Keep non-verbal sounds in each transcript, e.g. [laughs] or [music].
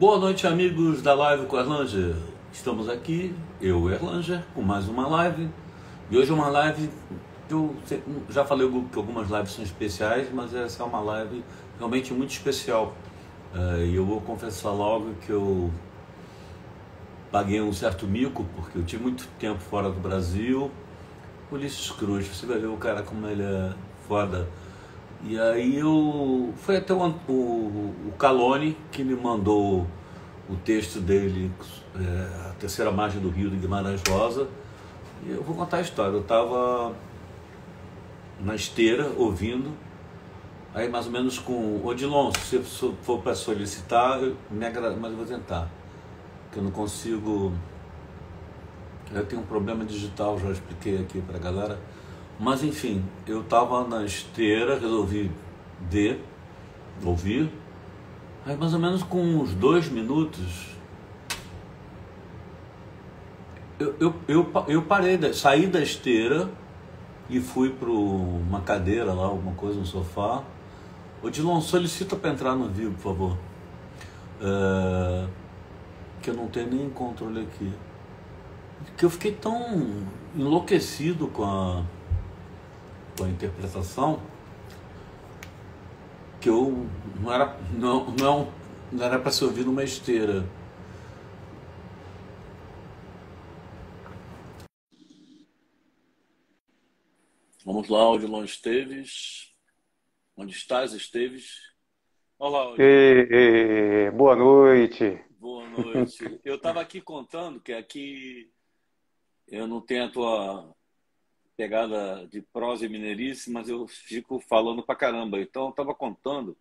Boa noite, amigos da live com Erlanger. Estamos aqui, eu, Erlanger, com mais uma live. E hoje é uma live que eu já falei que algumas lives são especiais, mas essa é uma live realmente muito especial. Eh, e eu vou confessar logo que eu paguei um certo mico, porque eu tive muito tempo fora do Brasil. Ulisses Cruz, você vai ver o cara como ele é foda. E aí eu. Foi até o, o, o Calone que me mandou o texto dele, é, A Terceira Margem do Rio de Guimarães Rosa. E eu vou contar a história. Eu estava na esteira ouvindo, aí mais ou menos com. Odilon, se você for para solicitar, eu, me agrada, mas eu vou tentar. Porque eu não consigo. Eu tenho um problema digital, já expliquei aqui para a galera mas enfim, eu estava na esteira, resolvi ver, ouvir. Aí mais ou menos com uns dois minutos, eu, eu, eu, eu parei, saí da esteira e fui para uma cadeira lá, alguma coisa, um sofá. Ô Dilon, solicita para entrar no vivo, por favor. É, que eu não tenho nem controle aqui. Que eu fiquei tão enlouquecido com a com a interpretação que eu não era não não, não era para se ouvir numa esteira. Vamos lá, Odilon Esteves. Onde estás, Esteves? Olá, Odilon. boa noite. Boa noite. Eu estava aqui contando que aqui eu não tenho a tua pegada de prosa e mineirice, mas eu fico falando pra caramba. Então eu estava contando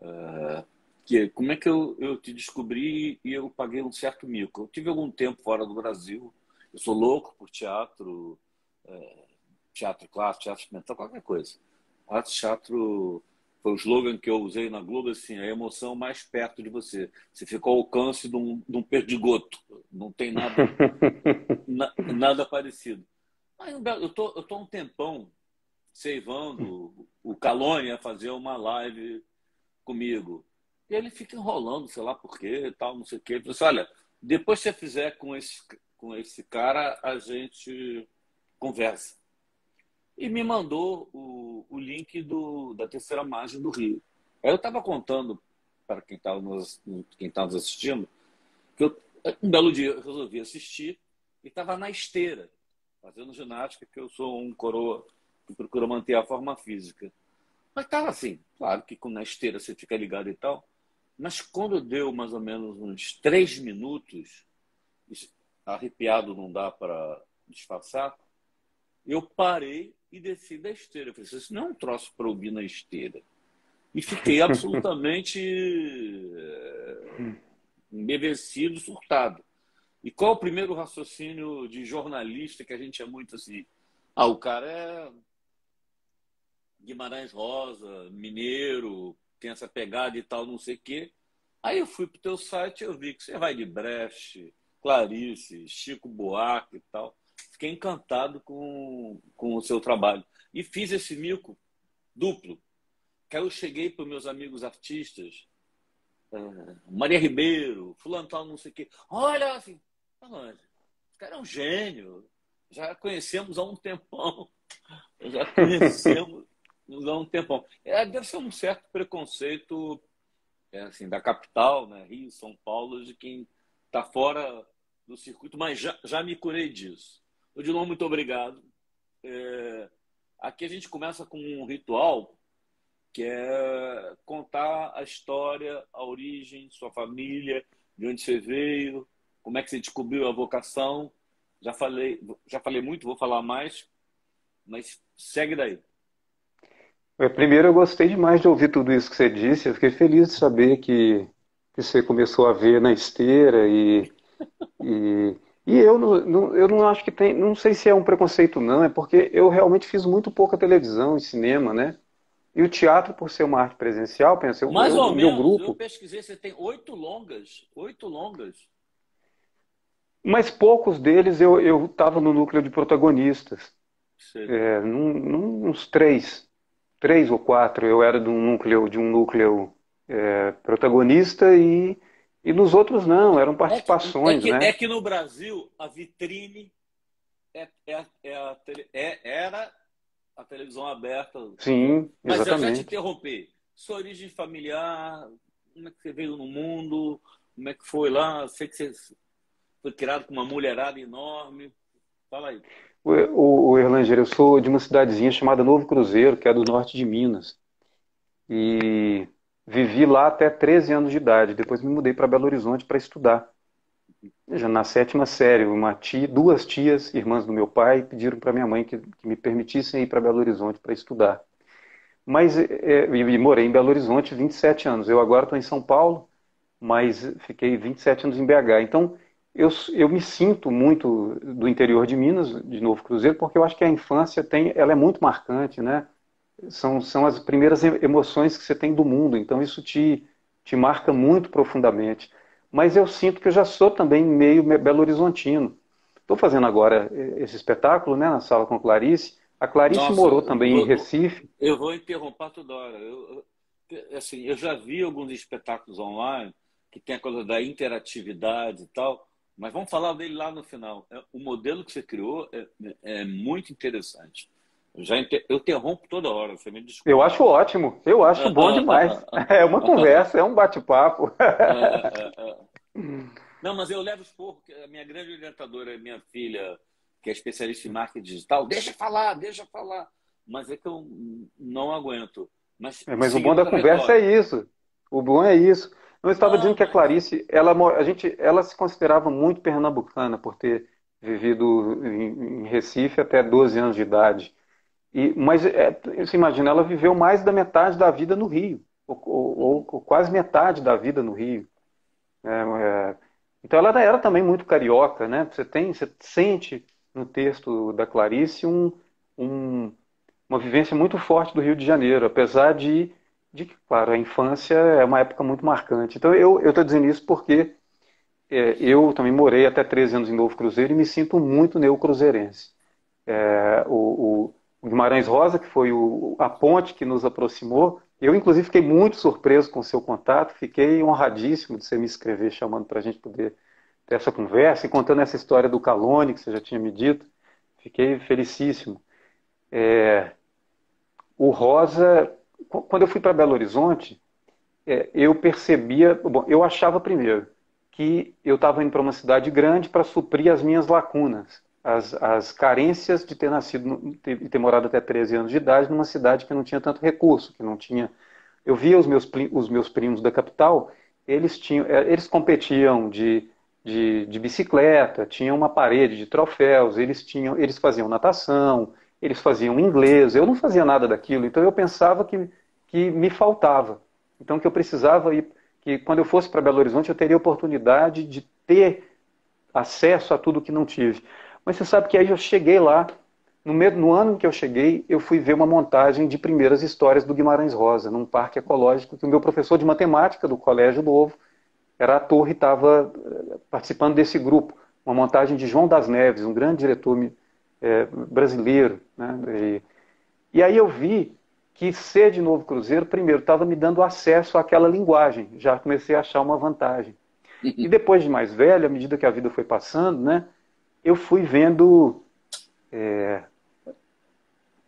uh, que como é que eu, eu te descobri e eu paguei um certo mico. Eu tive algum tempo fora do Brasil. Eu sou louco por teatro, uh, teatro clássico, teatro experimental, qualquer coisa. Arte teatro foi o slogan que eu usei na Globo, assim, a emoção mais perto de você. Você ficou ao alcance de um, de um perdigoto. Não tem nada, [laughs] na, nada parecido. Aí eu tô, eu tô um tempão ceivando o Calone a fazer uma live comigo. E ele fica enrolando, sei lá por quê, tal, não sei o quê. Eu disse, olha, depois que você fizer com esse, com esse cara, a gente conversa. E me mandou o, o link do, da terceira margem do Rio. Aí eu estava contando para quem estava nos, quem nos assistindo que eu, um belo dia eu resolvi assistir e estava na esteira fazendo ginástica, que eu sou um coroa que procura manter a forma física. Mas estava assim, claro que na esteira você fica ligado e tal. Mas quando deu mais ou menos uns três minutos, arrepiado não dá para disfarçar, eu parei e desci da esteira. Eu falei, isso não é um troço para ouvir na esteira. E fiquei [laughs] absolutamente é, embevecido, surtado. E qual o primeiro raciocínio de jornalista que a gente é muito assim? Ah, o cara é Guimarães Rosa, mineiro, tem essa pegada e tal, não sei o quê. Aí eu fui pro teu site e eu vi que você vai de Brecht, Clarice, Chico Buarque e tal. Fiquei encantado com, com o seu trabalho. E fiz esse mico duplo. Que aí eu cheguei para meus amigos artistas, uh, Maria Ribeiro, fulano tal, não sei o quê. Olha, assim, Esse cara é um gênio. Já conhecemos há um tempão. [laughs] Já conhecemos há um tempão. É, deve ser um certo preconceito é, assim, da capital, né? Rio, São Paulo, de quem está fora do circuito, mas já, já me curei disso. Odilon, muito obrigado. É, aqui a gente começa com um ritual que é contar a história, a origem, sua família, de onde você veio, como é que você descobriu a vocação? Já falei, já falei muito, vou falar mais, mas segue daí. Primeiro, eu gostei demais de ouvir tudo isso que você disse. Eu fiquei feliz de saber que, que você começou a ver na esteira e, e, e eu, não, eu não acho que tem, não sei se é um preconceito não, é porque eu realmente fiz muito pouca televisão e cinema, né? E o teatro, por ser uma arte presencial, pensei, mais eu, ou menos. Grupo... Eu pesquisei, você tem oito longas, oito longas. Mas poucos deles eu estava no núcleo de protagonistas. É, num, num, uns três, três ou quatro eu era de um núcleo, de um núcleo é, protagonista e, E nos outros não, eram participações, é que, é que, né? É que no Brasil a vitrine é, é, é a, é, era a televisão aberta. Sim, exatamente. Mas eu já te interromper. Sua origem familiar, como é que você veio no mundo, como é que foi lá? Sei que você foi criado com uma mulherada enorme. Fala aí. O, o, o Erlanger, eu sou de uma cidadezinha chamada Novo Cruzeiro, que é do norte de Minas. E vivi lá até 13 anos de idade. Depois me mudei para Belo Horizonte para estudar. Já na sétima série, uma tia, duas tias, irmãs do meu pai, pediram para minha mãe que, que, me permitissem ir para Belo Horizonte para estudar. Mas é, e morei em Belo Horizonte 27 anos. Eu agora estou em São Paulo, mas fiquei 27 anos em BH. Então, eu, eu me sinto muito do interior de Minas, de Novo Cruzeiro, porque eu acho que a infância tem, ela é muito marcante, né? São, são as primeiras emoções que você tem do mundo, então isso te, te marca muito profundamente. Mas eu sinto que eu já sou também meio Belo Horizontino. Estou fazendo agora esse espetáculo né, na sala com Clarice. A Clarice Nossa, morou também vou, em Recife. Eu vou interromper toda hora. Eu, assim, eu já vi alguns espetáculos online que tem a coisa da interatividade e tal, mas vamos falar dele lá no final. É, o modelo que você criou é, é muito interessante. Eu, já inter... eu interrompo toda hora, você me desculpa. Eu acho ótimo, eu acho bom demais. É uma conversa, é um bate-papo. [laughs] [laughs] Não, mas eu levo esporro, a minha grande orientadora é minha filha, que é especialista em marketing digital. Deixa falar, deixa falar. Mas é que eu não aguento. Mas, é, mas o bom da conversa é isso. O bom é isso. Eu estava dizendo que a Clarice, ela, a gente, ela se considerava muito pernambucana por ter vivido em, em Recife até 12 anos de idade. E, mas é, você imagina, ela viveu mais da metade da vida no Rio, ou, ou, ou quase metade da vida no Rio. É, é, então ela era também muito carioca, né? Você tem, você sente no texto da Clarice um, um, uma vivência muito forte do Rio de Janeiro, apesar de de que, claro, a infância é uma época muito marcante. Então, eu estou dizendo isso porque é, eu também morei até 13 anos em Novo Cruzeiro e me sinto muito neocruzeirense. É, o, o, Guimarães Rosa, que foi o, a ponte que nos aproximou, eu, inclusive, fiquei muito surpreso com o seu contato, fiquei honradíssimo de você me escrever, chamando para a gente poder ter essa conversa e contando essa história do Calone, que você já tinha me dito. Fiquei felicíssimo. É, o Rosa quando eu fui para Belo Horizonte, é, eu percebia, bom, eu achava primeiro que eu estava indo para uma cidade grande para suprir as minhas lacunas, as, as carências de ter nascido e ter, morado até 13 anos de idade numa cidade que não tinha tanto recurso, que não tinha. Eu via os meus, os meus primos da capital, eles tinham, é, eles competiam de, de, de bicicleta, tinham uma parede de troféus, eles tinham, eles faziam natação, eles faziam inglês, eu não fazia nada daquilo, então eu pensava que, que me faltava. Então que eu precisava ir, que quando eu fosse para Belo Horizonte eu teria oportunidade de ter acesso a tudo que não tive. Mas você sabe que aí eu cheguei lá, no, meio, no ano que eu cheguei, eu fui ver uma montagem de primeiras histórias do Guimarães Rosa, num parque ecológico, que o meu professor de matemática do Colégio Novo era ator e estava eh, participando desse grupo. Uma montagem de João das Neves, um grande diretor é, brasileiro. Né? E, e aí eu vi que ser de Novo Cruzeiro, primeiro, estava me dando acesso àquela linguagem. Já comecei a achar uma vantagem. [laughs] E depois de mais velho, à medida que a vida foi passando, né, eu fui vendo é,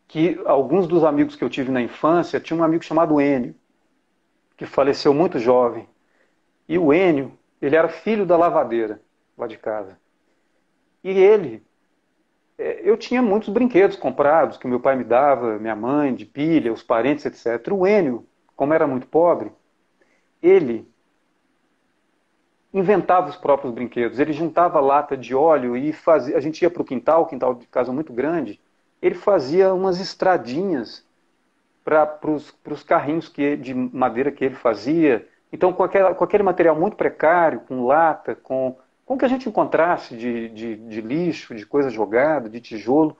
que alguns dos amigos que eu tive na infância, tinha um amigo chamado Enio, que faleceu muito jovem. E o Enio, ele era filho da lavadeira lá de casa. E ele eu tinha muitos brinquedos comprados que meu pai me dava, minha mãe, de pilha, os parentes, etc. O Enio, como era muito pobre, ele inventava os próprios brinquedos. Ele juntava lata de óleo e fazia. A gente ia para o quintal, quintal de casa muito grande. Ele fazia umas estradinhas para os carrinhos que, de madeira que ele fazia. Então, com, aquela, com aquele material muito precário, com lata, com com o que a gente encontrasse de, de, de lixo, de coisa jogada, de tijolo,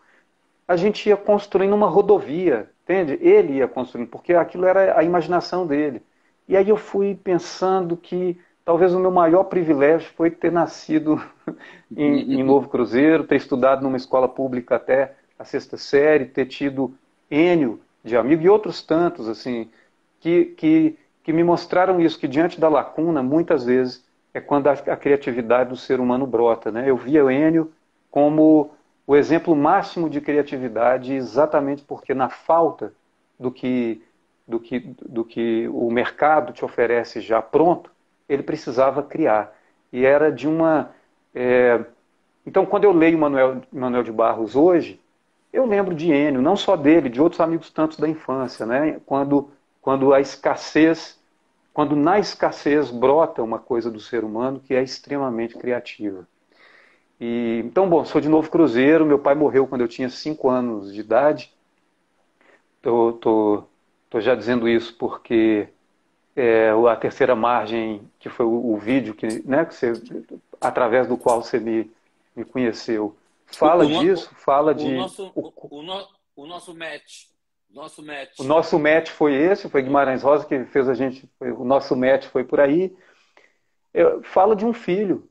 a gente ia construindo uma rodovia, entende? Ele ia construindo, porque aquilo era a imaginação dele. E aí eu fui pensando que talvez o meu maior privilégio foi ter nascido [laughs] em, em, Novo Cruzeiro, ter estudado numa escola pública até a sexta série, ter tido Enio de amigo e outros tantos, assim, que, que, que me mostraram isso, que diante da lacuna, muitas vezes, é quando a, a criatividade do ser humano brota. Né? Eu via o Enio como o exemplo máximo de criatividade, exatamente porque na falta do que, do que, do que o mercado te oferece já pronto, ele precisava criar. E era de uma. É... Então, quando eu leio Manuel, Manuel de Barros hoje, eu lembro de Enio, não só dele, de outros amigos tantos da infância, né? quando, quando a escassez, quando na escassez brota uma coisa do ser humano que é extremamente criativa. E, então, bom, sou de Novo Cruzeiro, meu pai morreu quando eu tinha 5 anos de idade. Tô, tô, tô já dizendo isso porque é, a terceira margem, que foi o, o vídeo que, né, que você, através do qual você me, me conheceu, fala o, disso, fala o de... Nosso, o, no, o nosso match, nosso match. O nosso match foi esse, foi Guimarães Rosa que fez a gente, o nosso match foi por aí. Eu, fala de um filho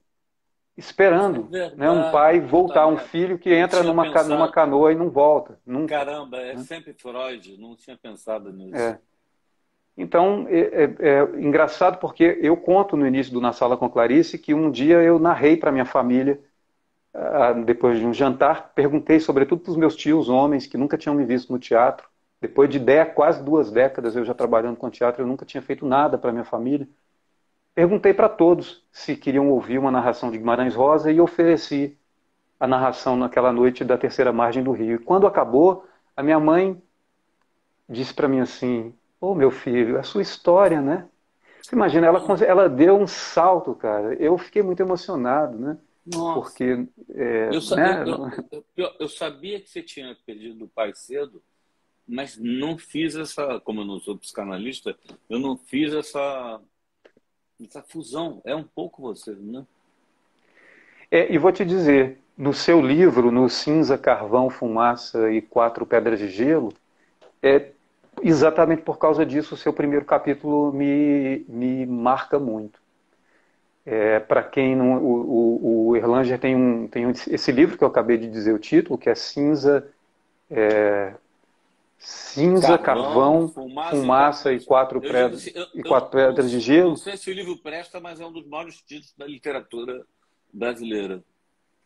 esperando é né, um pai voltar, um filho que entra numa, pensado... numa canoa e não volta. Nunca, Caramba, é né? sempre Freud, não tinha pensado nisso. É. Então, é, é, é, engraçado porque eu conto no início do Na Sala com Clarice que um dia eu narrei para minha família, ah, depois de um jantar, perguntei sobretudo para os meus tios homens que nunca tinham me visto no teatro. Depois de dez, quase duas décadas eu já trabalhando com teatro, eu nunca tinha feito nada para minha família. Perguntei para todos se queriam ouvir uma narração de Guimarães Rosa e ofereci a narração naquela noite da terceira margem do Rio. E quando acabou, a minha mãe disse para mim assim: Ô oh, meu filho, é a sua história, né? Você imagina, ela, ela deu um salto, cara. Eu fiquei muito emocionado, né? Nossa. Porque. É, eu, sabia, né? eu, eu, eu, sabia que você tinha perdido o pai cedo, mas não fiz essa. Como eu não sou psicanalista, eu não fiz essa essa fusão. É um pouco você, né? É, e vou te dizer, no seu livro, no Cinza, Carvão, Fumaça e Quatro Pedras de Gelo, é exatamente por causa disso o seu primeiro capítulo me, me marca muito. É, Para quem não. O, o, o Erlanger tem, um, tem um, esse livro que eu acabei de dizer o título, que é Cinza, é, cinza, carvão, carvão fumaça, fumaça, e quatro, pedras, e quatro pedras de gelo. Não sei se o livro presta, mas é um dos maiores títulos da literatura brasileira.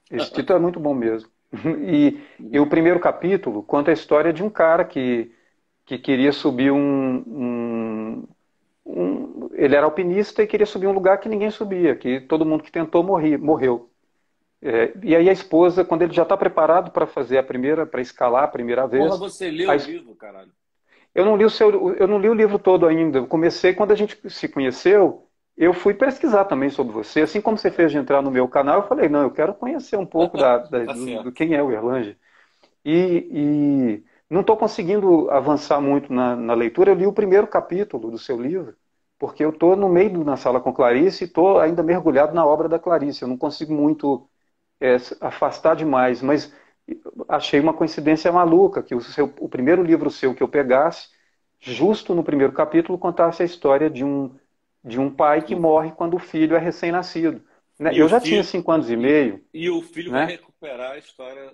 Esse título é muito bom mesmo. [laughs] E, e, o primeiro capítulo conta a história de um cara que, que queria subir um, um, um, Ele era alpinista e queria subir um lugar que ninguém subia, que todo mundo que tentou morri, morreu. É, e aí a esposa, quando ele já está preparado para fazer a primeira, para escalar a primeira vez. Porra, você leu a... o livro, caralho. Eu não li o seu, eu não li o livro todo ainda. Eu comecei quando a gente se conheceu. Eu fui pesquisar também sobre você, assim como você fez de entrar no meu canal. Eu falei, não, eu quero conhecer um pouco da, [laughs] da tá do, do, quem é o Erlange. E, e não estou conseguindo avançar muito na, na, leitura. Eu li o primeiro capítulo do seu livro, porque eu estou no meio na sala com Clarice e estou ainda mergulhado na obra da Clarice. Eu não consigo muito é, afastar demais, mas achei uma coincidência maluca que o, seu, o primeiro livro seu que eu pegasse, justo no primeiro capítulo, contasse a história de um, de um pai que morre quando o filho é recém-nascido. Né? Eu já filho, tinha cinco anos e meio. E o filho né? vai recuperar a história.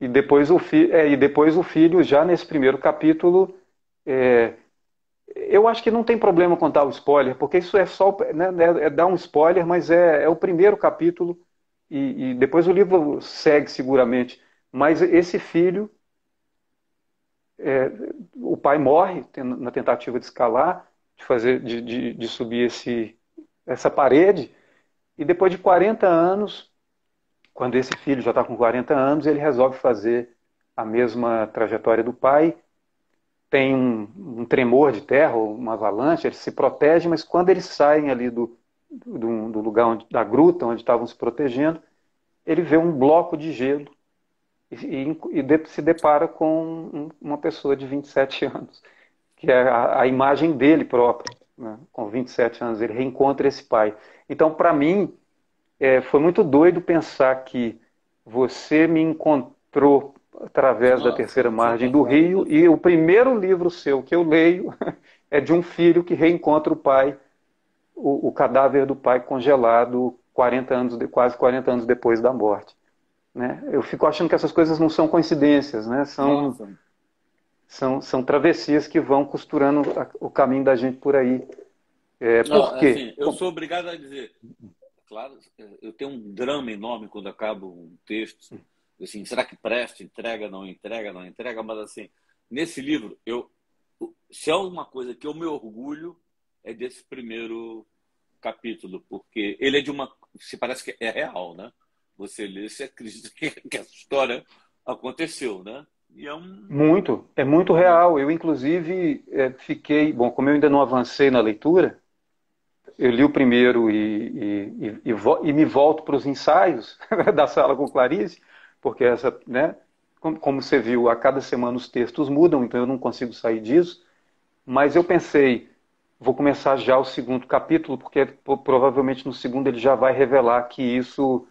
E depois o, fi, é, e depois o filho, já nesse primeiro capítulo, é, eu acho que não tem problema contar o spoiler, porque isso é só né, é, é dar um spoiler, mas é, é o primeiro capítulo e, e depois o livro segue seguramente. Mas esse filho, é, o pai morre na tentativa de escalar, de fazer, de, de, de subir esse, essa parede, e depois de 40 anos, quando esse filho já está com 40 anos, ele resolve fazer a mesma trajetória do pai, tem um, um, tremor de terra, uma avalanche, ele se protege, mas quando eles saem ali do, do, do lugar onde, da gruta onde estavam se protegendo, ele vê um bloco de gelo e, e, de, se depara com uma pessoa de 27 anos, que é a, a imagem dele próprio. Né? Com 27 anos, ele reencontra esse pai. Então, para mim, é, foi muito doido pensar que você me encontrou através Nossa, da terceira margem do rio e o primeiro livro seu que eu leio [laughs] é de um filho que reencontra o pai o, o cadáver do pai congelado 40 anos, quase 40 anos depois da morte. Né? Eu fico achando que essas coisas não são coincidências, né? são, são, são travessias que vão costurando o caminho da gente por aí. É, Não, por quê? Assim, eu sou obrigado a dizer, claro, eu tenho um drama enorme quando acabo um texto, assim, será que presta, entrega, não entrega, não entrega, mas assim, nesse livro, eu, se é uma coisa que eu me orgulho, é desse primeiro capítulo, porque ele é de uma, se parece que é real, né? Você lê, você acredita [laughs] que, essa história aconteceu, né? É um... Muito, é muito real. Eu, inclusive, é, fiquei. Bom, como eu ainda não avancei na leitura, eu li o primeiro e, e, e, e me volto para os ensaios [laughs] da sala com Clarice, porque essa, né, como, como você viu, a cada semana os textos mudam, então eu não consigo sair disso. Mas eu pensei, vou começar já o segundo capítulo, porque provavelmente no segundo ele já vai revelar que isso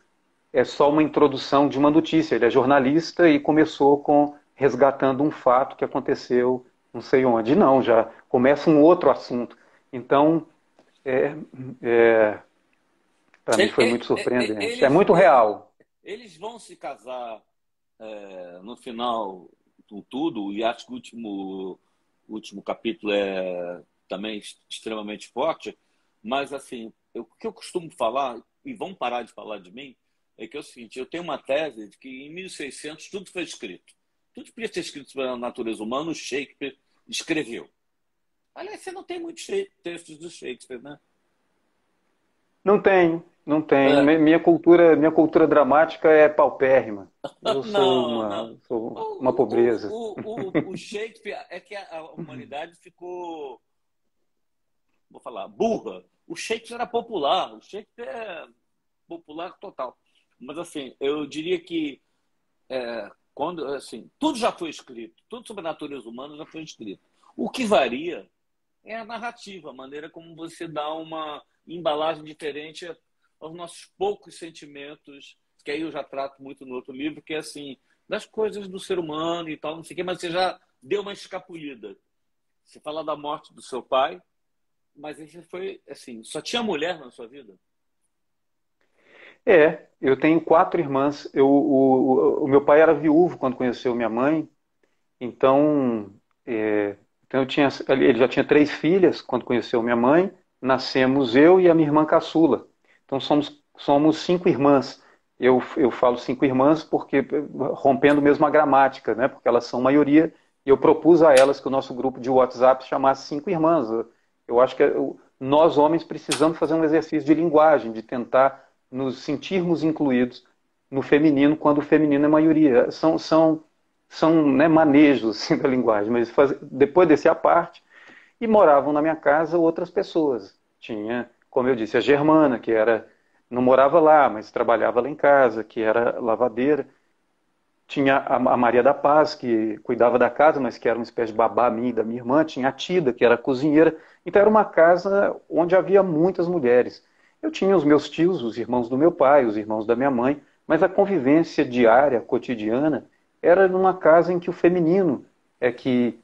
é só uma introdução de uma notícia. Ele é jornalista e começou com resgatando um fato que aconteceu não sei onde. Não, já começa um outro assunto. Então, é, é para mim foi muito surpreendente. Eles, é muito real. Eles vão se casar é, no final com tudo, e acho que o último, último capítulo é também extremamente forte, mas assim, eu, o que eu costumo falar, e vão parar de falar de mim, é que é o seguinte, eu tenho uma tese de que em 1600 tudo foi escrito. Tudo podia ser escrito sobre a natureza humana, o Shakespeare escreveu. Aliás, você não tem muitos textos do Shakespeare, né? Não tem, não tem. É. Minha cultura, minha cultura dramática é paupérrima. Eu [laughs] sou, não, uma, não. sou uma pobreza. O, o, o, o, Shakespeare é que a humanidade ficou, vou falar, burra. O Shakespeare era popular. O Shakespeare é popular total. Mas assim, eu diria que é, quando assim, tudo já foi escrito, tudo sobre a natureza humana já foi escrito. O que varia é a narrativa, a maneira como você dá uma embalagem diferente aos nossos poucos sentimentos, que aí eu já trato muito no outro livro, que é assim, das coisas do ser humano e tal, não sei o quê, mas você já deu uma escapulida. Você fala da morte do seu pai, mas você foi assim, só tinha mulher na sua vida? É, eu tenho quatro irmãs. Eu, o, o, meu pai era viúvo quando conheceu minha mãe, então, é, então eu tinha, ele já tinha três filhas quando conheceu minha mãe. Nascemos eu e a minha irmã caçula. Então somos, somos cinco irmãs. Eu, eu falo cinco irmãs porque rompendo mesmo a gramática, né? Porque elas são maioria. E eu propus a elas que o nosso grupo de WhatsApp chamasse cinco irmãs. Eu acho que nós homens precisamos fazer um exercício de linguagem, de tentar nos sentirmos incluídos no feminino quando o feminino é maioria. São, são, são né, manejos [laughs] assim, da linguagem, mas faz, depois desse a parte, e moravam na minha casa outras pessoas. Tinha, como eu disse, a Germana, que era não morava lá, mas trabalhava lá em casa, que era lavadeira. Tinha a, Maria da Paz, que cuidava da casa, mas que era uma espécie de babá minha e da minha irmã. Tinha a Tida, que era cozinheira. Então era uma casa onde havia muitas mulheres. Eu tinha os meus tios, os irmãos do meu pai, os irmãos da minha mãe, mas a convivência diária, cotidiana, era numa casa em que o feminino é que,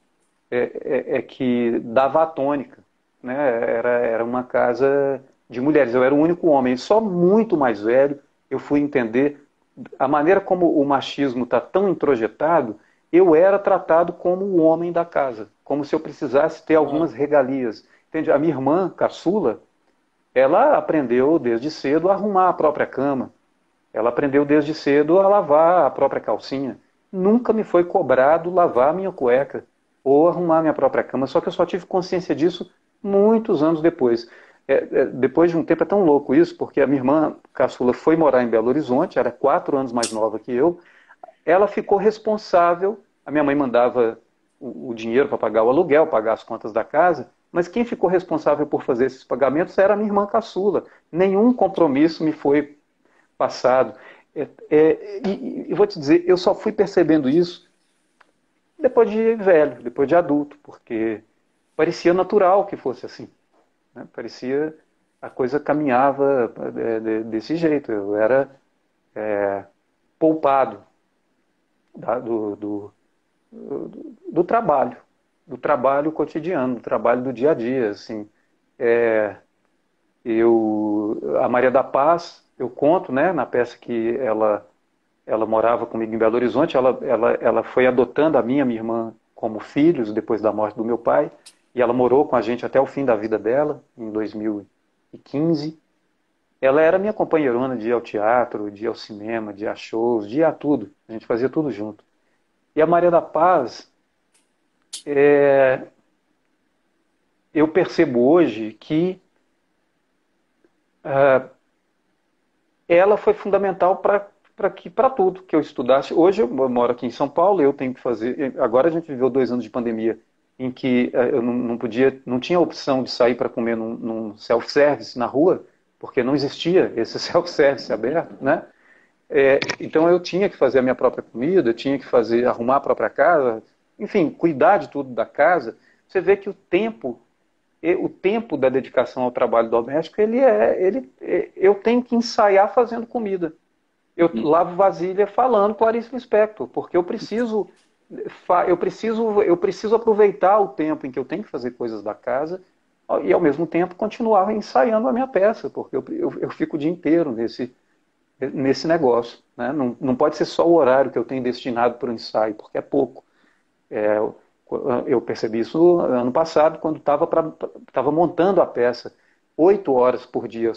é, é, é que dava a tônica. Né? Era, era uma casa de mulheres. Eu era o único homem. Só muito mais velho eu fui entender a maneira como o machismo está tão introjetado. Eu era tratado como o homem da casa, como se eu precisasse ter algumas regalias. Entende? A minha irmã, caçula, ela aprendeu desde cedo a arrumar a própria cama. Ela aprendeu desde cedo a lavar a própria calcinha. Nunca me foi cobrado lavar a minha cueca ou arrumar a minha própria cama, só que eu só tive consciência disso muitos anos depois. É, é, depois de um tempo é tão louco isso, porque a minha irmã caçula foi morar em Belo Horizonte, era quatro anos mais nova que eu. Ela ficou responsável. A minha mãe mandava o, o dinheiro para pagar o aluguel, pagar as contas da casa, mas quem ficou responsável por fazer esses pagamentos era a minha irmã caçula. Nenhum compromisso me foi passado. É, é, e, e vou te dizer, eu só fui percebendo isso depois de velho, depois de adulto, porque parecia natural que fosse assim. Né? Parecia a coisa caminhava é, desse jeito. Eu era é, poupado da, do, do, do, do, trabalho do trabalho cotidiano, do trabalho do dia a dia. Assim. É, eu, a Maria da Paz, eu conto né, na peça que ela, ela morava comigo em Belo Horizonte, ela, ela, ela foi adotando a minha, minha irmã como filhos depois da morte do meu pai. E ela morou com a gente até o fim da vida dela, em 2015. Ela era minha companheirona de ir ao teatro, de ir ao cinema, de ir a shows, de ir a tudo. A gente fazia tudo junto. E a Maria da Paz, é... eu percebo hoje que uh, ela foi fundamental para para que para tudo que eu estudasse. Hoje eu moro aqui em São Paulo, eu tenho que fazer. Agora a gente viveu dois anos de pandemia em que uh, eu não, não, podia, não tinha opção de sair para comer num, num self-service na rua, porque não existia esse [laughs] self-service aberto, né? É, então eu tinha que fazer a minha própria comida, eu tinha que fazer, arrumar a própria casa, enfim, cuidar de tudo da casa. Você vê que o tempo, o tempo da dedicação ao trabalho doméstico, ele é, ele, é, eu tenho que ensaiar fazendo comida. Eu hum. lavo vasilha falando Clarice Lispector, porque eu preciso, eu preciso, eu preciso aproveitar o tempo em que eu tenho que fazer coisas da casa e ao mesmo tempo continuar ensaiando a minha peça, porque eu, eu, eu fico o dia inteiro nesse, nesse negócio. Né? Não, não pode ser só o horário que eu tenho destinado para o ensaio, porque é pouco. É, eu percebi isso ano passado, quando estava montando a peça. Oito horas por dia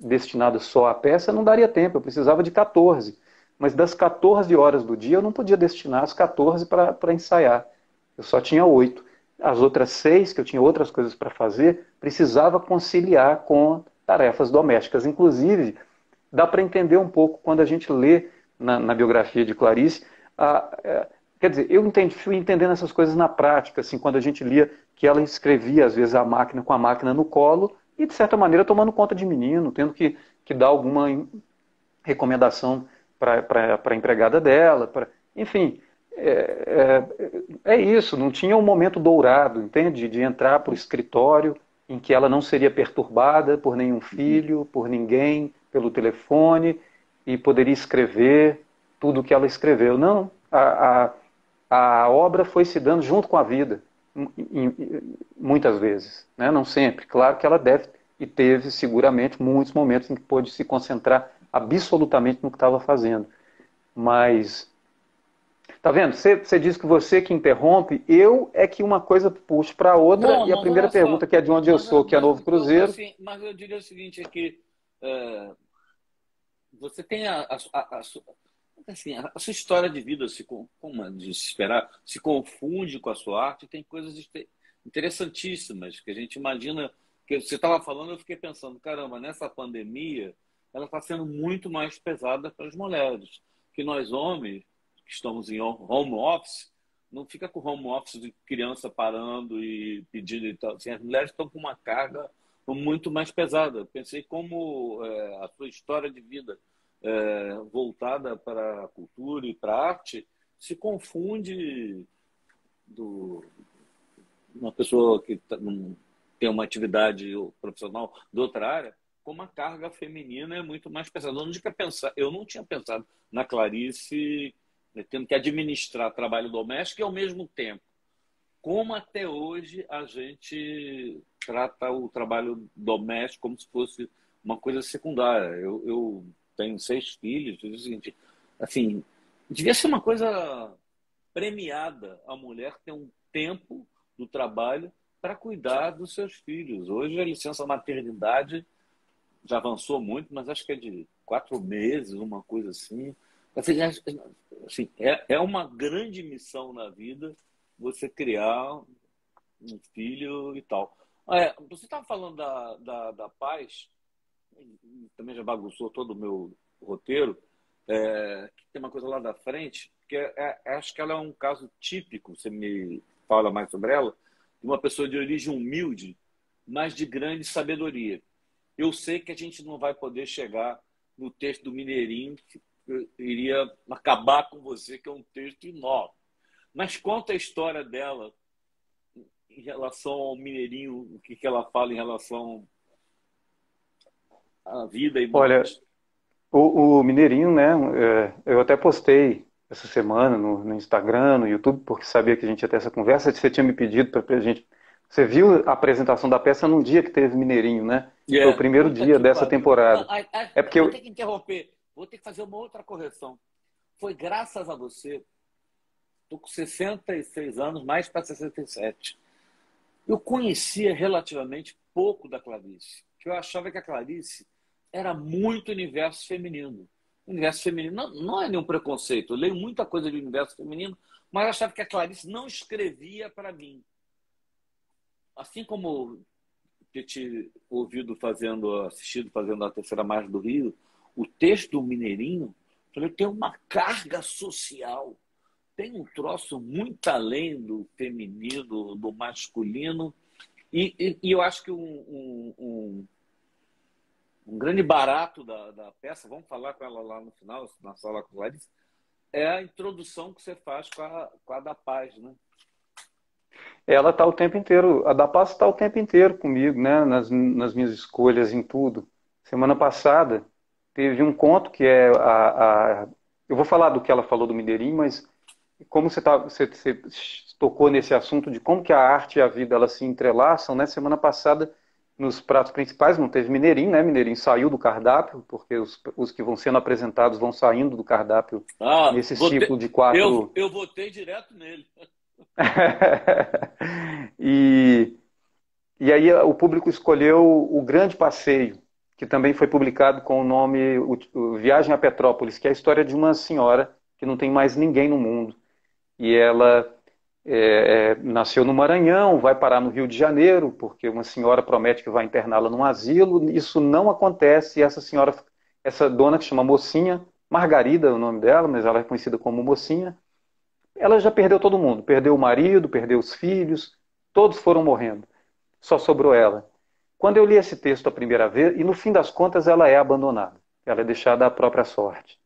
destinadas só à peça não daria tempo, eu precisava de 14. Mas das 14 horas do dia eu não podia destinar as 14 para ensaiar. Eu só tinha oito as outras seis, que eu tinha outras coisas para fazer, precisava conciliar com tarefas domésticas. Inclusive, dá para entender um pouco quando a gente lê na, na biografia de Clarice. A, é, quer dizer, eu entendi, fui entendendo essas coisas na prática, assim, quando a gente lia que ela escrevia, às vezes, a máquina com a máquina no colo e, de certa maneira, tomando conta de menino, tendo que, que dar alguma recomendação para a empregada dela. Pra, enfim, é, é, é, isso, não tinha um momento dourado, entende? De entrar para o escritório em que ela não seria perturbada por nenhum filho, por ninguém, pelo telefone, e poderia escrever tudo o que ela escreveu. Não, a, a, a obra foi se dando junto com a vida, muitas vezes, né? não sempre. Claro que ela deve e teve seguramente muitos momentos em que pôde se concentrar absolutamente no que estava fazendo. Mas Tá vendo? Você, você diz que você que interrompe, eu é que uma coisa puxo para outra. Não, e a primeira pergunta, que é de onde eu sou, que é Novo Cruzeiro. Assim, mas eu diria o seguinte: é que é, você tem a, a, a, a, assim, a, sua história de vida, se, como de se esperar, se confunde com a sua arte. Tem coisas interessantíssimas que a gente imagina. que Você estava falando, eu fiquei pensando: caramba, nessa pandemia, ela está sendo muito mais pesada para as mulheres. Que nós homens que estamos em home office, não fica com home office de criança parando e pedindo e tal. Assim, as mulheres estão com uma carga muito mais pesada. Pensei como é, a sua história de vida é, voltada para a cultura e para a arte se confunde do uma pessoa que tá, tem uma atividade profissional de outra área como a carga feminina é muito mais pesada. Eu não tinha pensado, eu não tinha pensado na Clarice né, tendo que administrar trabalho doméstico e, ao mesmo tempo, como até hoje a gente trata o trabalho doméstico como se fosse uma coisa secundária. Eu, eu tenho seis filhos, o seguinte, assim, devia ser uma coisa premiada a mulher ter um tempo do trabalho para cuidar dos seus filhos. Hoje a licença maternidade já avançou muito, mas acho que é de quatro meses, uma coisa assim. Assim, é, assim, é, é uma grande missão na vida você criar um filho e tal. É, você estava falando da, da, da, paz, também já bagunçou todo o meu roteiro, é, tem uma coisa lá da frente, que é, é, acho que ela é um caso típico, você me fala mais sobre ela, de uma pessoa de origem humilde, mas de grande sabedoria. Eu sei que a gente não vai poder chegar no texto do Mineirinho, eu iria acabar com você, que é um texto enorme. Mas conta a história dela em relação ao Mineirinho, o que, que ela fala em relação à vida e Olha, o, o, Mineirinho, né? É, eu até postei essa semana no, no, Instagram, no YouTube, porque sabia que a gente ia ter essa conversa. Você tinha me pedido para a gente. Você viu a apresentação da peça num dia que teve Mineirinho, né? Yeah, Foi o primeiro dia dessa temporada. Não, a, a, é porque eu tenho que interromper. Vou ter que fazer uma outra correção. Foi graças a você. Estou com 66 anos, mais para 67. eu conhecia relativamente pouco da Clarice. Eu achava que a Clarice era muito universo feminino. Universo feminino não, não é nenhum preconceito. Eu leio muita coisa de universo feminino, mas eu achava que a Clarice não escrevia para mim. Assim como ter te ouvido fazendo, assistido fazendo a terceira margem do Rio, o texto do Mineirinho, falei, tem uma carga social, tem um troço muito além do feminino, do masculino, e, e, e eu acho que um, um, um, um grande barato da, da, peça, vamos falar com ela lá no final, na sala com Clarice, é a introdução que você faz com a, com a da Paz, né? Ela está o tempo inteiro, a da Paz está o tempo inteiro comigo, né? Nas, nas minhas escolhas, em tudo. Semana passada teve um conto que é a, a eu vou falar do que ela falou do Mineirinho, mas como você, tá, você, você, tocou nesse assunto de como que a arte e a vida elas se entrelaçam, né? Semana passada, nos pratos principais, não teve Mineirinho, né? Mineirinho saiu do cardápio, porque os, os que vão sendo apresentados vão saindo do cardápio ah, nesse ciclo de quatro. Eu, eu votei direto nele. [laughs] e, e aí o público escolheu o Grande Passeio, que também foi publicado com o nome o, o Viagem a Petrópolis, que é a história de uma senhora que não tem mais ninguém no mundo e ela é, é, nasceu no Maranhão, vai parar no Rio de Janeiro, porque uma senhora promete que vai interná-la num asilo. Isso não acontece. E essa senhora, essa dona que chama Mocinha, Margarida é o nome dela, mas ela é conhecida como Mocinha, ela já perdeu todo mundo. Perdeu o marido, perdeu os filhos, todos foram morrendo. Só sobrou ela. Quando eu li esse texto a primeira vez, e no fim das contas ela é abandonada, ela é deixada à própria sorte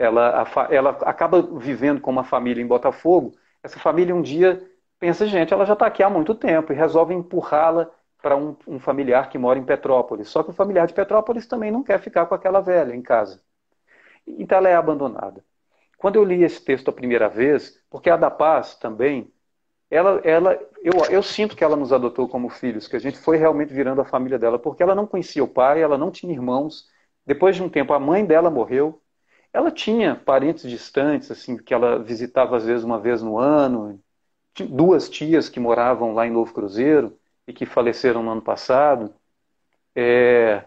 ela, ela acaba vivendo com uma família em Botafogo. Essa família um dia pensa, gente, ela já está aqui há muito tempo e resolve empurrá-la para um, um, familiar que mora em Petrópolis. Só que o familiar de Petrópolis também não quer ficar com aquela velha em casa. Então ela é abandonada. Quando eu li esse texto a primeira vez, porque a da Paz também, ela, ela, eu, eu sinto que ela nos adotou como filhos, que a gente foi realmente virando a família dela, porque ela não conhecia o pai, ela não tinha irmãos. Depois de um tempo, a mãe dela morreu, ela tinha parentes distantes, assim, que ela visitava às vezes uma vez no ano. Duas tias que moravam lá em Novo Cruzeiro e que faleceram no ano passado. É,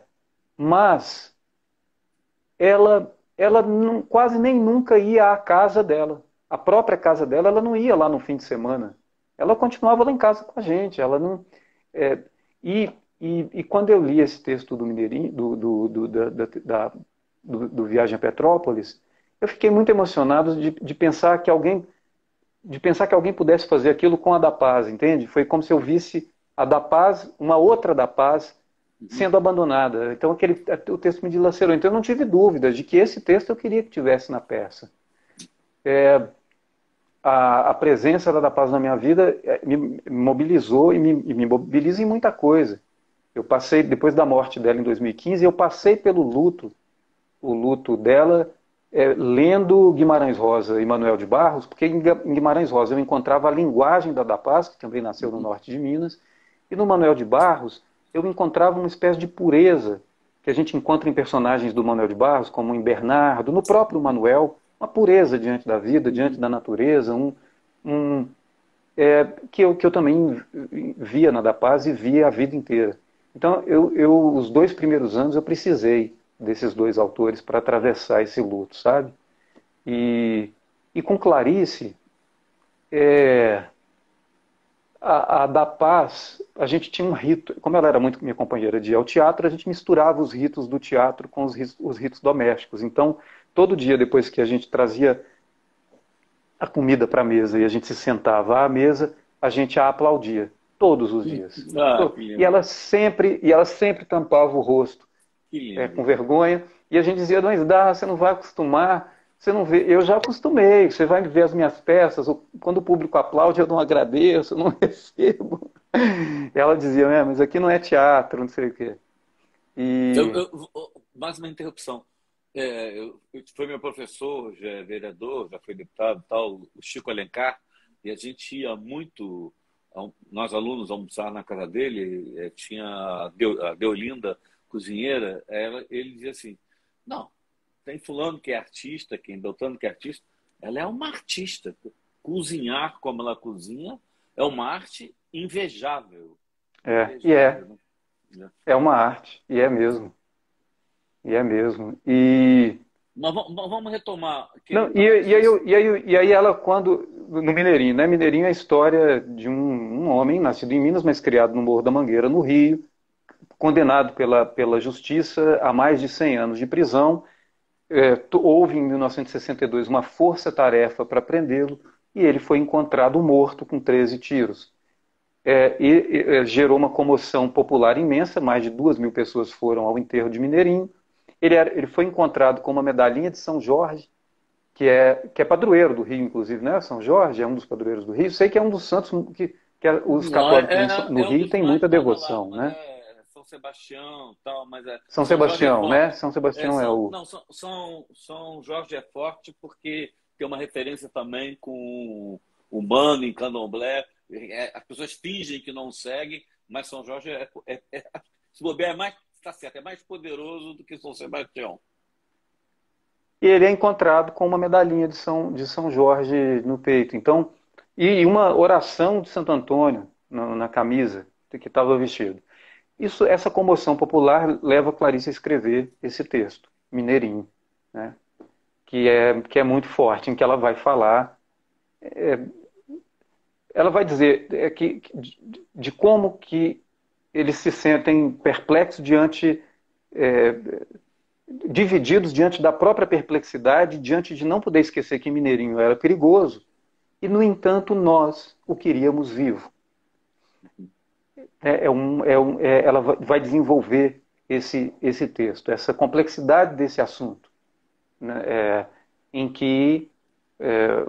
mas ela, ela não, quase nem nunca ia à casa dela. A própria casa dela, ela não ia lá no fim de semana. Ela continuava lá em casa com a gente. Ela não. É, e, e, e, quando eu li esse texto do Mineirinho, do, do, do da, da, do, do Viagem a Petrópolis, eu fiquei muito emocionado de, de, pensar que alguém de pensar que alguém pudesse fazer aquilo com a da Paz, entende? Foi como se eu visse a da Paz, uma outra da Paz, sendo abandonada. Então aquele o texto me dilacerou. Então eu não tive dúvida de que esse texto eu queria que tivesse na peça. É, a, a, presença da da Paz na minha vida é, me mobilizou e me, me mobiliza em muita coisa. Eu passei depois da morte dela em 2015, eu passei pelo luto o luto dela é, lendo Guimarães Rosa e Manuel de Barros, porque em Guimarães Rosa eu encontrava a linguagem da Da Paz, que também nasceu no norte de Minas, e no Manuel de Barros eu encontrava uma espécie de pureza que a gente encontra em personagens do Manuel de Barros, como em Bernardo, no próprio Manuel, uma pureza diante da vida, diante da natureza, um, um é, que, eu, que eu também via na Da Paz e via a vida inteira. Então, eu, eu, os dois primeiros anos eu precisei desses dois autores para atravessar esse luto, sabe? E, e com Clarice, é, a, a, da Paz, a gente tinha um rito, como ela era muito minha companheira de ir ao teatro, a gente misturava os ritos do teatro com os ritos, os ritos domésticos. Então, todo dia depois que a gente trazia a comida para a mesa e a gente se sentava à mesa, a gente a aplaudia todos os dias. [laughs] Ah, e ela sempre, e ela sempre tampava o rosto é, com vergonha. E a gente dizia, Dom dá, você não vai acostumar, você não vê. Eu já acostumei, você vai ver as minhas peças, quando o público aplaude, eu não agradeço, eu [laughs] não recebo. Ela dizia, é, mas aqui não é teatro, não sei o quê. E... Eu, eu, mais uma interrupção. É, eu, foi meu professor, já é vereador, já foi deputado tal, o Chico Alencar, e a gente ia muito, nós alunos, almoçar na casa dele, é, tinha a Deolinda cozinheira, ela, ele dizia assim: não, tem fulano que é artista, quem Beltrano que é artista, ela é uma artista. Cozinhar como ela cozinha é uma arte invejável. É, e é. Né? É uma arte, e é mesmo. E é mesmo. E. Mas vamos retomar. Não, e, e, aí, e, aí, e aí ela, quando. No Mineirinho, né? Mineirinho é a história de um, um homem nascido em Minas, mas criado no Morro da Mangueira, no Rio, condenado pela, pela justiça a mais de 100 anos de prisão. É, houve em 1962 uma força-tarefa para prendê-lo e ele foi encontrado morto com 13 tiros. É, e, e, é, gerou uma comoção popular imensa, mais de duas mil pessoas foram ao enterro de Mineirinho. Ele, era, ele foi encontrado com uma medalhinha de São Jorge, que é, que é padroeiro do Rio, inclusive, né? São Jorge é um dos padroeiros do Rio. Sei que é um dos santos que, que os católicos é, no, no é Rio têm muita devoção, lá, né? É São Sebastião tal, mas é... São, São Sebastião, né? São Sebastião é, o... Não, São, São, São Jorge é forte porque tem uma referência também com o humano em candomblé. As pessoas fingem que não seguem, mas São Jorge é, é, é se bobear, é mais está certo, é mais poderoso do que São Sebastião. E ele é encontrado com uma medalhinha de São, de São Jorge no peito. Então, e uma oração de Santo Antônio na, na camisa que estava vestido. Isso, essa comoção popular leva Clarice a escrever esse texto, Mineirinho, né? que, é, que é muito forte, em que ela vai falar. É, ela vai dizer é, que, de, de como que eles se sentem perplexos diante, é, divididos diante da própria perplexidade, diante de não poder esquecer que Mineirinho era perigoso, e, no entanto, nós o queríamos vivo. É, é um, é um, é, ela vai desenvolver esse, esse texto, essa complexidade desse assunto, né, é, em que é,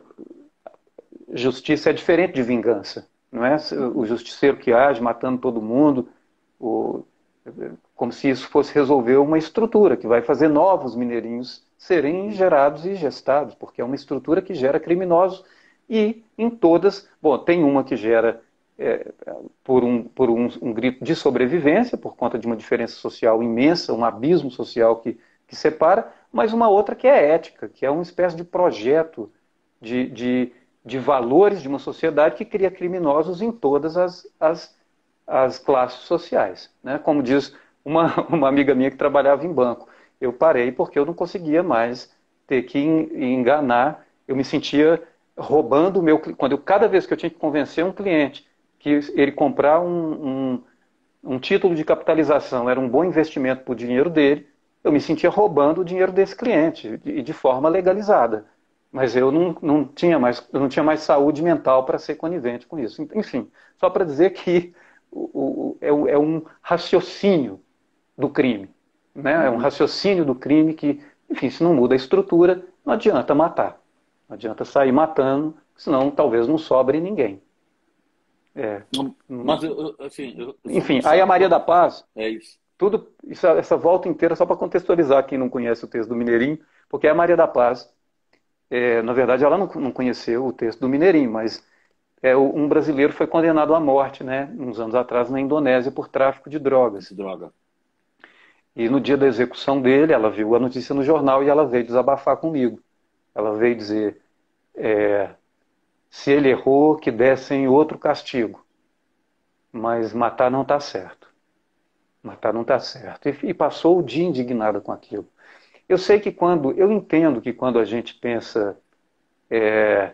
justiça é diferente de vingança. Não é o justiceiro que age matando todo mundo, o, como se isso fosse resolver uma estrutura que vai fazer novos mineirinhos serem gerados e gestados, porque é uma estrutura que gera criminosos e em todas, bom, tem uma que gera é, por, um, por um, um, grito de sobrevivência, por conta de uma diferença social imensa, um abismo social que, que separa, mas uma outra que é ética, que é uma espécie de projeto de, de de valores de uma sociedade que cria criminosos em todas as, as, as classes sociais. Né? Como diz uma, [laughs] uma amiga minha que trabalhava em banco, eu parei porque eu não conseguia mais ter que enganar, eu me sentia roubando o meu quando eu cada vez que eu tinha que convencer um cliente que ele comprar um, um, um título de capitalização era um bom investimento para o dinheiro dele, eu me sentia roubando o dinheiro desse cliente e de, de forma legalizada mas eu não, não, tinha, mais, eu não tinha mais saúde mental para ser conivente com isso. Enfim, só para dizer que o, o, é, é, um raciocínio do crime. Né? É um raciocínio do crime que, enfim, se não muda a estrutura, não adianta matar. Não adianta sair matando, senão talvez não sobre ninguém. É, mas, assim, eu, enfim, aí a Maria da Paz. É isso. Tudo, isso, essa volta inteira, só para contextualizar quem não conhece o texto do Mineirinho, porque a Maria da Paz é, na verdade, ela não, não, conheceu o texto do Mineirinho, mas é, um brasileiro foi condenado à morte, né, uns anos atrás, na Indonésia, por tráfico de drogas. Droga. E no dia da execução dele, ela viu a notícia no jornal e ela veio desabafar comigo. Ela veio dizer: é, se ele errou, que dessem outro castigo. Mas matar não está certo. Matar não está certo. E, e passou o dia indignada com aquilo. Eu sei que quando, eu entendo que quando a gente pensa é,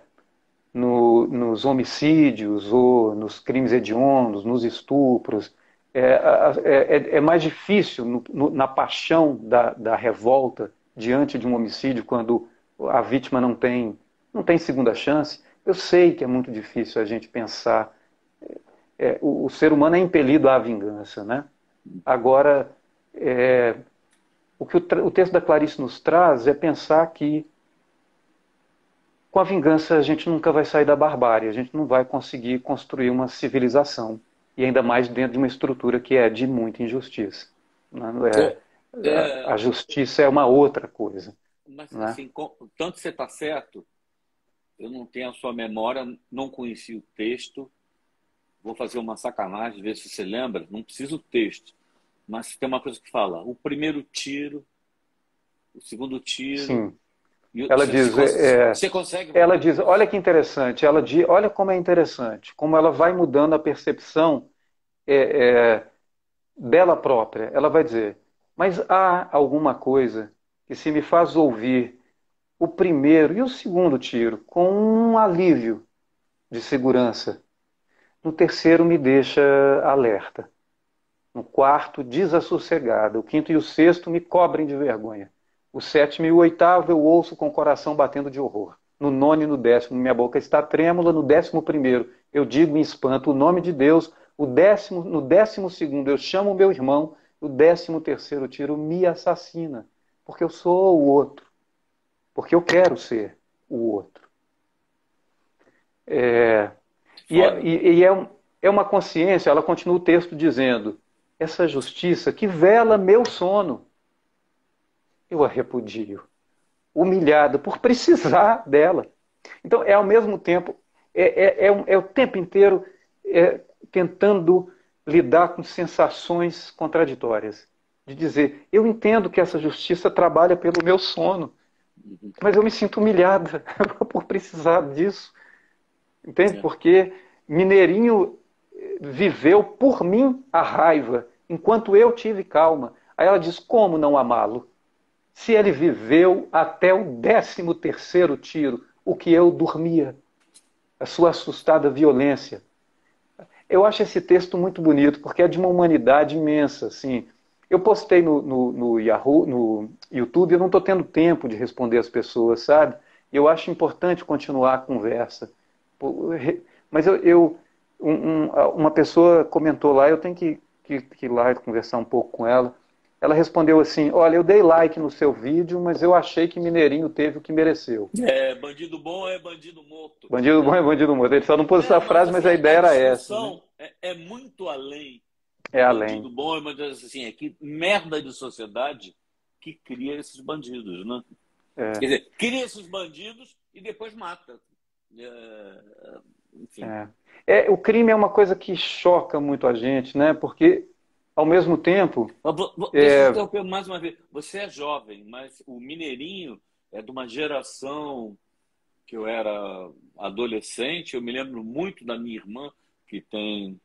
no, nos homicídios ou nos crimes hediondos, nos estupros, é, é, é mais difícil no, no, na paixão da, da revolta diante de um homicídio quando a vítima não tem, não tem segunda chance. Eu sei que é muito difícil a gente pensar. É, o, o, ser humano é impelido à vingança, né? Agora, é, o que o, o texto da Clarice nos traz é pensar que com a vingança a gente nunca vai sair da barbárie, a gente não vai conseguir construir uma civilização, e ainda mais dentro de uma estrutura que é de muita injustiça. Né? É, é, a justiça é uma outra coisa. Mas, né? assim, tanto você está certo, eu não tenho a sua memória, não conheci o texto, vou fazer uma sacanagem, ver se você lembra, não precisa o texto mas tem uma coisa que fala: o primeiro tiro, o segundo tiro, Sim. ela você, diz, você, é, você consegue. Ela diz, olha que interessante. Ela diz, olha como é interessante, como ela vai mudando a percepção é, é, dela própria. Ela vai dizer, mas há alguma coisa que se me faz ouvir o primeiro e o segundo tiro com um alívio de segurança. No terceiro me deixa alerta. No quarto, desassossegada. O quinto e o sexto me cobrem de vergonha. O sétimo e o oitavo eu ouço com o coração batendo de horror. No nono e no décimo, minha boca está trêmula. No décimo primeiro, eu digo em espanto o nome de Deus. O décimo, no décimo segundo, eu chamo meu irmão. O décimo terceiro tiro me assassina. Porque eu sou o outro. Porque eu quero ser o outro. É, e, é, e, é, é uma consciência, ela continua o texto dizendo: essa justiça que vela meu sono, eu a repudio, humilhada por precisar [laughs] dela. Então, é ao mesmo tempo, é, é, é, é o tempo inteiro é, tentando lidar com sensações contraditórias. De dizer, eu entendo que essa justiça trabalha pelo meu sono, mas eu me sinto humilhada [laughs] por precisar disso. Entende? É. Porque Mineirinho viveu por mim a raiva, enquanto eu tive calma. Aí ela diz: como não amá-lo? Se ele viveu até o décimo terceiro tiro, o que eu dormia, a sua assustada violência. Eu acho esse texto muito bonito, porque é de uma humanidade imensa. Assim. Eu postei no, no, no Yahoo, no YouTube, eu não estou tendo tempo de responder as pessoas, sabe? Eu acho importante continuar a conversa. Mas eu, eu um, uma pessoa comentou lá, eu tenho que, que, que ir lá e conversar um pouco com ela. Ela respondeu assim: Olha, eu dei like no seu vídeo, mas eu achei que Mineirinho teve o que mereceu. É, bandido bom é bandido morto. Bandido bom é bandido morto. Ele só não pôs é, essa frase, mas, mas a assim, ideia era essa. Né? É, é, muito além. É além. Bandido bom é bandido assim, é que merda de sociedade que cria esses bandidos, né? É. Quer dizer, cria esses bandidos e depois mata. É, enfim. É. é. o crime é uma coisa que choca muito a gente, né? Porque, ao mesmo tempo. Deixa é... eu interromper mais uma vez. Você é jovem, mas o Mineirinho é de uma geração que eu era adolescente. Eu me lembro muito da minha irmã, que tem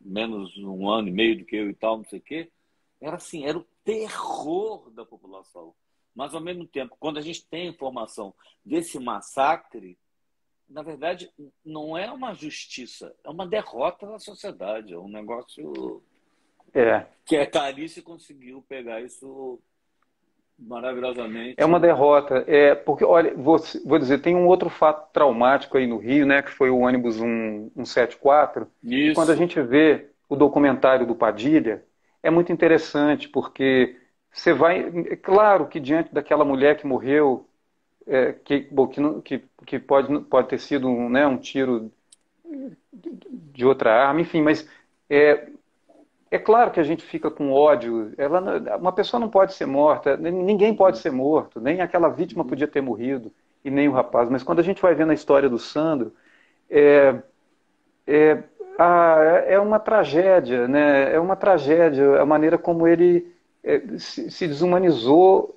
menos um ano e meio do que eu e tal, não sei o quê. Era assim, era o terror da população. Mas, ao mesmo tempo, quando a gente tem informação desse massacre, na verdade, não é uma justiça, é uma derrota da sociedade. É um negócio é. que a Clarice conseguiu pegar isso maravilhosamente. É uma derrota. É, porque, olha, vou, vou dizer, tem um outro fato traumático aí no Rio, né, que foi o ônibus 174. Isso. Quando a gente vê o documentário do Padilha, é muito interessante, porque você vai. É claro que diante daquela mulher que morreu é, que, bom, que, que, que, pode, pode ter sido um, né, um tiro de outra arma, enfim, mas é, é claro que a gente fica com ódio. Ela, uma pessoa não pode ser morta, ninguém pode ser morto, nem aquela vítima podia ter morrido, e nem o rapaz. Mas quando a gente vai vendo a história do Sandro, é, é, a, é uma tragédia, né? é uma tragédia a maneira como ele é, se, desumanizou,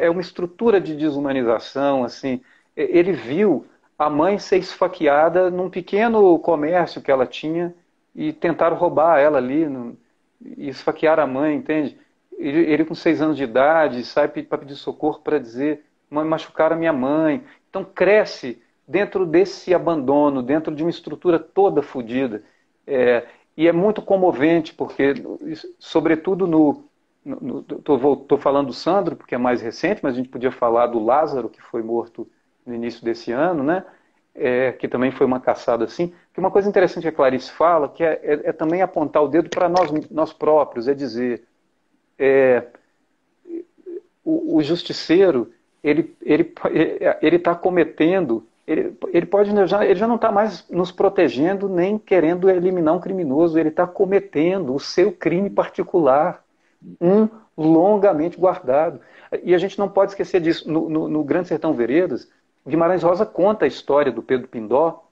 é uma estrutura de desumanização, assim. Ele viu a mãe ser esfaqueada num pequeno comércio que ela tinha e tentaram roubar ela ali e esfaquear a mãe, entende? Ele, ele com seis anos de idade sai para pedir socorro para dizer mãe machucaram a minha mãe. Então cresce dentro desse abandono, dentro de uma estrutura toda fodida. É, e é muito comovente, porque, sobretudo no, Estou falando do Sandro, porque é mais recente, mas a gente podia falar do Lázaro, que foi morto no início desse ano, né? É, que também foi uma caçada assim. Que uma coisa interessante que a Clarice fala, que é, é, é também apontar o dedo para nós, nós próprios, é dizer, é, o, o, justiceiro, ele ele ele está cometendo, ele, ele pode já, ele já não está mais nos protegendo nem querendo eliminar um criminoso, ele está cometendo o seu crime particular um longamente guardado. E a gente não pode esquecer disso. No, no, no Grande Sertão Veredas, Guimarães Rosa conta a história do Pedro Pindó,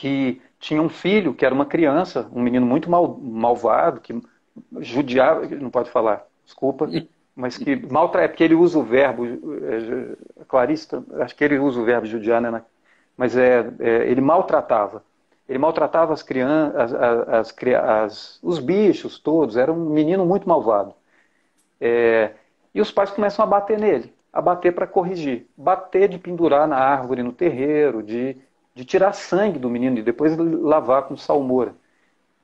que tinha um filho que era uma criança, um menino muito mal, malvado, que judiava, não pode falar, desculpa, mas que maltrata, é porque ele usa o verbo, é, Clarice, acho que ele usa o verbo judiar, né? Mas é, é ele maltratava. Ele maltratava as crianças, as, as, as, os bichos todos, era um menino muito malvado. É, e os pais começam a bater nele, a bater para corrigir. Bater de pendurar na árvore, no terreiro, de, de tirar sangue do menino e depois lavar com salmoura.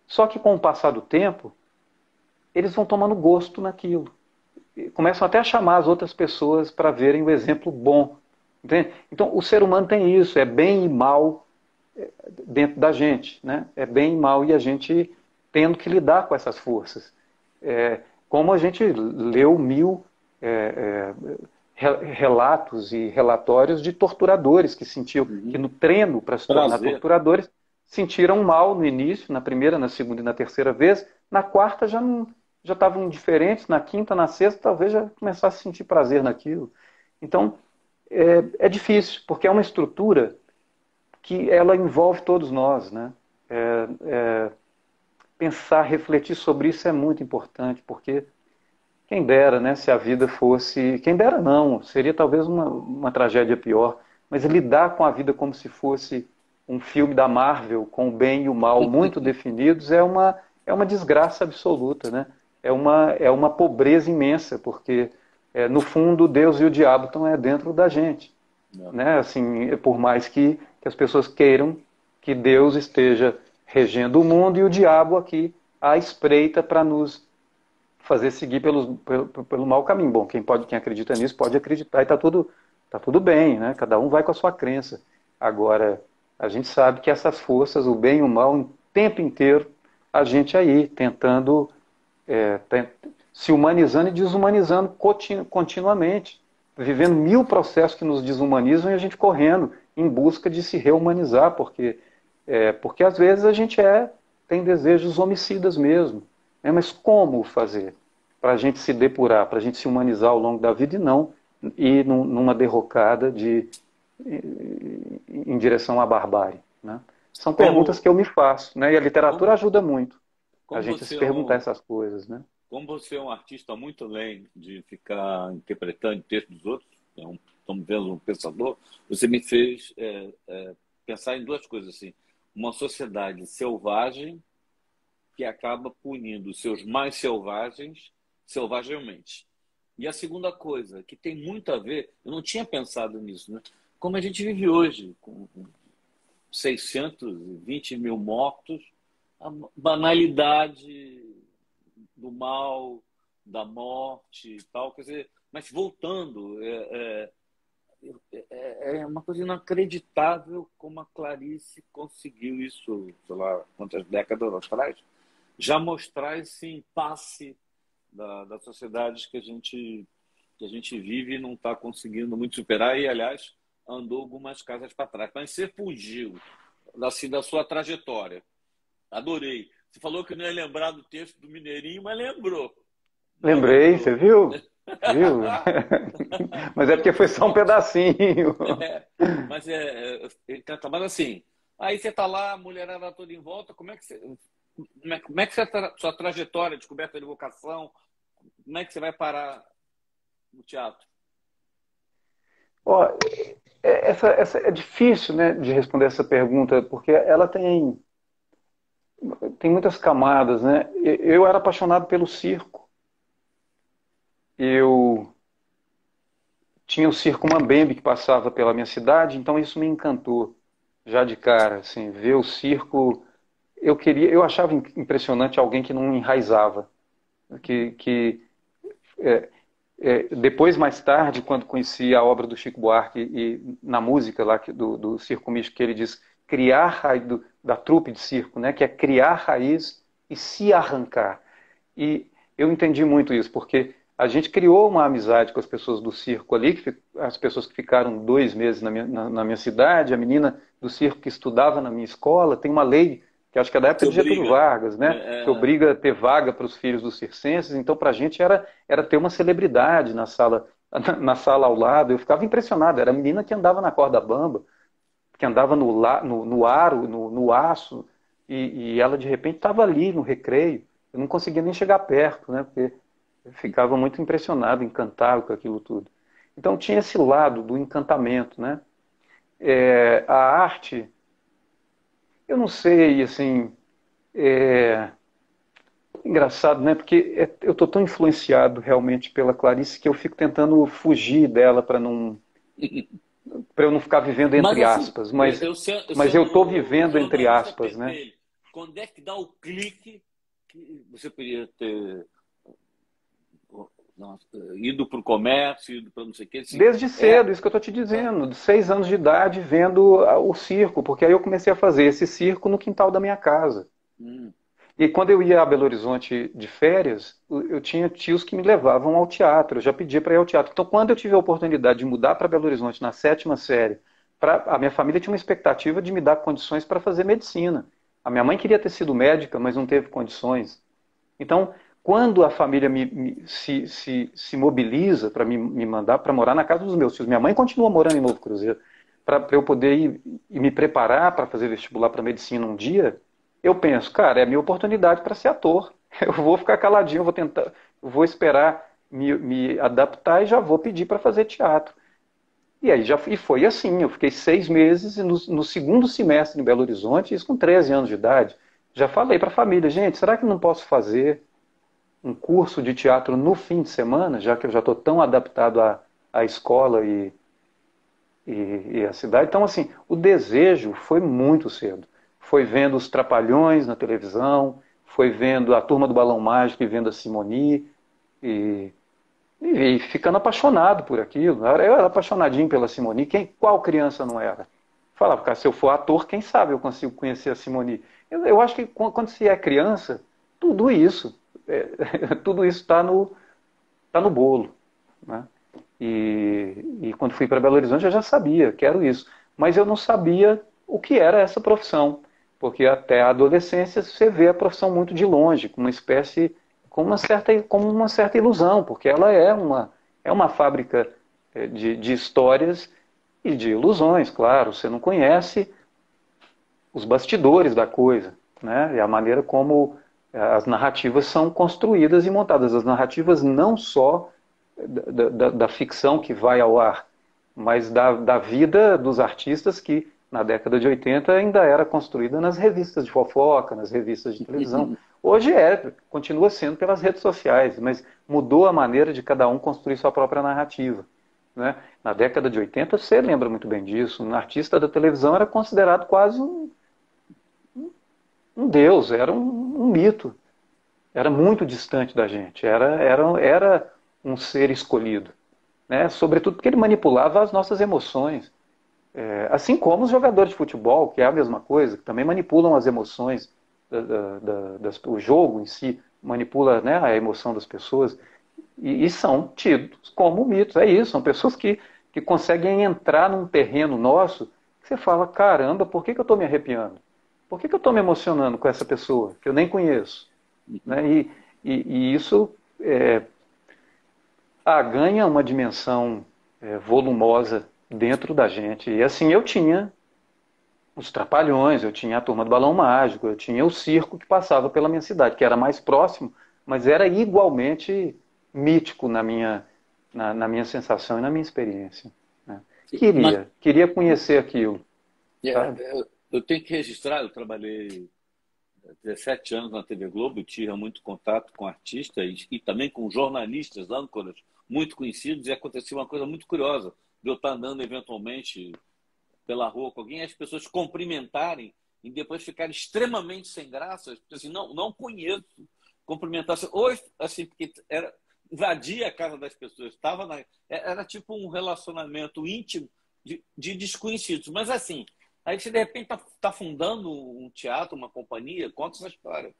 Só que com o passar do tempo, eles vão tomando gosto naquilo. Começam até a chamar as outras pessoas para verem o exemplo bom. Entende? Então, o ser humano tem isso, é bem e mal é, dentro da gente. Né? É bem e mal e a gente tendo que lidar com essas forças. É, como a gente leu mil é, é, relatos e relatórios de torturadores que sentiam uhum. que no treino para se tornar Prazer. torturadores sentiram mal no início, na primeira, na segunda e na terceira vez, na quarta já não já estavam indiferentes, na quinta, na sexta, talvez já começasse a sentir prazer naquilo. Então, é, é difícil, porque é uma estrutura que ela envolve todos nós, né? É, é, pensar, refletir sobre isso é muito importante, porque quem dera, né, se a vida fosse. Quem dera não, seria talvez uma, uma tragédia pior, mas lidar com a vida como se fosse um filme da Marvel, com o bem e o mal muito definidos, é uma, é uma desgraça absoluta, né? É uma, é uma pobreza imensa, porque é, no fundo Deus e o diabo estão é, dentro da gente. Né? Assim, por mais que, que as pessoas queiram que Deus esteja regendo o mundo e o diabo aqui à espreita para nos fazer seguir pelos, pelo, pelo mau caminho. Bom, quem pode, quem acredita nisso pode acreditar e está tudo, tá tudo bem, né? Cada um vai com a sua crença. Agora, a gente sabe que essas forças, o bem e o mal, o tempo inteiro, a gente aí tentando é, se humanizando e desumanizando continuamente, vivendo mil processos que nos desumanizam e a gente correndo em busca de se reumanizar, porque é, porque às vezes a gente é tem desejos homicidas mesmo. Né? Mas como fazer para a gente se depurar, para a gente se humanizar ao longo da vida e não ir numa derrocada de, em direção à barbárie? Né? São como, perguntas que eu me faço, né? e a literatura como, ajuda muito a gente se perguntar é um, essas coisas. Né? Como você é um artista muito além de ficar interpretando o texto dos outros, é um, estamos vendo um pensador, você me fez é, é, pensar em duas coisas assim uma sociedade selvagem que acaba punindo os seus mais selvagens selvagemmente. E a segunda coisa, que tem muito a ver, eu não tinha pensado nisso, né? como a gente vive hoje, com 620 mil mortos, a banalidade do mal, da morte e tal, quer dizer, mas voltando, é, é, é, é uma coisa inacreditável como a Clarice conseguiu isso, sei lá, quantas décadas atrás, já mostrar esse impasse da, das sociedades que a gente que a gente vive e não está conseguindo muito superar e aliás andou algumas casas para trás. Mas você fugiu assim, da sua trajetória. Adorei. Você falou que não ia lembrar do texto do Mineirinho, mas lembrou. Lembrei, lembrou. você viu? [laughs] Viu? [laughs] mas é porque foi só um pedacinho. É, mas é, ele tá mas assim, aí você tá lá, a mulherada toda em volta, como é que você. Como é, como é que você tá, sua trajetória, descoberta de vocação, como é que você vai parar no teatro? Ó, é, essa, essa, é difícil né, de responder essa pergunta, porque ela tem, tem muitas camadas. Né? Eu era apaixonado pelo circo eu tinha o circo Mambembe que passava pela minha cidade, então isso me encantou já de cara, assim, ver o circo. Eu queria, eu achava impressionante alguém que não enraizava, que, que é, é, depois mais tarde, quando conheci a obra do Chico Buarque e na música lá do, do circo místico que ele diz criar raiz do, da trupe de circo, né, que é criar raiz e se arrancar. E eu entendi muito isso, porque a gente criou uma amizade com as pessoas do circo ali, que, as pessoas que ficaram dois meses na minha, na, na minha, cidade, a menina do circo que estudava na minha escola, tem uma lei que acho que é da época de Getúlio Vargas, né? É, é... Que obriga a ter vaga para os filhos dos circenses. Então, para a gente era, era ter uma celebridade na sala, na, na, sala ao lado. Eu ficava impressionado. Era a menina que andava na corda bamba, que andava no, no, no aro, no, no aço, e, e, ela de repente estava ali no recreio. Eu não conseguia nem chegar perto, né? Porque Eu ficava muito impressionado, encantado com aquilo tudo. Então tinha esse lado do encantamento, né? É, a arte, eu não sei, assim, é, engraçado, né? Porque é, eu estou tão influenciado realmente pela Clarice que eu fico tentando fugir dela para não para eu não ficar vivendo entre mas, assim, aspas, mas eu, eu, mas eu estou vivendo entre aspas, né? Quando é que dá o clique que você poderia ter nossa, ido para o comércio, ido para não sei o quê. Assim, Desde cedo, é... isso que eu estou te dizendo, de seis anos de idade, vendo o circo, porque aí eu comecei a fazer esse circo no quintal da minha casa. Hum. E quando eu ia a Belo Horizonte de férias, eu tinha tios que me levavam ao teatro, eu já pedia para ir ao teatro. Então, quando eu tive a oportunidade de mudar para Belo Horizonte na sétima série, pra, a minha família tinha uma expectativa de me dar condições para fazer medicina. A minha mãe queria ter sido médica, mas não teve condições. Então, quando a família me, me, se, se, se, mobiliza para me, me, mandar para morar na casa dos meus tios, minha mãe continua morando em Novo Cruzeiro, para eu poder ir, ir me preparar para fazer vestibular para medicina um dia, eu penso, cara, é a minha oportunidade para ser ator. [laughs] Eu vou ficar caladinho, eu vou tentar, vou esperar me, adaptar e já vou pedir para fazer teatro. E aí já e foi assim, eu fiquei seis meses no, no, segundo semestre em Belo Horizonte, isso com 13 anos de idade. Já falei para a família, gente, será que não posso fazer um curso de teatro no fim de semana, já que eu já estou tão adaptado à, à escola e, e, e à cidade? Então, assim, o desejo foi muito cedo foi vendo os Trapalhões na televisão, foi vendo a Turma do Balão Mágico e vendo a Simoni, e, e, e ficando apaixonado por aquilo. Eu era apaixonadinho pela Simoni. Quem, qual criança não era? Falava, cara, se eu for ator, quem sabe eu consigo conhecer a Simoni. Eu, eu acho que quando se é criança, tudo isso, é, [laughs] tudo isso está no, tá no bolo. Né? E, e quando fui para Belo Horizonte eu já sabia, quero isso. Mas eu não sabia o que era essa profissão porque até a adolescência você vê a profissão muito de longe, com uma espécie, com uma certa, como uma certa ilusão, porque ela é uma, é uma fábrica é, de, de histórias e de ilusões, claro. Você não conhece os bastidores da coisa, né? E a maneira como as narrativas são construídas e montadas. As narrativas não só da, da, da ficção que vai ao ar, mas da, da vida dos artistas que na década de 80 ainda era construída nas revistas de fofoca, nas revistas de televisão. Uhum. Hoje é, continua sendo pelas redes sociais, mas mudou a maneira de cada um construir sua própria narrativa. Né? Na década de 80, você lembra muito bem disso, um artista da televisão era considerado quase um, um deus, era um, um mito. Era muito distante da gente, era, era, era um ser escolhido. Né? Sobretudo porque ele manipulava as nossas emoções. É, assim como os jogadores de futebol, que é a mesma coisa, que também manipulam as emoções, da, da, da, das, o jogo em si manipula né, a emoção das pessoas, e, e, são tidos como mitos. É isso, são pessoas que, que conseguem entrar num terreno nosso que você fala: caramba, por que, que eu estou me arrepiando? Por que, que eu estou me emocionando com essa pessoa que eu nem conheço? Né? E, e, e, isso é, ah, ganha uma dimensão é, volumosa dentro da gente. E assim eu tinha os Trapalhões, eu tinha a Turma do Balão Mágico, eu tinha o circo que passava pela minha cidade, que era mais próximo, mas era igualmente mítico na minha, na, na minha sensação e na minha experiência. Né? Queria, mas... queria conhecer aquilo. Yeah, eu, tenho que registrar, eu trabalhei 17 anos na TV Globo, tinha muito contato com artistas e, também com jornalistas, âncoras muito conhecidos, e acontecia uma coisa muito curiosa de eu estar andando eventualmente pela rua com alguém, as pessoas cumprimentarem e depois ficarem extremamente sem graça, assim, não, não conheço, cumprimentar, hoje, assim, porque era, invadia a casa das pessoas, estava na, era tipo um relacionamento íntimo de, de desconhecidos, mas assim, aí você de repente está tá fundando um teatro, uma companhia, conta essa história.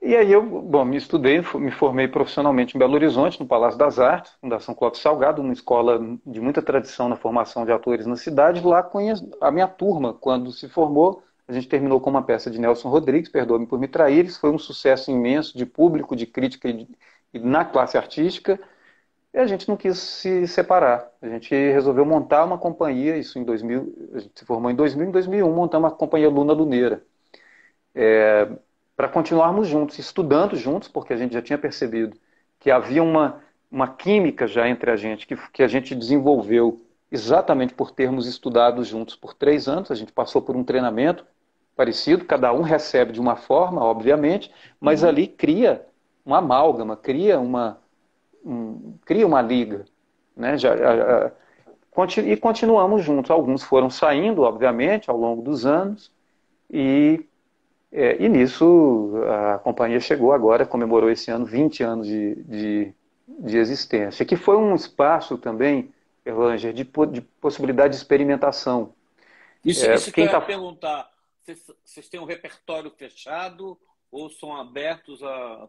E aí eu, bom, me estudei, me formei profissionalmente em Belo Horizonte, no Palácio das Artes, Fundação Clóvis Salgado, uma escola de muita tradição na formação de atores na cidade. Lá conheço a minha turma, quando se formou, a gente terminou com uma peça de Nelson Rodrigues, Perdoa-me por me trair, foi um sucesso imenso de público, de crítica e, de, e na classe artística. E a gente não quis se separar. A gente resolveu montar uma companhia, isso em 2000, a gente se formou em 2000, em 2001 montamos a companhia Luna Luneira. É, para continuarmos juntos, estudando juntos, porque a gente já tinha percebido que havia uma, uma química já entre a gente, que, que a gente desenvolveu exatamente por termos estudado juntos por três anos. A gente passou por um treinamento parecido, cada um recebe de uma forma, obviamente, mas uhum. ali cria uma amálgama, cria uma, um, cria uma liga. Né? Já, a, e continuamos juntos. Alguns foram saindo, obviamente, ao longo dos anos, e, é, e nisso a companhia chegou agora, comemorou esse ano 20 anos de, de, de existência, que foi um espaço também, Erlanger, de, de possibilidade de experimentação. Isso, é, isso que eu tá... perguntar. Vocês, vocês têm um repertório fechado ou são abertos a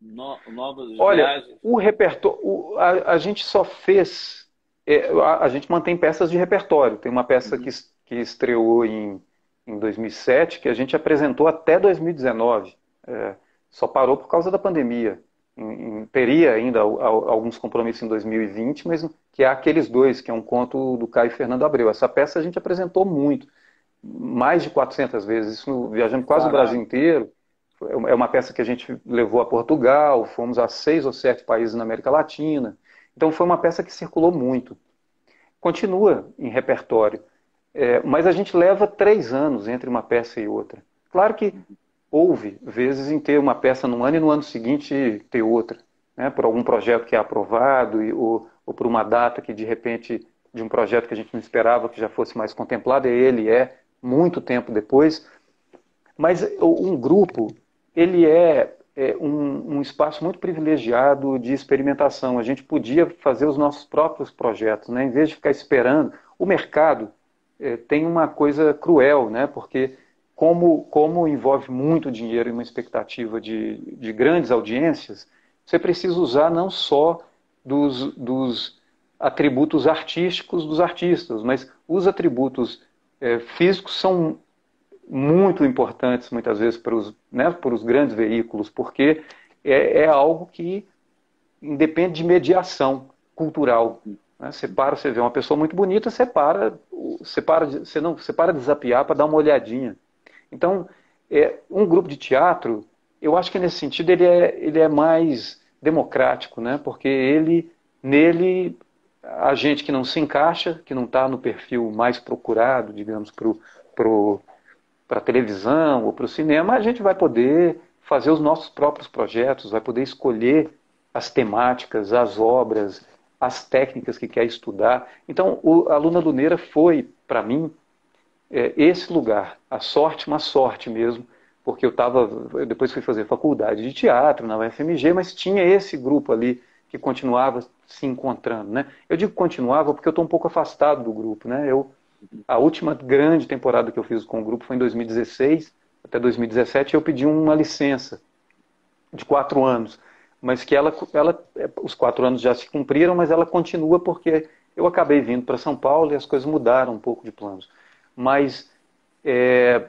no, novas Olha, viagens? o repertório, a, a gente só fez, é, a, a, gente mantém peças de repertório. Tem uma peça uhum. que, que estreou em, em 2007 que a gente apresentou até 2019. É, só parou por causa da pandemia. Em, em, teria ainda alguns compromissos em 2020, mas que é aqueles dois, que é um conto do Caio Fernando Abreu. Essa peça a gente apresentou muito, mais de 400 vezes, isso no, viajando quase Caraca. o Brasil inteiro. É uma peça que a gente levou a Portugal, fomos a seis ou sete países na América Latina. Então foi uma peça que circulou muito. Continua em repertório. É, mas a gente leva três anos entre uma peça e outra. Claro que houve vezes em ter uma peça num ano e no ano seguinte ter outra, né, por algum projeto que é aprovado e, ou, ou por uma data que de repente de um projeto que a gente não esperava que já fosse mais contemplado, e ele é muito tempo depois. Mas um grupo, ele é, é um, um, espaço muito privilegiado de experimentação. A gente podia fazer os nossos próprios projetos, né? em vez de ficar esperando. O mercado é, tem uma coisa cruel, né? porque como, como envolve muito dinheiro e uma expectativa de, de grandes audiências, você precisa usar não só dos, dos atributos artísticos dos artistas, mas os atributos é, físicos são muito importantes muitas vezes para os, né, para os grandes veículos, porque é, é algo que independe de mediação cultural. Né? Você para, você vê uma pessoa muito bonita, você para, você para, você não, você para de desapiar para dar uma olhadinha. Então, é, um grupo de teatro, eu acho que nesse sentido ele é, ele é mais democrático, né? porque ele, nele, a gente que não se encaixa, que não está no perfil mais procurado, digamos, para a televisão ou para o cinema, a gente vai poder fazer os nossos próprios projetos, vai poder escolher as temáticas, as obras, as técnicas que quer estudar. Então, o, a Luna Luneira foi, para mim, é, esse lugar, a sorte, uma sorte mesmo, porque eu estava, depois fui fazer faculdade de teatro na UFMG, mas tinha esse grupo ali que continuava se encontrando, né? Eu digo continuava porque eu estou um pouco afastado do grupo, né? Eu, a última grande temporada que eu fiz com o grupo foi em 2016, até 2017 eu pedi uma licença de quatro anos, mas que ela, ela, os quatro anos já se cumpriram, mas ela continua porque eu acabei vindo para São Paulo e as coisas mudaram um pouco de planos. Mas, é,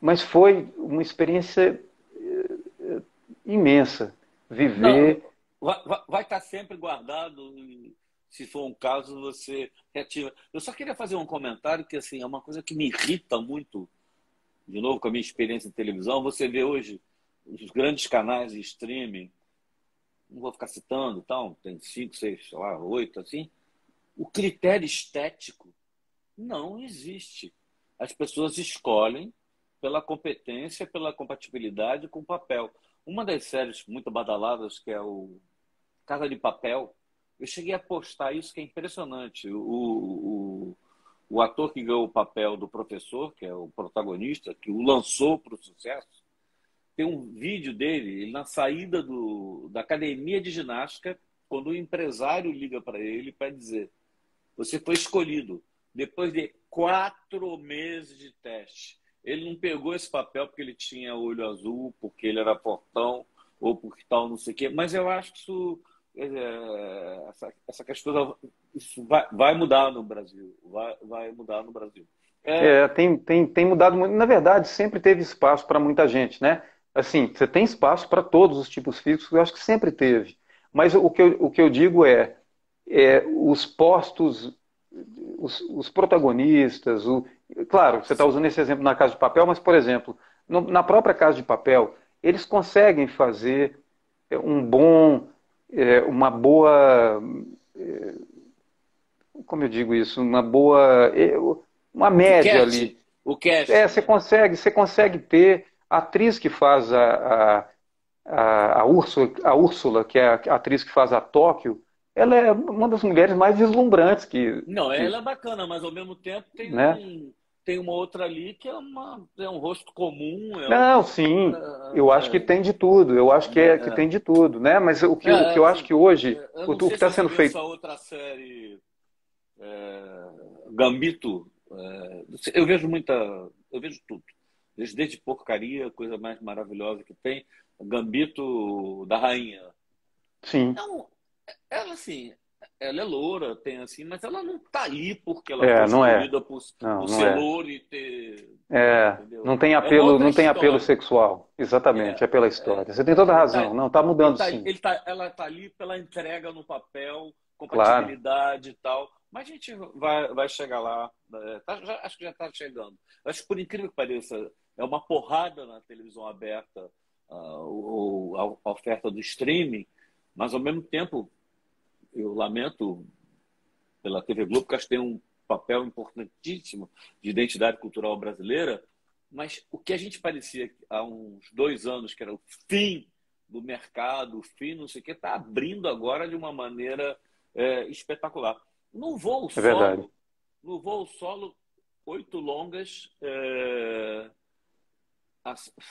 mas foi uma experiência é, imensa viver. Não vai, estar sempre guardado. Se for um caso, você reativa. Eu só queria fazer um comentário que assim é uma coisa que me irrita muito. De novo, com a minha experiência em televisão, você vê hoje os grandes canais de streaming, não vou ficar citando, tal, tem cinco, seis, sei lá, oito, assim. O critério estético não existe. As pessoas escolhem pela competência, pela compatibilidade com o papel. Uma das séries muito badaladas, que é o Casa de Papel, eu cheguei a postar isso que é impressionante. O, o, o ator que ganhou o papel do professor, que é o protagonista, que o lançou para o sucesso, tem um vídeo dele na saída do, da academia de ginástica, quando o empresário liga para ele para dizer: Você foi escolhido depois de quatro meses de teste. Ele não pegou esse papel porque ele tinha olho azul, porque ele era portão ou porque tal, não sei o quê. Mas eu acho que isso essa, essa questão isso vai, vai mudar no Brasil, vai, vai mudar no Brasil. É... é, tem, tem, tem mudado muito. Na verdade, sempre teve espaço para muita gente, né? Assim, você tem espaço para todos os tipos físicos, eu acho que sempre teve. Mas o que eu, o que eu digo é, é os postos, os, os protagonistas, o, claro, você está usando esse exemplo na Casa de Papel, mas, por exemplo, no, na própria Casa de Papel, eles conseguem fazer um bom, é, uma boa, é, como eu digo isso, uma boa, é, uma média ali. O cast. É, você consegue, você consegue ter a atriz que faz a, a a, a, Úrsula, a Úrsula, que é a atriz que faz a Tóquio, ela é uma das mulheres mais deslumbrantes que. Não, que, ela é bacana, mas ao mesmo tempo tem, né? um, tem uma outra ali que é, uma, é um rosto comum. É Não, sim. É, eu acho que tem de tudo. Eu acho que, é, é. que tem de tudo, né? Mas o que, o que eu acho que hoje. o, o que está sendo feito. Essa outra série. Gambito. eu vejo muita. Eu vejo tudo. Desde porcaria, coisa mais maravilhosa que tem. Gambito da Rainha. Sim. Então, ela assim, ela é loura, tem assim, mas ela não tá aí porque ela é, não é. por, não, por não ser é. loura e ter. É, não tem é apelo, é não tem apelo sexual. Exatamente, é, é pela história. Você tem toda a razão. Tá, não, tá mudando ele tá, sim. Tá, ela tá ali pela entrega no papel, compatibilidade claro. e tal. Mas a gente vai, vai chegar lá. Né? Tá, já, acho que já está chegando. Acho que, por incrível que pareça, é uma porrada na televisão aberta uh, a, a oferta do streaming, mas ao mesmo tempo eu lamento pela TV Globo, que acho que tem um papel importantíssimo de identidade cultural brasileira, mas o que a gente parecia há uns dois anos, que era o fim do mercado, o fim não sei o que, está abrindo agora de uma maneira é, espetacular. No voo é solo, verdade. no voo solo, oito longas, é,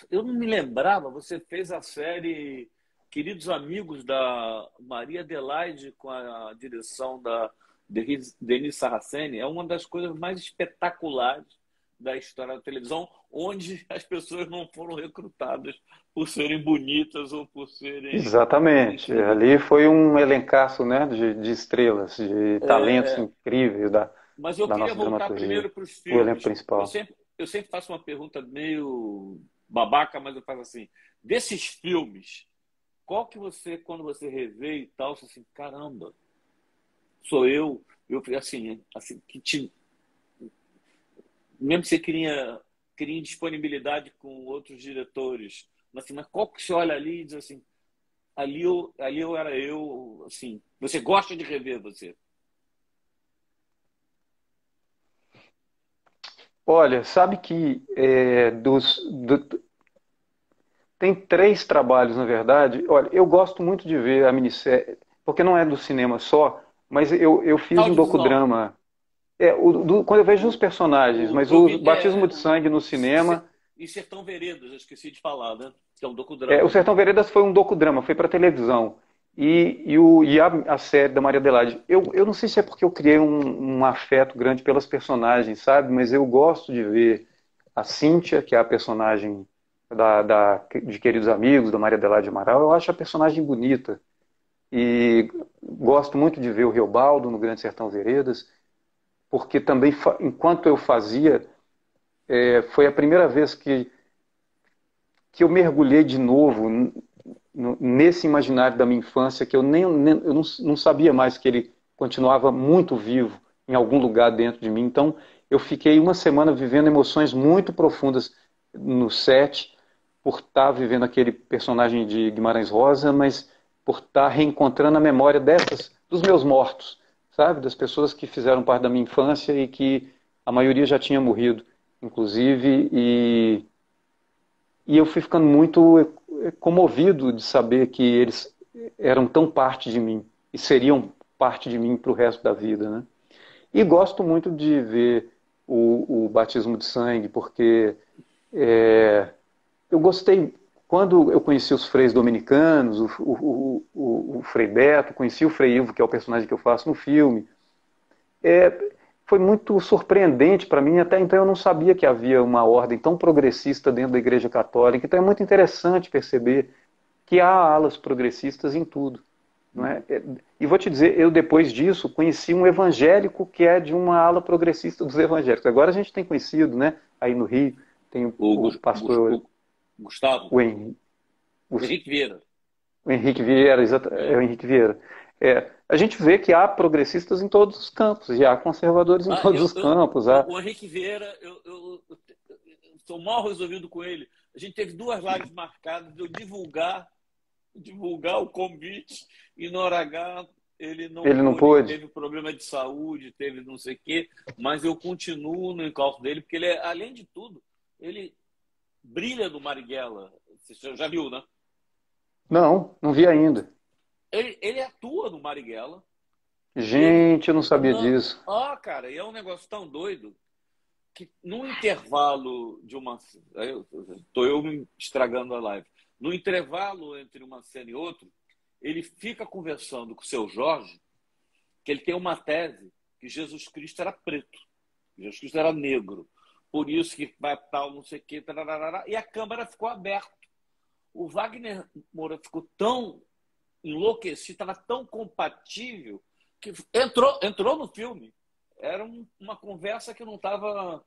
eu não me lembrava, você fez a série Queridos Amigos da Maria Adelaide com a direção da Denise Saraceni. É uma das coisas mais espetaculares da história da televisão, onde [laughs] as pessoas não foram recrutadas por serem bonitas ou por serem. Exatamente. Ali foi um elencaço né, de, de estrelas, de talentos é... incríveis da. Mas eu da queria voltar primeiro para os filmes. O elenco principal. Eu sempre, eu sempre faço uma pergunta meio babaca, mas eu faço assim: desses filmes, qual que você, quando você revê e tal, você assim, caramba, sou eu, eu assim, assim que te, mesmo que você queria, queria disponibilidade com outros diretores, mas, assim, mas qual que você olha ali e diz assim, ali eu, ali eu era eu, assim, você gosta de rever você? Olha, sabe que é, dos, do, tem três trabalhos, na verdade. Olha, eu gosto muito de ver a minissérie, porque não é do cinema só, mas eu, eu fiz um docudrama. É, o, do, quando eu vejo os personagens, mas o, o Batismo é, de Sangue no cinema. E Sertão Veredas, eu esqueci de falar, né? Que é um docudrama. É, o Sertão Veredas foi um docudrama, foi para televisão. E, e, o, e a, a, série da Maria Adelaide. Eu, eu não sei se é porque eu criei um, um afeto grande pelas personagens, sabe? Mas eu gosto de ver a Cíntia, que é a personagem da, da, de Queridos Amigos, da Maria Adelaide Amaral. Eu acho a personagem bonita. E gosto muito de ver o Riobaldo no Grande Sertão Veredas, porque também, enquanto eu fazia, é, foi a primeira vez que, que eu mergulhei de novo nesse imaginário da minha infância que eu nem, nem eu não, não, sabia mais que ele continuava muito vivo em algum lugar dentro de mim. Então eu fiquei uma semana vivendo emoções muito profundas no set por estar vivendo aquele personagem de Guimarães Rosa, mas por estar reencontrando a memória dessas dos meus mortos, sabe, das pessoas que fizeram parte da minha infância e que a maioria já tinha morrido, inclusive e e eu fui ficando muito comovido de saber que eles eram tão parte de mim e seriam parte de mim para o resto da vida, né? E gosto muito de ver o, o batismo de sangue, porque é, eu gostei quando eu conheci os freis dominicanos, o, o, o, o, Frei Beto, conheci o Frei Ivo, que é o personagem que eu faço no filme. É, foi muito surpreendente para mim, até então eu não sabia que havia uma ordem tão progressista dentro da Igreja Católica, então é muito interessante perceber que há alas progressistas em tudo. Não é? é e vou te dizer, eu depois disso conheci um evangélico que é de uma ala progressista dos evangélicos. Agora a gente tem conhecido, né, aí no Rio, tem o, o, o pastor... O, Gustavo? O, Henrique, o Henrique Vieira. O Henrique Vieira, exato, é o Henrique Vieira. É, a gente vê que há progressistas em todos os campos, e há conservadores em ah, todos eu, os campos. Há... O Henrique Vieira, eu, eu, eu, estou mal resolvido com ele. A gente teve duas lives marcadas de eu divulgar divulgar o convite e no hora H ele não, ele não pôde, teve problema de saúde, teve não sei o quê, mas eu continuo no encalço dele, porque ele, é, além de tudo, ele brilha no Marighella. Você já viu, né? Não, não vi ainda. Ele, ele atua no Marighella. Gente, eu não sabia não, disso. Ah, cara, e é um negócio tão doido que no intervalo de uma. Estou eu me estragando a live. No intervalo entre uma cena e outra, ele fica conversando com o seu Jorge, que ele tem uma tese que Jesus Cristo era preto, Jesus Cristo era negro. Por isso que vai tal, não sei o quê, tararara, e a câmera ficou aberta. O Wagner Moura ficou tão enlouquecido, estava tão compatível, que entrou, entrou no filme. Era um, uma conversa que não estava.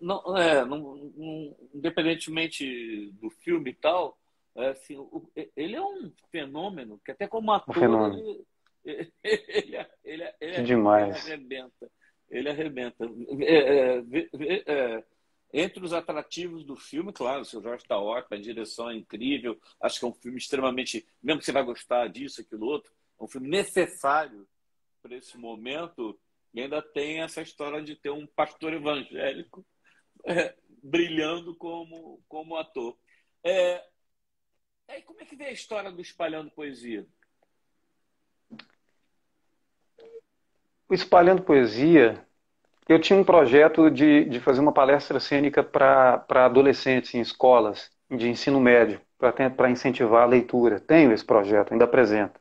Não, é, não, não, independentemente do filme e tal, é, assim, o, ele é um fenômeno que até como ator um [laughs] ele, ele, ele, ele, ele, demais. ele arrebenta. Ele arrebenta. É, é, é, entre os atrativos do filme, claro, o seu Jorge está ótimo, a direção é incrível, acho que é um filme extremamente, mesmo que você vai gostar disso, aquilo outro, é um filme necessário para esse momento, e ainda tem essa história de ter um pastor evangélico é, brilhando como, como ator. É, aí como é que vem a história do Espalhando Poesia? O Espalhando Poesia eu tinha um projeto de, de fazer uma palestra cênica para adolescentes em escolas de ensino médio, para incentivar a leitura. Tenho esse projeto, ainda apresento.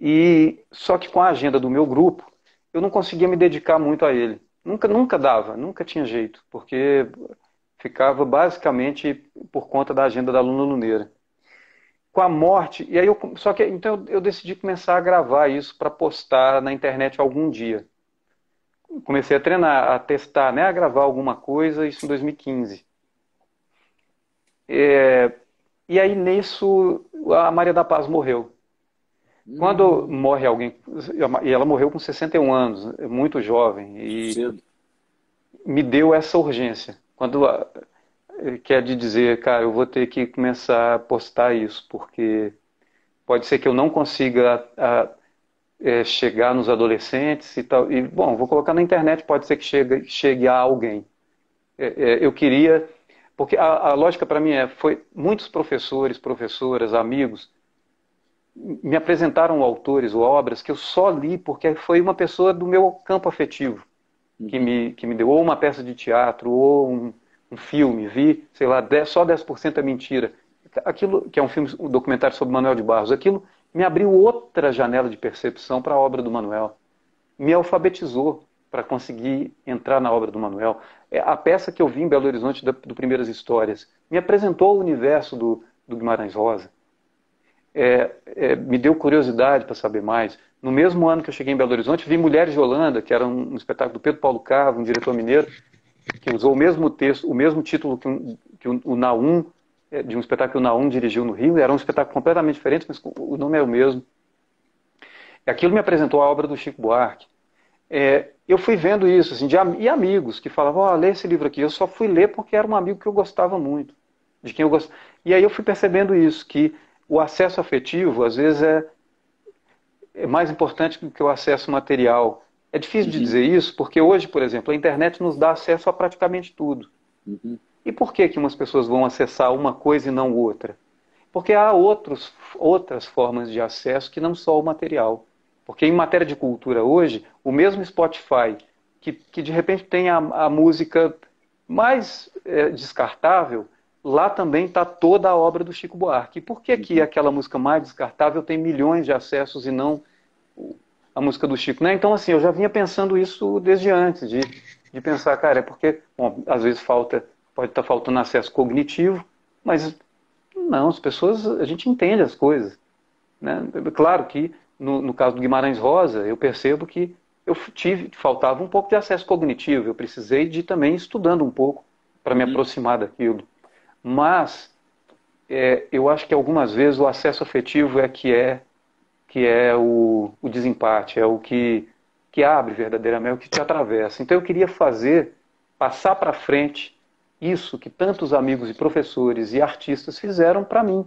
E só que com a agenda do meu grupo, eu não conseguia me dedicar muito a ele. Nunca, nunca dava, nunca tinha jeito, porque ficava basicamente por conta da agenda da aluna luneira. Com a morte, e aí eu, só que então eu decidi começar a gravar isso para postar na internet algum dia comecei a treinar, a testar, né, a gravar alguma coisa, isso em 2015. É, e aí nisso a Maria da Paz morreu. Quando hum. morre alguém, e ela morreu com 61 anos, muito jovem, e Cedo. me deu essa urgência. Quando quer de dizer, cara, eu vou ter que começar a postar isso, porque pode ser que eu não consiga a, é, chegar nos adolescentes e tal. E, bom, vou colocar na internet, pode ser que chegue, chegue a alguém. É, é, eu queria. Porque a, a lógica para mim é: foi muitos professores, professoras, amigos me apresentaram autores ou obras que eu só li porque foi uma pessoa do meu campo afetivo que me, que me deu ou uma peça de teatro ou um, um filme, vi, sei lá, 10, só 10% é mentira. Aquilo que é um filme, um documentário sobre Manuel de Barros, aquilo me abriu outra janela de percepção para a obra do Manuel. Me alfabetizou para conseguir entrar na obra do Manuel. É, a peça que eu vi em Belo Horizonte do, do Primeiras Histórias me apresentou o universo do, do Guimarães Rosa. É, é, me deu curiosidade para saber mais. No mesmo ano que eu cheguei em Belo Horizonte, vi Mulheres de Holanda, que era um, um espetáculo do Pedro Paulo Cavo, um diretor mineiro, que usou o mesmo texto, o mesmo título que, um, que o, Naum é, de um espetáculo que o Naum dirigiu no Rio, era um espetáculo completamente diferente, mas o nome é o mesmo. Aquilo me apresentou a obra do Chico Buarque. É, eu fui vendo isso, assim, de, e amigos que falavam, ó, oh, lê esse livro aqui. Eu só fui ler porque era um amigo que eu gostava muito, de quem eu gost... E aí eu fui percebendo isso, que o acesso afetivo, às vezes, é, é mais importante do que o acesso material. É difícil uhum. de dizer isso, porque hoje, por exemplo, a internet nos dá acesso a praticamente tudo. Uhum. E por que, que umas pessoas vão acessar uma coisa e não outra? Porque há outros, outras formas de acesso que não só o material. Porque em matéria de cultura hoje, o mesmo Spotify, que, que de repente tem a, a música mais é, descartável, lá também está toda a obra do Chico Buarque. E por que, que uhum. aquela música mais descartável tem milhões de acessos e não a música do Chico? Né? Então, assim, eu já vinha pensando isso desde antes, de, de pensar, cara, é porque, bom, às vezes falta pode estar faltando acesso cognitivo, mas não, as pessoas, a gente entende as coisas. Né? Claro que no, no caso do Guimarães Rosa, eu percebo que eu tive, faltava um pouco de acesso cognitivo, eu precisei de também estudando um pouco para me uhum. aproximar daquilo. Mas é, eu acho que algumas vezes o acesso afetivo é que é que é o, o desempate, é o que, que abre verdadeiramente, é o que te atravessa. Então eu queria fazer, passar para frente isso que tantos amigos e professores e artistas fizeram para mim.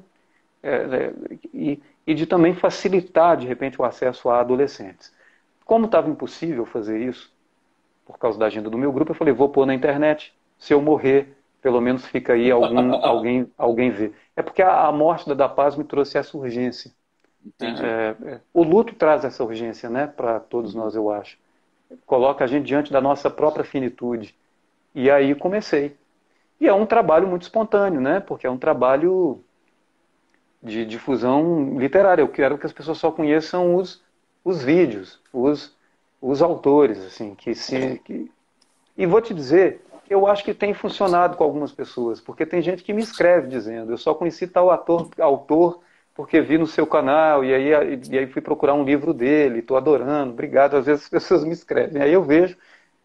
é, é, e, e de também facilitar, de repente, o acesso a adolescentes. Como estava impossível fazer isso, por causa da agenda do meu grupo, eu falei, vou pôr na internet. Se eu morrer, pelo menos fica aí algum, [laughs] alguém, alguém ver. É porque a, a morte da Da Paz me trouxe essa urgência. É, é, o luto traz essa urgência, né, para todos nós, eu acho. Coloca a gente diante da nossa própria finitude. E aí comecei. E é um trabalho muito espontâneo, né? Porque é um trabalho de difusão literária. Eu quero que as pessoas só conheçam os, os vídeos, os, os autores, assim, que se. Que... E vou te dizer, eu acho que tem funcionado com algumas pessoas, porque tem gente que me escreve dizendo, eu só conheci tal ator, autor porque vi no seu canal e aí, e aí fui procurar um livro dele, estou adorando, obrigado. Às vezes as pessoas me escrevem, aí eu vejo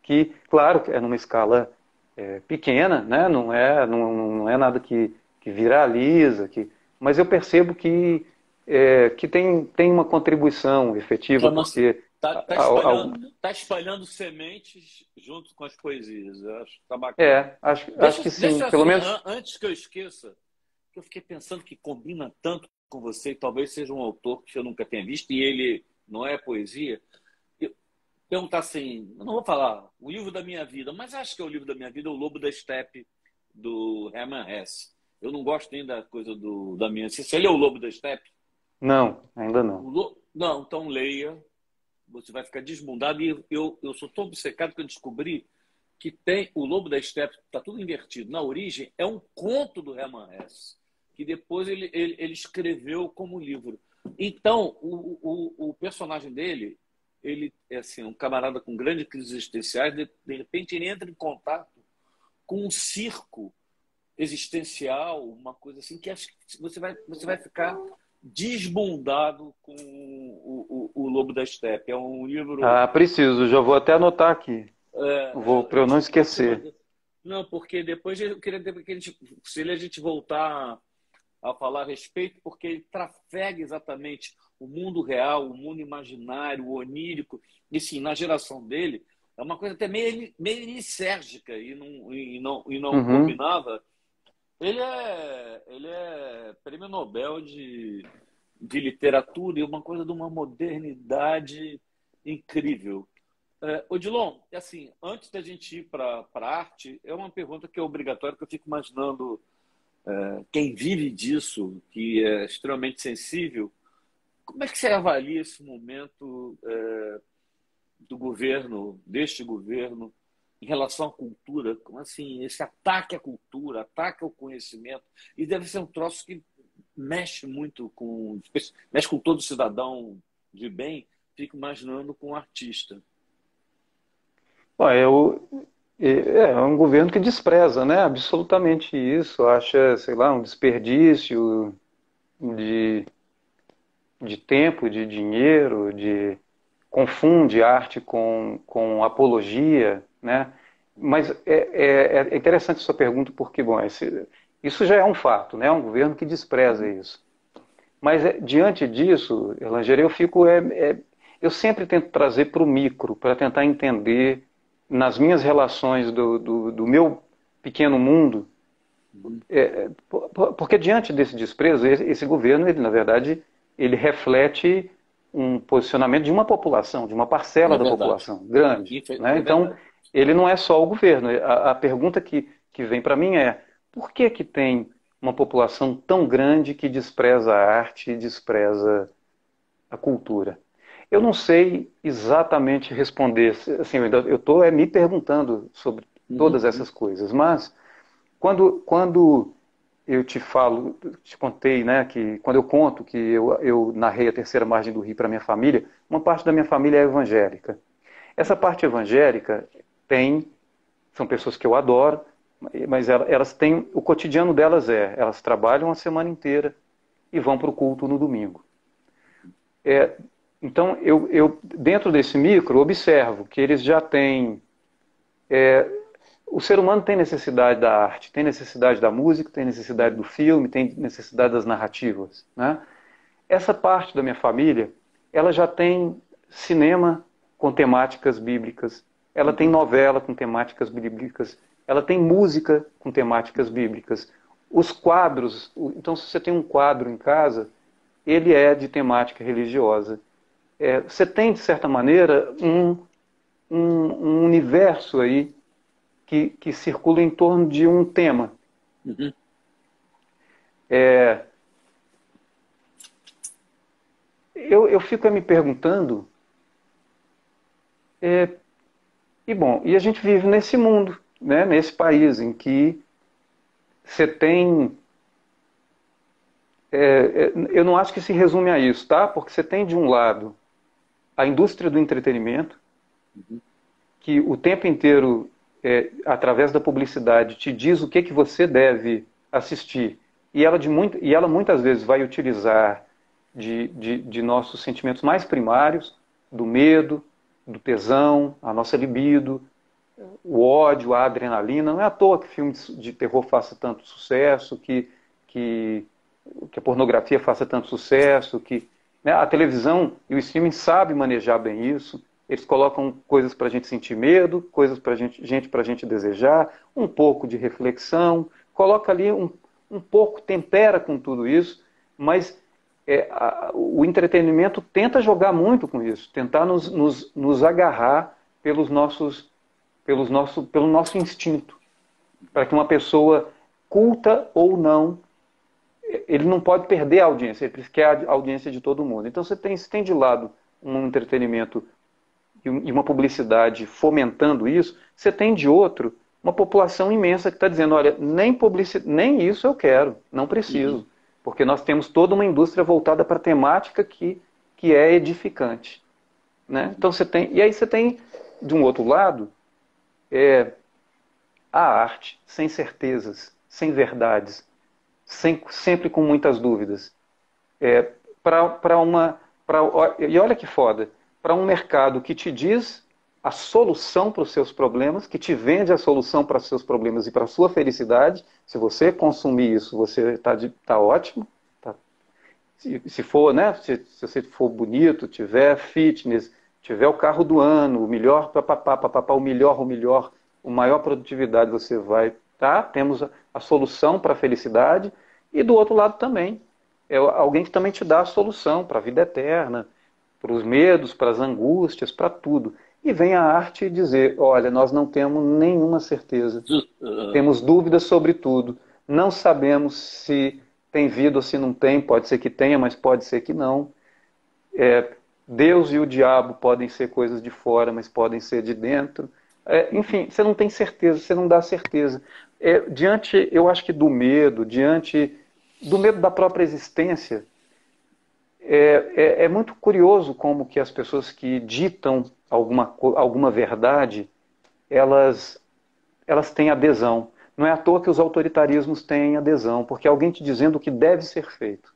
que, claro, é numa escala é, pequena, né? não, é, não, não é nada que, que viraliza, que, mas eu percebo que, é, que tem, tem uma contribuição efetiva, então, porque... Está tá espalhando, tá espalhando, sementes junto com as poesias. Eu acho que tá bacana. É, acho, deixa, acho que sim. Pelo assim, menos... Antes que eu esqueça, que eu fiquei pensando que combina tanto com você, talvez seja um autor que eu nunca tenha visto, e ele não é poesia. Eu, perguntar assim, eu não vou falar o livro da minha vida, mas acho que é o livro da minha vida, O Lobo da Steppe, do Herman Hesse. Eu não gosto nem da coisa do, da minha. Você leu O Lobo da Steppe? Não, ainda não. Lo... Não, então leia. Você vai ficar desmundado. E eu, eu sou tão obcecado que eu descobri que tem o Lobo da Steppe, está tudo invertido. Na origem, é um conto do Herman Hesse que depois ele, ele, ele escreveu como livro. Então, o, o, o, personagem dele, ele é assim, um camarada com grandes crises existenciais, de, de repente ele entra em contato com um circo existencial, uma coisa assim, que acho que você vai, você vai ficar desbundado com o, o, o Lobo da Steppe. É um livro. Ah, preciso, já vou até anotar aqui. É, vou para eu não esquecer. Não, porque depois eu queria que a gente, se a gente voltar a falar a respeito, porque ele trafega exatamente o mundo real, o mundo imaginário, o onírico. E sim, na geração dele, é uma coisa até meio, meio iniciérgica e não, e não, e não uhum. combinava. Ele é, ele é prêmio Nobel de, de literatura e uma coisa de uma modernidade incrível. É, Odilon, assim, antes da gente ir para a arte, é uma pergunta que é obrigatória, que eu fico imaginando quem vive disso, que é extremamente sensível, como é que você avalia esse momento é, do governo, deste governo, em relação à cultura? Como assim, esse ataque à cultura, ataque ao conhecimento, e deve ser um troço que mexe muito com, mexe com todo cidadão de bem, fico imaginando com o artista. Bom, eu, é, é um governo que despreza, né, absolutamente isso, acha, sei lá, um desperdício de, de tempo, de dinheiro, de confunde arte com, com apologia, né? Mas é, é, é interessante sua pergunta porque, bom, esse, isso já é um fato, né? É um governo que despreza isso. Mas é, diante disso, Elanger, eu fico, é, é, eu sempre tento trazer para o micro, para tentar entender nas minhas relações do, do, do meu pequeno mundo, é, porque diante desse desprezo, esse governo, ele, na verdade, ele reflete um posicionamento de uma população, de uma parcela é da população grande. É né? Então, ele não é só o governo. A, a pergunta que, que vem para mim é por que, que tem uma população tão grande que despreza a arte e despreza a cultura? Eu não sei exatamente responder, assim, eu estou é, me perguntando sobre todas uhum. essas coisas, mas quando, quando eu te falo, te contei, né, que quando eu conto que eu, eu narrei a terceira margem do rio para minha família, uma parte da minha família é evangélica. Essa parte evangélica tem, são pessoas que eu adoro, mas elas têm, o cotidiano delas é, elas trabalham a semana inteira e vão para o culto no domingo. É, então, eu, eu, dentro desse micro, observo que eles já têm. É, o ser humano tem necessidade da arte, tem necessidade da música, tem necessidade do filme, tem necessidade das narrativas. Né? Essa parte da minha família, ela já tem cinema com temáticas bíblicas, ela tem novela com temáticas bíblicas, ela tem música com temáticas bíblicas. os quadros, então se você tem um quadro em casa, ele é de temática religiosa. É, você tem, de certa maneira, um, um, um, universo aí que, que circula em torno de um tema. Uhum. É, eu, eu fico me perguntando, é, e bom, e a gente vive nesse mundo, né, nesse país em que você tem. É, é, eu não acho que se resume a isso, tá? Porque você tem de um lado a indústria do entretenimento, que o tempo inteiro, é, através da publicidade, te diz o que, que você deve assistir. E ela, de muito, e ela muitas vezes vai utilizar de, de, de nossos sentimentos mais primários, do medo, do tesão, a nossa libido, o ódio, a adrenalina. Não é à toa que filmes de terror faça tanto sucesso, que, que, que a pornografia faça tanto sucesso, que né, a televisão e o streaming sabem manejar bem isso. Eles colocam coisas para a gente sentir medo, coisas para gente, gente para a gente desejar, um pouco de reflexão, coloca ali um, um pouco, tempera com tudo isso, mas é, a, o entretenimento tenta jogar muito com isso, tentar nos, nos, nos agarrar pelos nossos pelos nosso, pelo nosso instinto. Para que uma pessoa culta ou não, ele não pode perder a audiência, ele quer a audiência de todo mundo. Então você tem, você tem de lado um entretenimento e uma publicidade fomentando isso, você tem de outro uma população imensa que está dizendo, olha, nem, publici nem isso eu quero, não preciso. Uhum. Porque nós temos toda uma indústria voltada para a temática que, que é edificante. Né? Então você tem. E aí você tem, de um outro lado, é, a arte sem certezas, sem verdades, sem, sempre com muitas dúvidas. É, para uma. Pra, e olha que foda, para um mercado que te diz a solução para os seus problemas, que te vende a solução para os seus problemas e para a sua felicidade. Se você consumir isso, você está tá ótimo. Tá? Se, se, for, né? Se, se, você for bonito, tiver fitness, tiver o carro do ano, o melhor papapá, papapá, o melhor, o melhor, o maior produtividade você vai tá? Temos a, solução para a felicidade e do outro lado também é alguém que também te dá a solução para a vida eterna, para os medos, para as angústias, para tudo. E vem a arte dizer: olha, nós não temos nenhuma certeza, temos dúvidas sobre tudo, não sabemos se tem vida ou se não tem, pode ser que tenha, mas pode ser que não. É, Deus e o diabo podem ser coisas de fora, mas podem ser de dentro. É, enfim, você não tem certeza, você não dá certeza. É, diante, eu acho que do medo, diante do medo da própria existência, é, é, é, muito curioso como que as pessoas que ditam alguma, alguma verdade, elas, elas têm adesão. Não é à toa que os autoritarismos têm adesão, porque alguém te dizendo o que deve ser feito.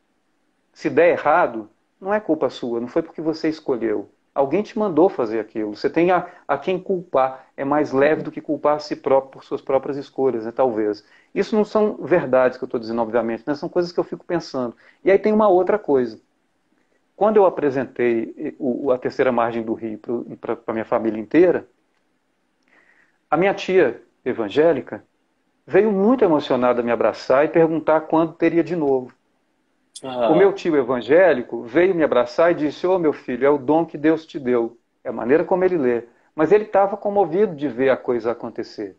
Se der errado, não é culpa sua, não foi porque você escolheu. Alguém te mandou fazer aquilo. Você tem a, a quem culpar. É mais leve do que culpar a si próprio por suas próprias escolhas, né, talvez. Isso não são verdades que eu estou dizendo, obviamente, né? são coisas que eu fico pensando. E aí tem uma outra coisa. Quando eu apresentei o, a terceira margem do Rio para a minha família inteira, a minha tia evangélica veio muito emocionada me abraçar e perguntar quando teria de novo. O meu tio evangélico veio me abraçar e disse: Ô oh, meu filho, é o dom que Deus te deu. É a maneira como ele lê. Mas ele estava comovido de ver a coisa acontecer.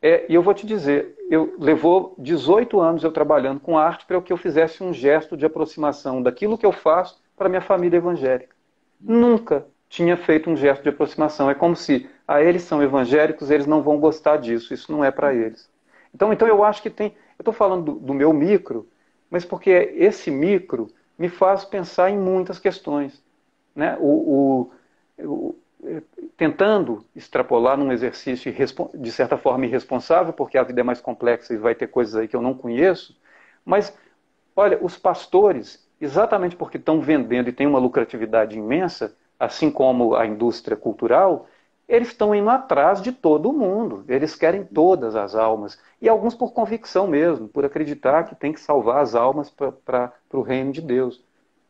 É, e eu vou te dizer: eu levou 18 anos eu trabalhando com arte para que eu fizesse um gesto de aproximação daquilo que eu faço para minha família evangélica. Nunca tinha feito um gesto de aproximação. É como se, ah, eles são evangélicos, eles não vão gostar disso, isso não é para eles. Então, então eu acho que tem. Eu estou falando do, do meu micro, mas porque esse micro me faz pensar em muitas questões. Né? O, o, o, tentando extrapolar num exercício de certa forma irresponsável, porque a vida é mais complexa e vai ter coisas aí que eu não conheço, mas olha, os pastores, exatamente porque estão vendendo e têm uma lucratividade imensa, assim como a indústria cultural, eles estão indo atrás de todo mundo. Eles querem todas as almas. E alguns por convicção mesmo, por acreditar que tem que salvar as almas para o reino de Deus.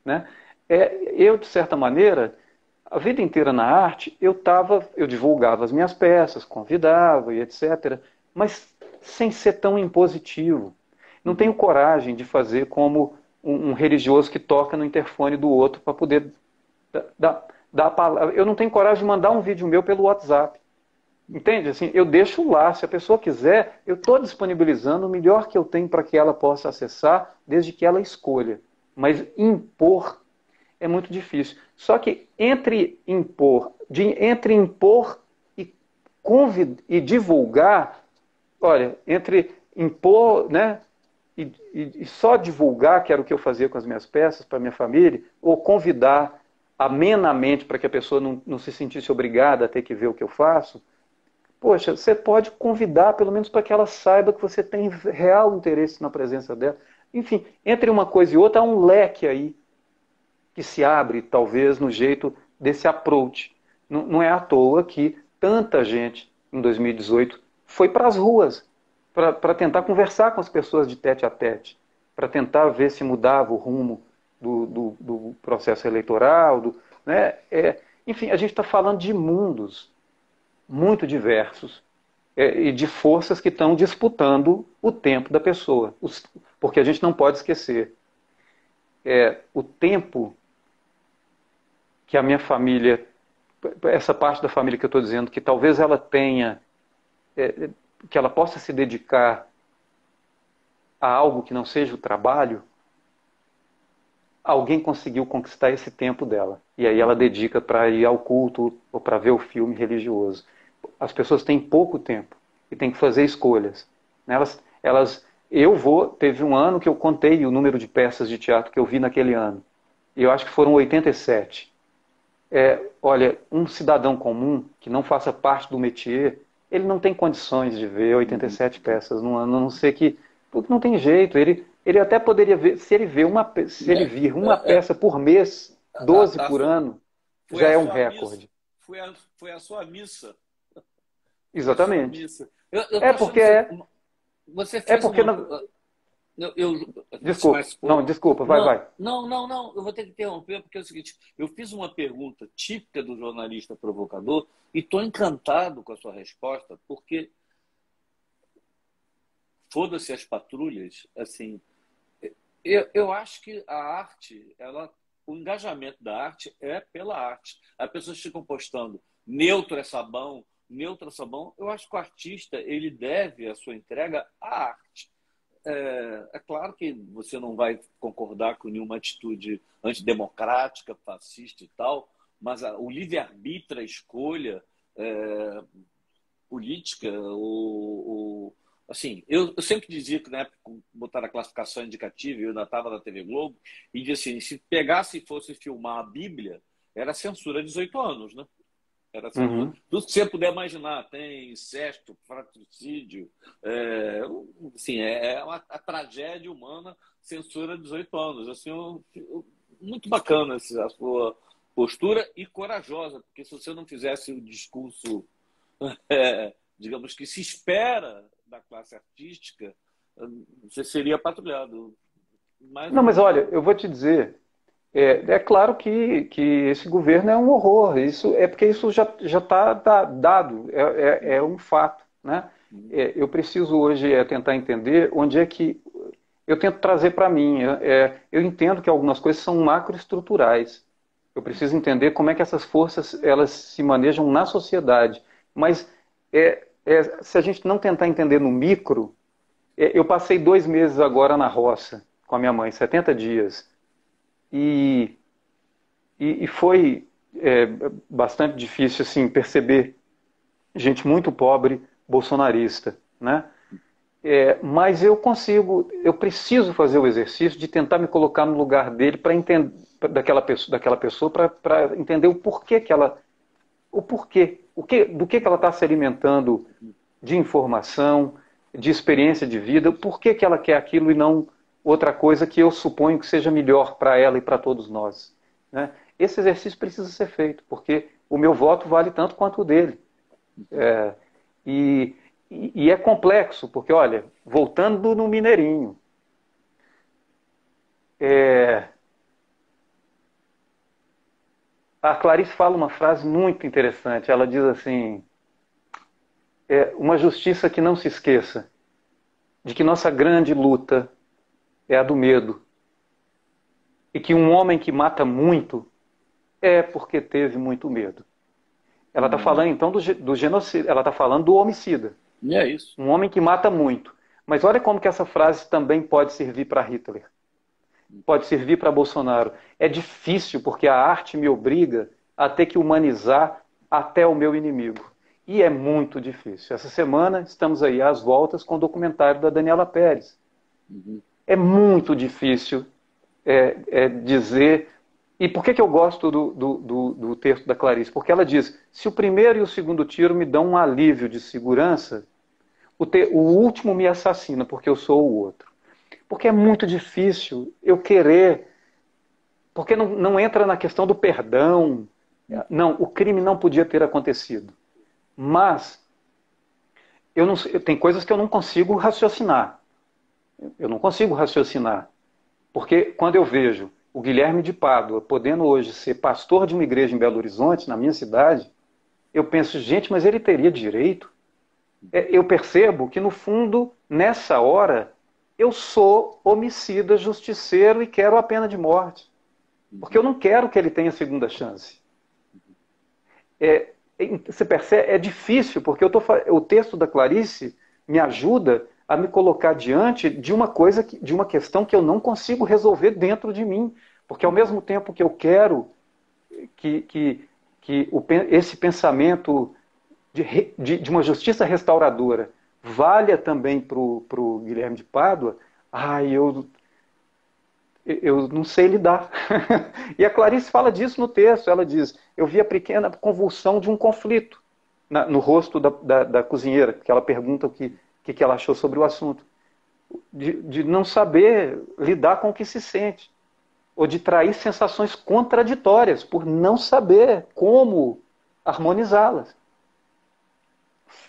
Né? É, eu, de certa maneira, a vida inteira na arte, eu tava, eu divulgava as minhas peças, convidava e etc. Mas sem ser tão impositivo. Não tenho coragem de fazer como um, um religioso que toca no interfone do outro para poder dar, dar a palavra. Eu não tenho coragem de mandar um vídeo meu pelo WhatsApp. Entende? Assim, eu deixo lá. Se a pessoa quiser, eu estou disponibilizando o melhor que eu tenho para que ela possa acessar, desde que ela escolha. Mas impor é muito difícil. Só que entre impor, de, entre impor e, convid, e divulgar, olha, entre impor, né, e, e, e só divulgar, que era o que eu fazia com as minhas peças para minha família, ou convidar amenamente para que a pessoa não, não se sentisse obrigada a ter que ver o que eu faço, poxa, você pode convidar, pelo menos para que ela saiba que você tem real interesse na presença dela. Enfim, entre uma coisa e outra, há um leque aí que se abre, talvez, no jeito desse approach. Não, não é à toa que tanta gente, em 2018, foi para as ruas para tentar conversar com as pessoas de tete a tete, para tentar ver se mudava o rumo do, do, do processo eleitoral. Do, né? É, enfim, a gente está falando de mundos muito diversos é, e de forças que estão disputando o tempo da pessoa. Os, porque a gente não pode esquecer. É, o tempo que a minha família, essa parte da família que eu estou dizendo, que talvez ela tenha, é, que ela possa se dedicar a algo que não seja o trabalho, alguém conseguiu conquistar esse tempo dela. E aí ela dedica para ir ao culto ou para ver o filme religioso as pessoas têm pouco tempo e têm que fazer escolhas. Elas, elas, eu vou, teve um ano que eu contei o número de peças de teatro que eu vi naquele ano. E eu acho que foram 87. É, olha, um cidadão comum que não faça parte do métier, ele não tem condições de ver 87 peças no ano, a não ser que porque não tem jeito. Ele, ele até poderia ver, se ele vê uma, se ele vir uma peça por mês, 12 por ano, já é um recorde. Foi a, foi a sua missa Exatamente. Eu, eu é porque é. Você fez é porque uma... não... eu, eu... Desculpa, Mas, não, desculpa, vai, não, vai. Não, não, não, eu vou ter que interromper porque é o seguinte: eu fiz uma pergunta típica do jornalista provocador e estou encantado com a sua resposta, porque foda-se as patrulhas, assim, eu, eu acho que a arte, ela, o engajamento da arte é pela arte. As pessoas ficam postando neutro é sabão, neutro sabão, eu acho que o artista ele deve a sua entrega à arte. É, é, claro que você não vai concordar com nenhuma atitude antidemocrática, fascista e tal, mas a, o livre-arbítrio, a escolha é, política, o, o assim, eu, eu, sempre dizia que na época botaram a classificação indicativa, eu ainda estava na TV Globo, e dizia assim, se pegasse e fosse filmar a Bíblia, era censura de 18 anos, né? Era assim, uhum. tudo que você puder imaginar. Tem incesto, fratricídio. É, assim, é, é uma, a tragédia humana censura 18 anos. Assim, eu, eu, muito bacana a sua postura e corajosa, porque se você não fizesse o discurso, [laughs] é, digamos que se espera da classe artística, você seria patrulhado. Mas, não, mas olha, eu vou te dizer, é, é, claro que, que esse governo é um horror. Isso é porque isso já está dado, é, é, é, um fato. Né? É, eu preciso hoje é, tentar entender onde é que eu tento trazer para mim. É, eu entendo que algumas coisas são macroestruturais. Eu preciso entender como é que essas forças elas se manejam na sociedade. Mas se a gente não tentar entender no micro, eu passei dois meses agora na roça com a minha mãe, 70 dias. E, e, e foi é, bastante difícil assim perceber gente muito pobre bolsonarista, né? É, mas eu consigo, eu preciso fazer o exercício de tentar me colocar no lugar dele para entender daquela pessoa, daquela pessoa para entender o porquê que ela, o porquê, o que, do que, que ela está se alimentando de informação, de experiência de vida, o porquê que ela quer aquilo e não outra coisa que eu suponho que seja melhor para ela e para todos nós. Né? Esse exercício precisa ser feito, porque o meu voto vale tanto quanto o dele. É, e, e, é complexo, porque, olha, voltando no Mineirinho, é, a Clarice fala uma frase muito interessante. Ela diz assim: é, uma justiça que não se esqueça de que nossa grande luta é a do medo. E que um homem que mata muito é porque teve muito medo. Ela está hum. falando então do, do genocídio, ela está falando do homicida. E é isso. Um homem que mata muito. Mas olha como que essa frase também pode servir para Hitler. Pode servir para Bolsonaro. É difícil porque a arte me obriga a ter que humanizar até o meu inimigo. E é muito difícil. Essa semana estamos aí às voltas com o documentário da Daniela Pérez. Uhum. É muito difícil é, é dizer. E por que, que eu gosto do, do, do, do texto da Clarice? Porque ela diz: se o primeiro e o segundo tiro me dão um alívio de segurança, o, te, o último me assassina porque eu sou o outro. Porque é muito difícil eu querer. Porque não, não entra na questão do perdão. Não, o crime não podia ter acontecido. Mas eu não, tem coisas que eu não consigo raciocinar. Eu não consigo raciocinar. Porque quando eu vejo o Guilherme de Pádua podendo hoje ser pastor de uma igreja em Belo Horizonte, na minha cidade, eu penso, gente, mas ele teria direito? É, eu percebo que, no fundo, nessa hora, eu sou homicida, justiceiro e quero a pena de morte. Porque eu não quero que ele tenha segunda chance. É, você percebe, é difícil, porque tô, o texto da Clarice me ajuda a me colocar diante de uma coisa, de uma questão que eu não consigo resolver dentro de mim. Porque ao mesmo tempo que eu quero que, que, que o, esse pensamento de, de, de, uma justiça restauradora valha também para o Guilherme de Pádua, ai, eu, eu não sei lidar. [laughs] e a Clarice fala disso no texto. Ela diz: Eu vi a pequena convulsão de um conflito na, no rosto da, da, da, cozinheira, que ela pergunta o que, que, que ela achou sobre o assunto. De, de não saber lidar com o que se sente, ou de trair sensações contraditórias por não saber como harmonizá-las.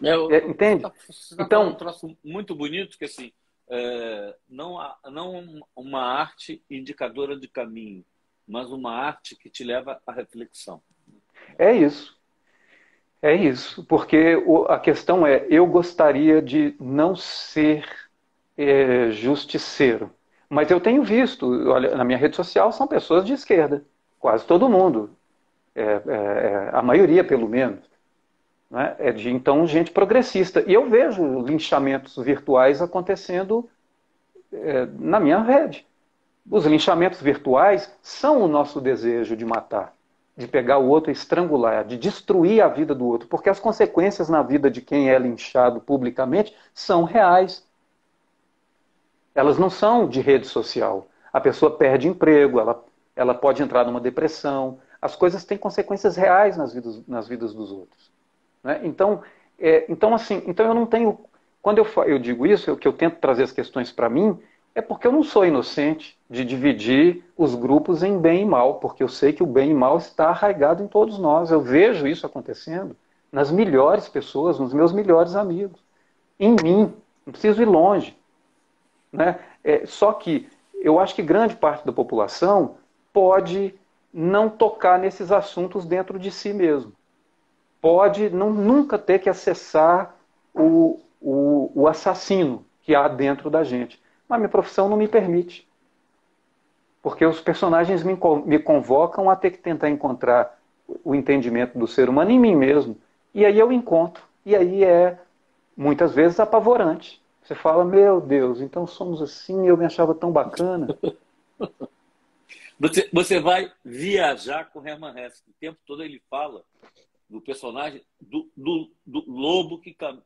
É, é, entende? Você tá então, um troço muito bonito que assim é, não, não uma arte indicadora de caminho, mas uma arte que te leva à reflexão. É isso. É isso. Porque o, a questão é: eu gostaria de não ser é, justiceiro. Mas eu tenho visto, olha, na minha rede social são pessoas de esquerda, quase todo mundo, é, é, é a maioria pelo menos, né? é de então gente progressista. E eu vejo linchamentos virtuais acontecendo é, na minha rede. Os linchamentos virtuais são o nosso desejo de matar, de pegar o outro e estrangular, de destruir a vida do outro, porque as consequências na vida de quem é linchado publicamente são reais. Elas não são de rede social. A pessoa perde emprego, ela, ela pode entrar numa depressão. As coisas têm consequências reais nas vidas, nas vidas dos outros. Né? Então, é, então, assim, então eu não tenho. Quando eu, eu digo isso, eu, que eu tento trazer as questões para mim, é porque eu não sou inocente de dividir os grupos em bem e mal, porque eu sei que o bem e mal está arraigado em todos nós. Eu vejo isso acontecendo nas melhores pessoas, nos meus melhores amigos, em mim. Não preciso ir longe. Né? É, só que eu acho que grande parte da população pode não tocar nesses assuntos dentro de si mesmo pode não, nunca ter que acessar o, o, o assassino que há dentro da gente. Mas minha profissão não me permite. Porque os personagens me, me convocam a ter que tentar encontrar o entendimento do ser humano em mim mesmo. E aí eu encontro. E aí é, muitas vezes, apavorante. Você fala, meu Deus, então somos assim, eu me achava tão bacana. [laughs] Você, você vai viajar com Herman Hesse. O tempo todo ele fala do personagem do, do, do lobo que caminha.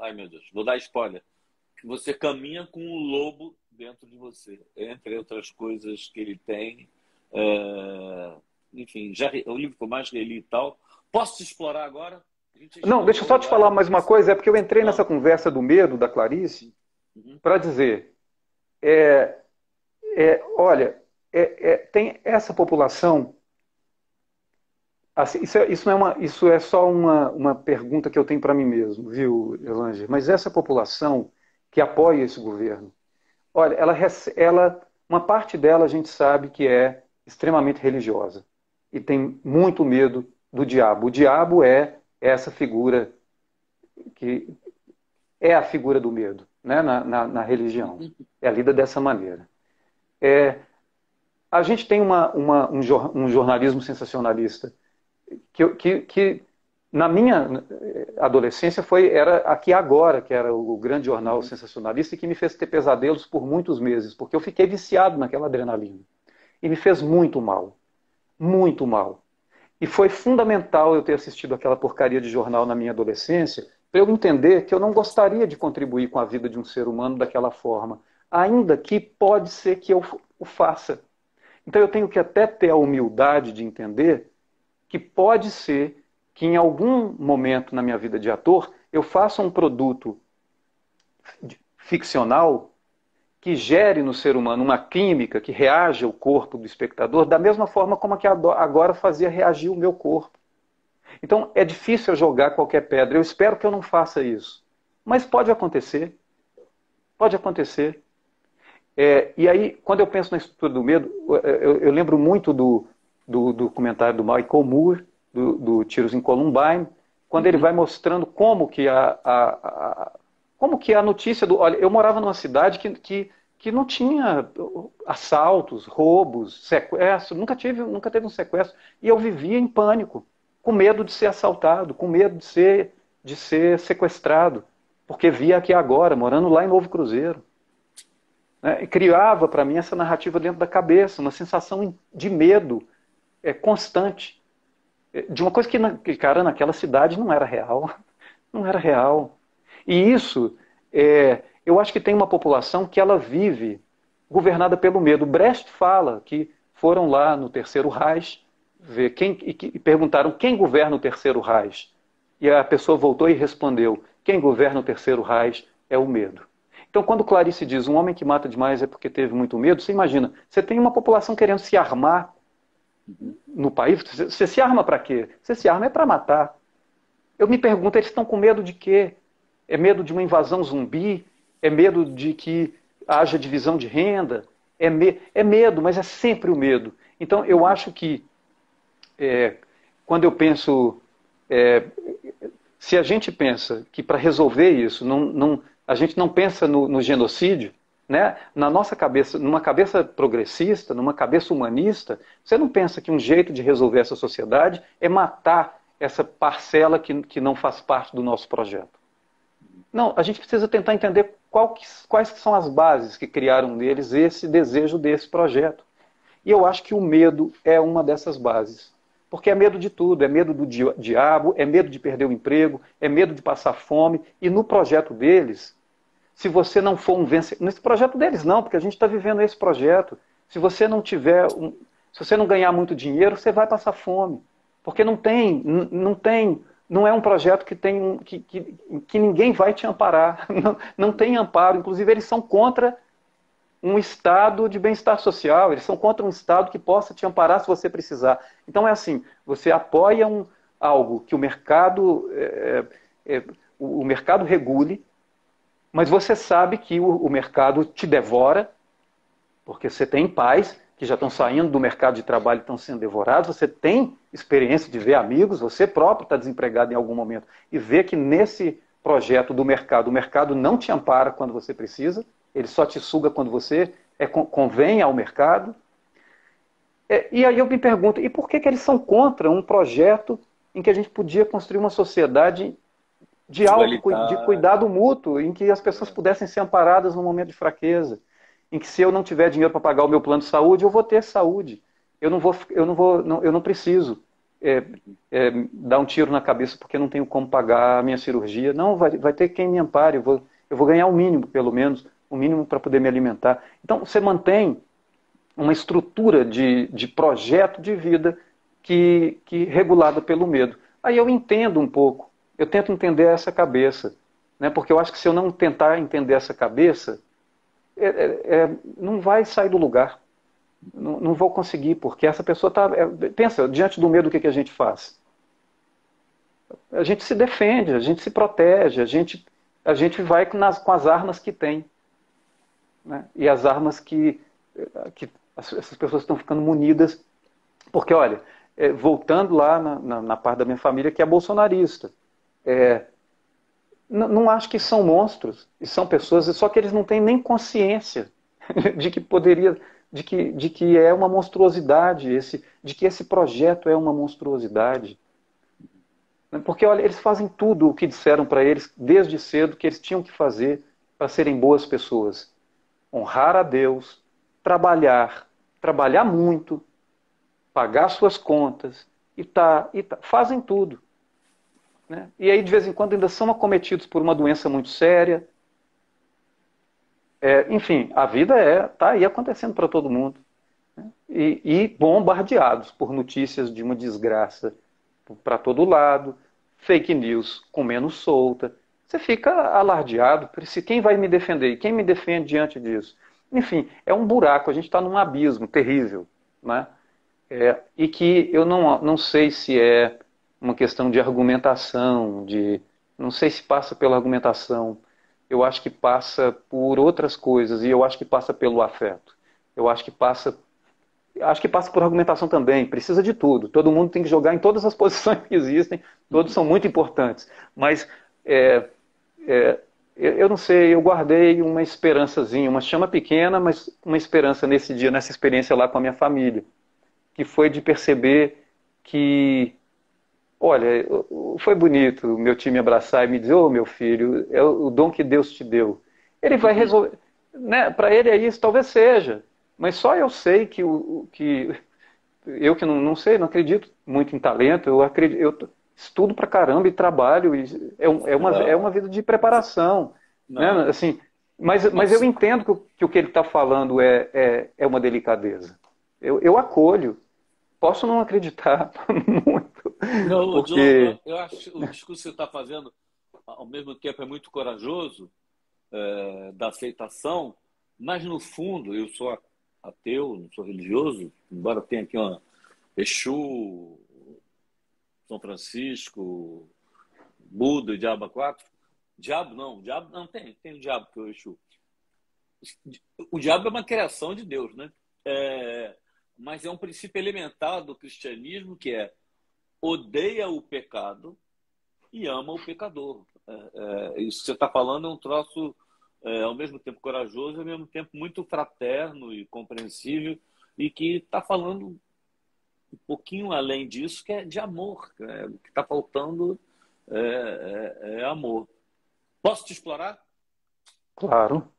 Ai, meu Deus, vou dar spoiler. Que você caminha com um lobo dentro de você, entre outras coisas que ele tem. É... Enfim, já, o livro que eu mais reli e tal. Posso te explorar agora? Não, deixa eu só te falar mais uma coisa. É porque eu entrei nessa conversa do medo da Clarice uhum. para dizer: é, é, olha, é, é, tem essa população Assim, isso, é, isso, é uma, isso é só uma, uma pergunta que eu tenho para mim mesmo, viu, Elange? Mas essa população que apoia esse governo, olha, ela, ela, uma parte dela a gente sabe que é extremamente religiosa e tem muito medo do diabo. O diabo é essa figura que é a figura do medo. né, na, na, na religião. É lida dessa maneira. É, a gente tem uma, uma, um, um, jornalismo sensacionalista que, que, que, na minha adolescência foi era aqui agora que era o grande jornal sensacionalista e que me fez ter pesadelos por muitos meses porque eu fiquei viciado naquela adrenalina. E me fez muito mal muito mal. E foi fundamental eu ter assistido aquela porcaria de jornal na minha adolescência para eu entender que eu não gostaria de contribuir com a vida de um ser humano daquela forma ainda que pode ser que eu o faça. Então eu tenho que até ter a humildade de entender que pode ser que em algum momento na minha vida de ator eu faça um produto ficcional que gere no ser humano uma química que reaja o corpo do espectador da mesma forma como que agora fazia reagir o meu corpo. Então é difícil eu jogar qualquer pedra. Eu espero que eu não faça isso. Mas pode acontecer. Pode acontecer. É, e aí, quando eu penso na estrutura do medo, eu, eu lembro muito do, do, do documentário do Michael Moore, do, do Tiros em Columbine, quando ele uhum. vai mostrando como que a, a, a, como que a notícia do. Olha, eu morava numa cidade que, que, que não tinha assaltos, roubos, sequestro, nunca, tive, nunca teve um sequestro. E eu vivia em pânico, com medo de ser assaltado, com medo de ser, de ser sequestrado, porque via aqui agora, morando lá em Novo Cruzeiro. Né? E criava para mim essa narrativa dentro da cabeça, uma sensação de medo é, constante. É, de uma coisa que, cara, naquela cidade não era real. [laughs] Não era real. E isso, é, eu acho que tem uma população que ela vive governada pelo medo. Brecht fala que foram lá no Terceiro Reich ver quem, e, e perguntaram quem governa o Terceiro Reich. E a pessoa voltou e respondeu: quem governa o Terceiro Reich é o medo. Então, quando Clarice diz um homem que mata demais é porque teve muito medo, você imagina, você tem uma população querendo se armar no país. Você se arma para quê? Você se arma é para matar. Eu me pergunto, eles estão com medo de quê? É medo de uma invasão zumbi? É medo de que haja divisão de renda? É, me... é medo, mas é sempre o medo. Então, eu acho que é, quando eu penso. É, se a gente pensa que para resolver isso, não, não, a gente não pensa no, no genocídio, né? Na nossa cabeça, numa cabeça progressista, numa cabeça humanista, você não pensa que um jeito de resolver essa sociedade é matar essa parcela que, que não faz parte do nosso projeto. Não, a gente precisa tentar entender que, quais que são as bases que criaram neles esse desejo desse projeto. E eu acho que o medo é uma dessas bases. Porque é medo de tudo, é medo do diabo, é medo de perder o emprego, é medo de passar fome. E no projeto deles, se você não for um vencedor. Nesse projeto deles, não, porque a gente está vivendo esse projeto. Se você não tiver. Um... Se você não ganhar muito dinheiro, você vai passar fome. Porque não tem, não tem, não é um projeto que tem que, que, que ninguém vai te amparar. [laughs] Não, não tem amparo. Inclusive, eles são contra um estado de bem-estar social, eles são contra um estado que possa te amparar se você precisar. Então é assim, você apoia um, algo que o mercado, é, é, o mercado regule, mas você sabe que o, o mercado te devora, porque você tem pais que já estão saindo do mercado de trabalho e estão sendo devorados, você tem experiência de ver amigos, você próprio está desempregado em algum momento, e vê que nesse projeto do mercado, o mercado não te ampara quando você precisa, ele só te suga quando você é, convém ao mercado. É, e aí eu me pergunto, e por que, que eles são contra um projeto em que a gente podia construir uma sociedade de, auto, de cuidado mútuo, em que as pessoas pudessem ser amparadas no momento de fraqueza, em que se eu não tiver dinheiro para pagar o meu plano de saúde, eu vou ter saúde. Eu não vou, eu não vou, não, eu não preciso é, é, dar um tiro na cabeça porque não tenho como pagar a minha cirurgia. Não, vai, vai ter quem me ampare. Eu vou, eu vou ganhar o mínimo, pelo menos, o mínimo para poder me alimentar. Então, você mantém uma estrutura de, de projeto de vida que, que regulada pelo medo. Aí eu entendo um pouco eu tento entender essa cabeça. Né? Porque eu acho que se eu não tentar entender essa cabeça, é, é, é não vai sair do lugar. Não, não vou conseguir, porque essa pessoa está. É, pensa, diante do medo, o que, que a gente faz? A gente se defende, a gente se protege, a gente, a gente vai nas, com as armas que tem. Né? E as armas que, que essas pessoas estão ficando munidas. Porque, olha, é, voltando lá na, na, na parte da minha família que é bolsonarista é, não acho que são monstros, e são pessoas, só que eles não têm nem consciência [laughs] de que poderia, de que, de que é uma monstruosidade, esse, de que esse projeto é uma monstruosidade. Porque, olha, eles fazem tudo o que disseram para eles desde cedo que eles tinham que fazer para serem boas pessoas. Honrar a Deus, trabalhar, trabalhar muito, pagar suas contas, e tá, e tá, fazem tudo. Né? E aí, de vez em quando, ainda são acometidos por uma doença muito séria. É, enfim, a vida é tá aí acontecendo para todo mundo. Né? E, e, bombardeados por notícias de uma desgraça para todo lado, fake news comendo solta. Você fica alardeado, se quem vai me defender? E quem me defende diante disso? Enfim, é um buraco, a gente está num abismo terrível. Né? É, e que eu não, não sei se é uma questão de argumentação, de não sei se passa pela argumentação. Eu acho que passa por outras coisas e eu acho que passa pelo afeto. Eu acho que passa acho que passa por argumentação também. Precisa de tudo. Todo mundo tem que jogar em todas as [laughs] posições que existem. Todos são muito importantes. Mas é, é, eu não sei. Eu guardei uma esperançazinha, uma chama pequena, mas uma esperança nesse dia, nessa experiência lá com a minha família, que foi de perceber que Olha, foi bonito o meu time abraçar e me dizer, ô oh, meu filho, é o dom que Deus te deu. Ele vai uhum. resolver. Né? Para ele é isso, talvez seja. Mas só eu sei que o que eu que não, não sei, não acredito muito em talento, eu acredito, eu estudo pra caramba e trabalho e é, é uma é uma vida de preparação, né? Assim, mas, mas eu entendo que, que o que ele está falando é, é, é uma delicadeza. Eu, eu acolho. Posso não acreditar [laughs] não, [laughs] porque... John, eu acho que o discurso que você está fazendo, ao mesmo tempo, é muito corajoso, é, da aceitação, mas no fundo, eu sou ateu, não sou religioso, embora tenha aqui uma Exu, São Francisco, Buda e Diabo 4. Diabo não, diabo não tem, tem o diabo que é o Exu. O diabo é uma criação de Deus, né? É, mas é um princípio elementar do cristianismo que é odeia o pecado e ama o pecador. É, é, isso que você está falando é um troço é, ao mesmo tempo corajoso, ao mesmo tempo muito fraterno e compreensível, e que está falando um pouquinho além disso, que é de amor. Né? O que está faltando é, é, é, amor. Posso te explorar? Claro,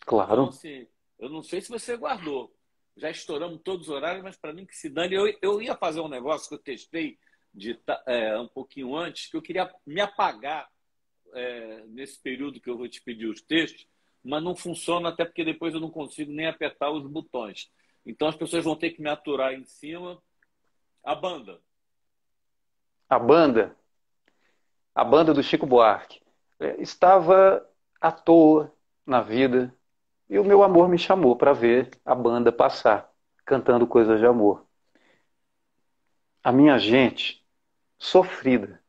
claro. Então, assim, eu não sei se você guardou, já estouramos todos os horários, mas para mim que se dane. Eu, eu ia fazer um negócio que eu testei de, é, um pouquinho antes, que eu queria me apagar é, nesse período que eu vou te pedir os textos, mas não funciona até porque depois eu não consigo nem apertar os botões. Então as pessoas vão ter que me aturar em cima. A banda. A banda. A banda do Chico Buarque. É, estava à toa na vida e o meu amor me chamou para ver a banda passar, cantando coisas de amor. A minha gente, sofrida,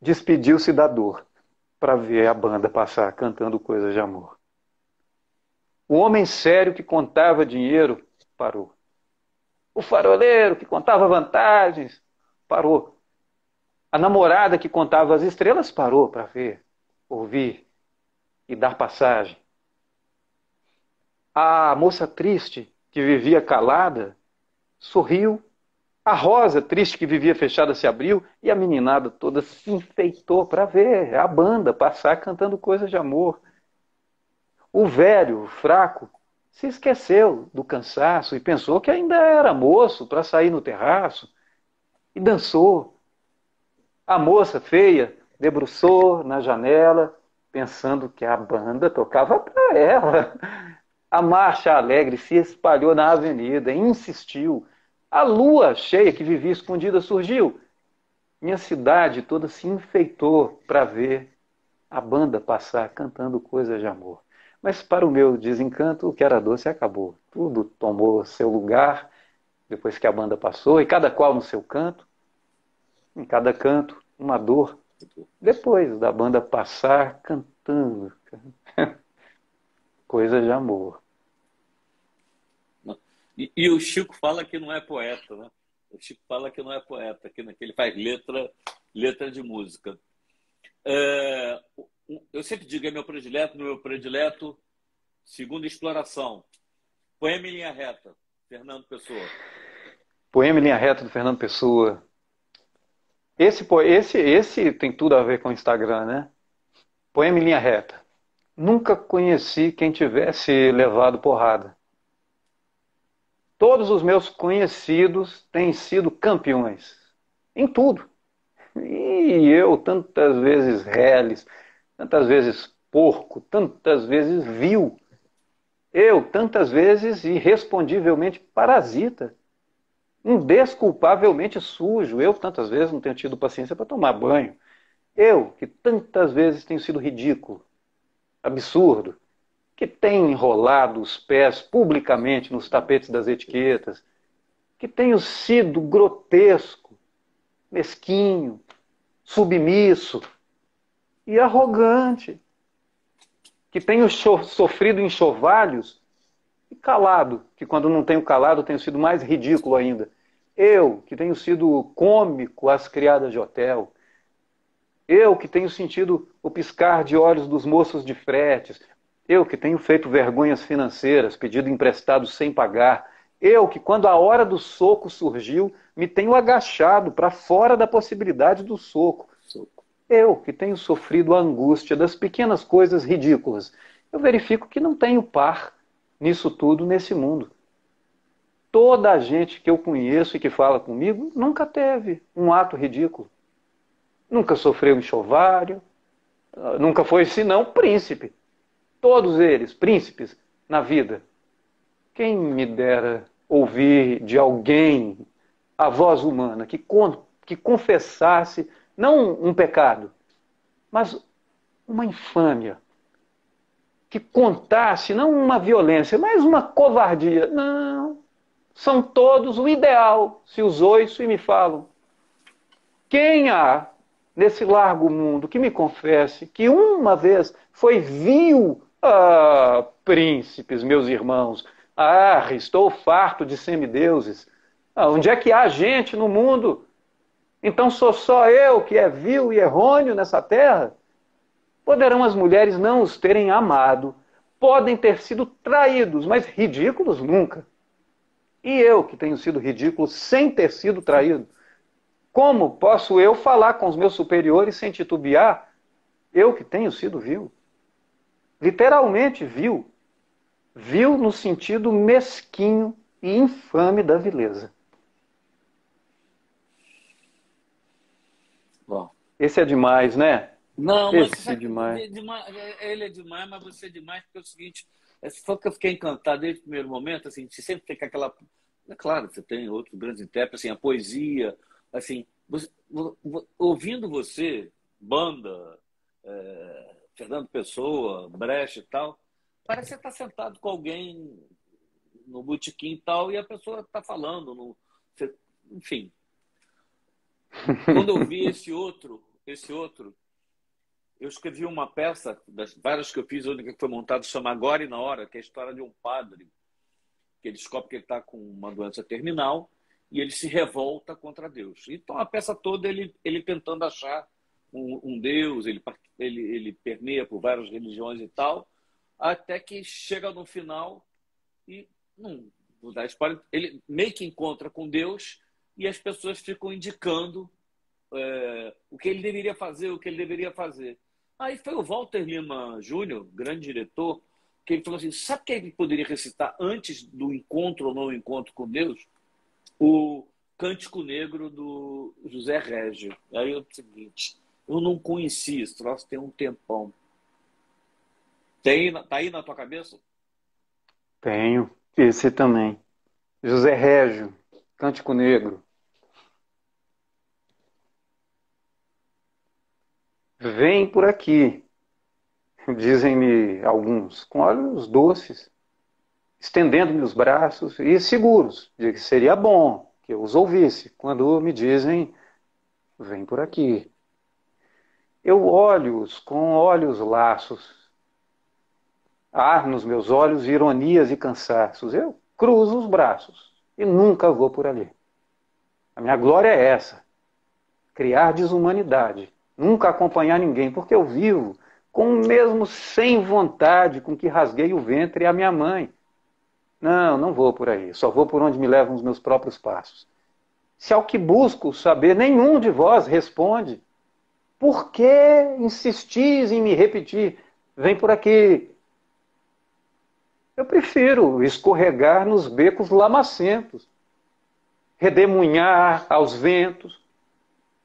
despediu-se da dor para ver a banda passar cantando coisas de amor. O homem sério que contava dinheiro parou. O faroleiro que contava vantagens parou. A namorada que contava as estrelas parou para ver, ouvir e dar passagem. A moça triste, que vivia calada, sorriu. A rosa triste, que vivia fechada, se abriu. E a meninada toda se enfeitou para ver a banda passar cantando coisas de amor. O velho, fraco, se esqueceu do cansaço e pensou que ainda era moço para sair no terraço e dançou. A moça feia debruçou na janela, pensando que a banda tocava para ela. A marcha alegre se espalhou na avenida, insistiu. A lua cheia que vivia escondida surgiu. Minha cidade toda se enfeitou para ver a banda passar cantando coisas de amor. Mas para o meu desencanto, o que era doce acabou. Tudo tomou seu lugar depois que a banda passou, e cada qual no seu canto. Em cada canto, uma dor. Depois da banda passar cantando [laughs] coisas de amor. E, e, o Chico fala que não é poeta, né? O Chico fala que não é poeta, que, ele faz letra, letra de música. É, eu sempre digo, é meu predileto, meu predileto, segunda exploração. Poema em linha reta, Fernando Pessoa. Poema em linha reta do Fernando Pessoa. Esse, esse, esse tem tudo a ver com o Instagram, né? Poema em linha reta. Nunca conheci quem tivesse levado porrada. Todos os meus conhecidos têm sido campeões em tudo. E eu, tantas vezes reles, tantas vezes porco, tantas vezes vil. Eu, tantas vezes irrespondivelmente parasita. Indesculpavelmente sujo. Eu, tantas vezes, não tenho tido paciência para tomar banho. Eu, que tantas vezes tenho sido ridículo, absurdo, que tenho enrolado os pés publicamente nos tapetes das etiquetas, que tenho sido grotesco, mesquinho, submisso e arrogante, que tenho sofrido enxovalhos e calado, que quando não tenho calado tenho sido mais ridículo ainda. Eu, que tenho sido cômico às criadas de hotel. Eu, que tenho sentido o piscar de olhos dos moços de fretes. Eu, que tenho feito vergonhas financeiras, pedido emprestado sem pagar. Eu, que quando a hora do soco surgiu, me tenho agachado para fora da possibilidade do soco. Eu, que tenho sofrido a angústia das pequenas coisas ridículas, eu verifico que não tenho par nisso tudo nesse mundo. Toda a gente que eu conheço e que fala comigo nunca teve um ato ridículo. Nunca sofreu enxovário, nunca foi senão príncipe. Todos eles, príncipes na vida. Quem me dera ouvir de alguém a voz humana que, que confessasse não um pecado, mas uma infâmia. Que contasse não uma violência, mas uma covardia. Não. São todos o ideal, se os ouço e me falam. Quem há nesse largo mundo que me confesse que uma vez foi vil, ah, príncipes, meus irmãos, ah, estou farto de semideuses. Ah, onde é que há gente no mundo então sou só eu que é vil e errôneo nessa terra? Poderão as mulheres não os terem amado, podem ter sido traídos, mas ridículos nunca. E eu, que tenho sido ridículo sem ter sido traído, como posso eu falar com os meus superiores sem titubear? Eu que tenho sido vil. Literalmente vil. Vil no sentido mesquinho e infame da vileza. Bom. Esse é demais, né? Não, Esse mas é demais. É demais. Ele é demais, mas você é demais porque é o seguinte, é só que eu fiquei encantado desde o primeiro momento, assim, você sempre tem aquela... É claro, você tem outros grandes intérpretes, assim, a poesia, assim, você, ouvindo você, banda, é, Fernando Pessoa, Brecht e tal, parece que você está sentado com alguém no botequim e tal, e a pessoa está falando, no, você, enfim, [laughs] quando eu vi esse outro, esse outro, eu escrevi uma peça, das várias que eu fiz, a única que foi montada, chama Agora e na Hora, que é a história de um padre que ele descobre que ele está com uma doença terminal e ele se revolta contra Deus. Então a peça toda ele, ele tentando achar um, um Deus, ele, ele, ele permeia por várias religiões e tal, até que chega no final e não vou dar spoiler, ele meio que encontra com Deus e as pessoas ficam indicando é, o que ele deveria fazer, o que ele deveria fazer. Aí foi o Walter Lima Júnior, grande diretor, que ele falou assim: sabe que ele poderia recitar antes do encontro ou não encontro com Deus? O Cântico Negro do José Régio. Aí é o seguinte: eu não conheci esse troço tem um tempão. Tem, tá aí na tua cabeça? Tenho. Esse também. José Régio. Cântico Negro. Vem por aqui, [laughs] dizem-me alguns, com olhos doces, estendendo-me os braços e seguros de que seria bom que eu os ouvisse quando me dizem: vem por aqui. Eu olho-os com olhos laços. Há nos meus olhos ironias e cansaços. Eu cruzo os braços e nunca vou por ali. A minha glória é essa: criar desumanidade nunca acompanhar ninguém, porque eu vivo com o mesmo sem vontade com que rasguei o ventre à minha mãe. Não, não vou por aí, só vou por onde me levam os meus próprios passos. Se ao que busco saber, nenhum de vós responde, por que insistis em me repetir? Vem por aqui. Eu prefiro escorregar nos becos lamacentos, redemunhar aos ventos,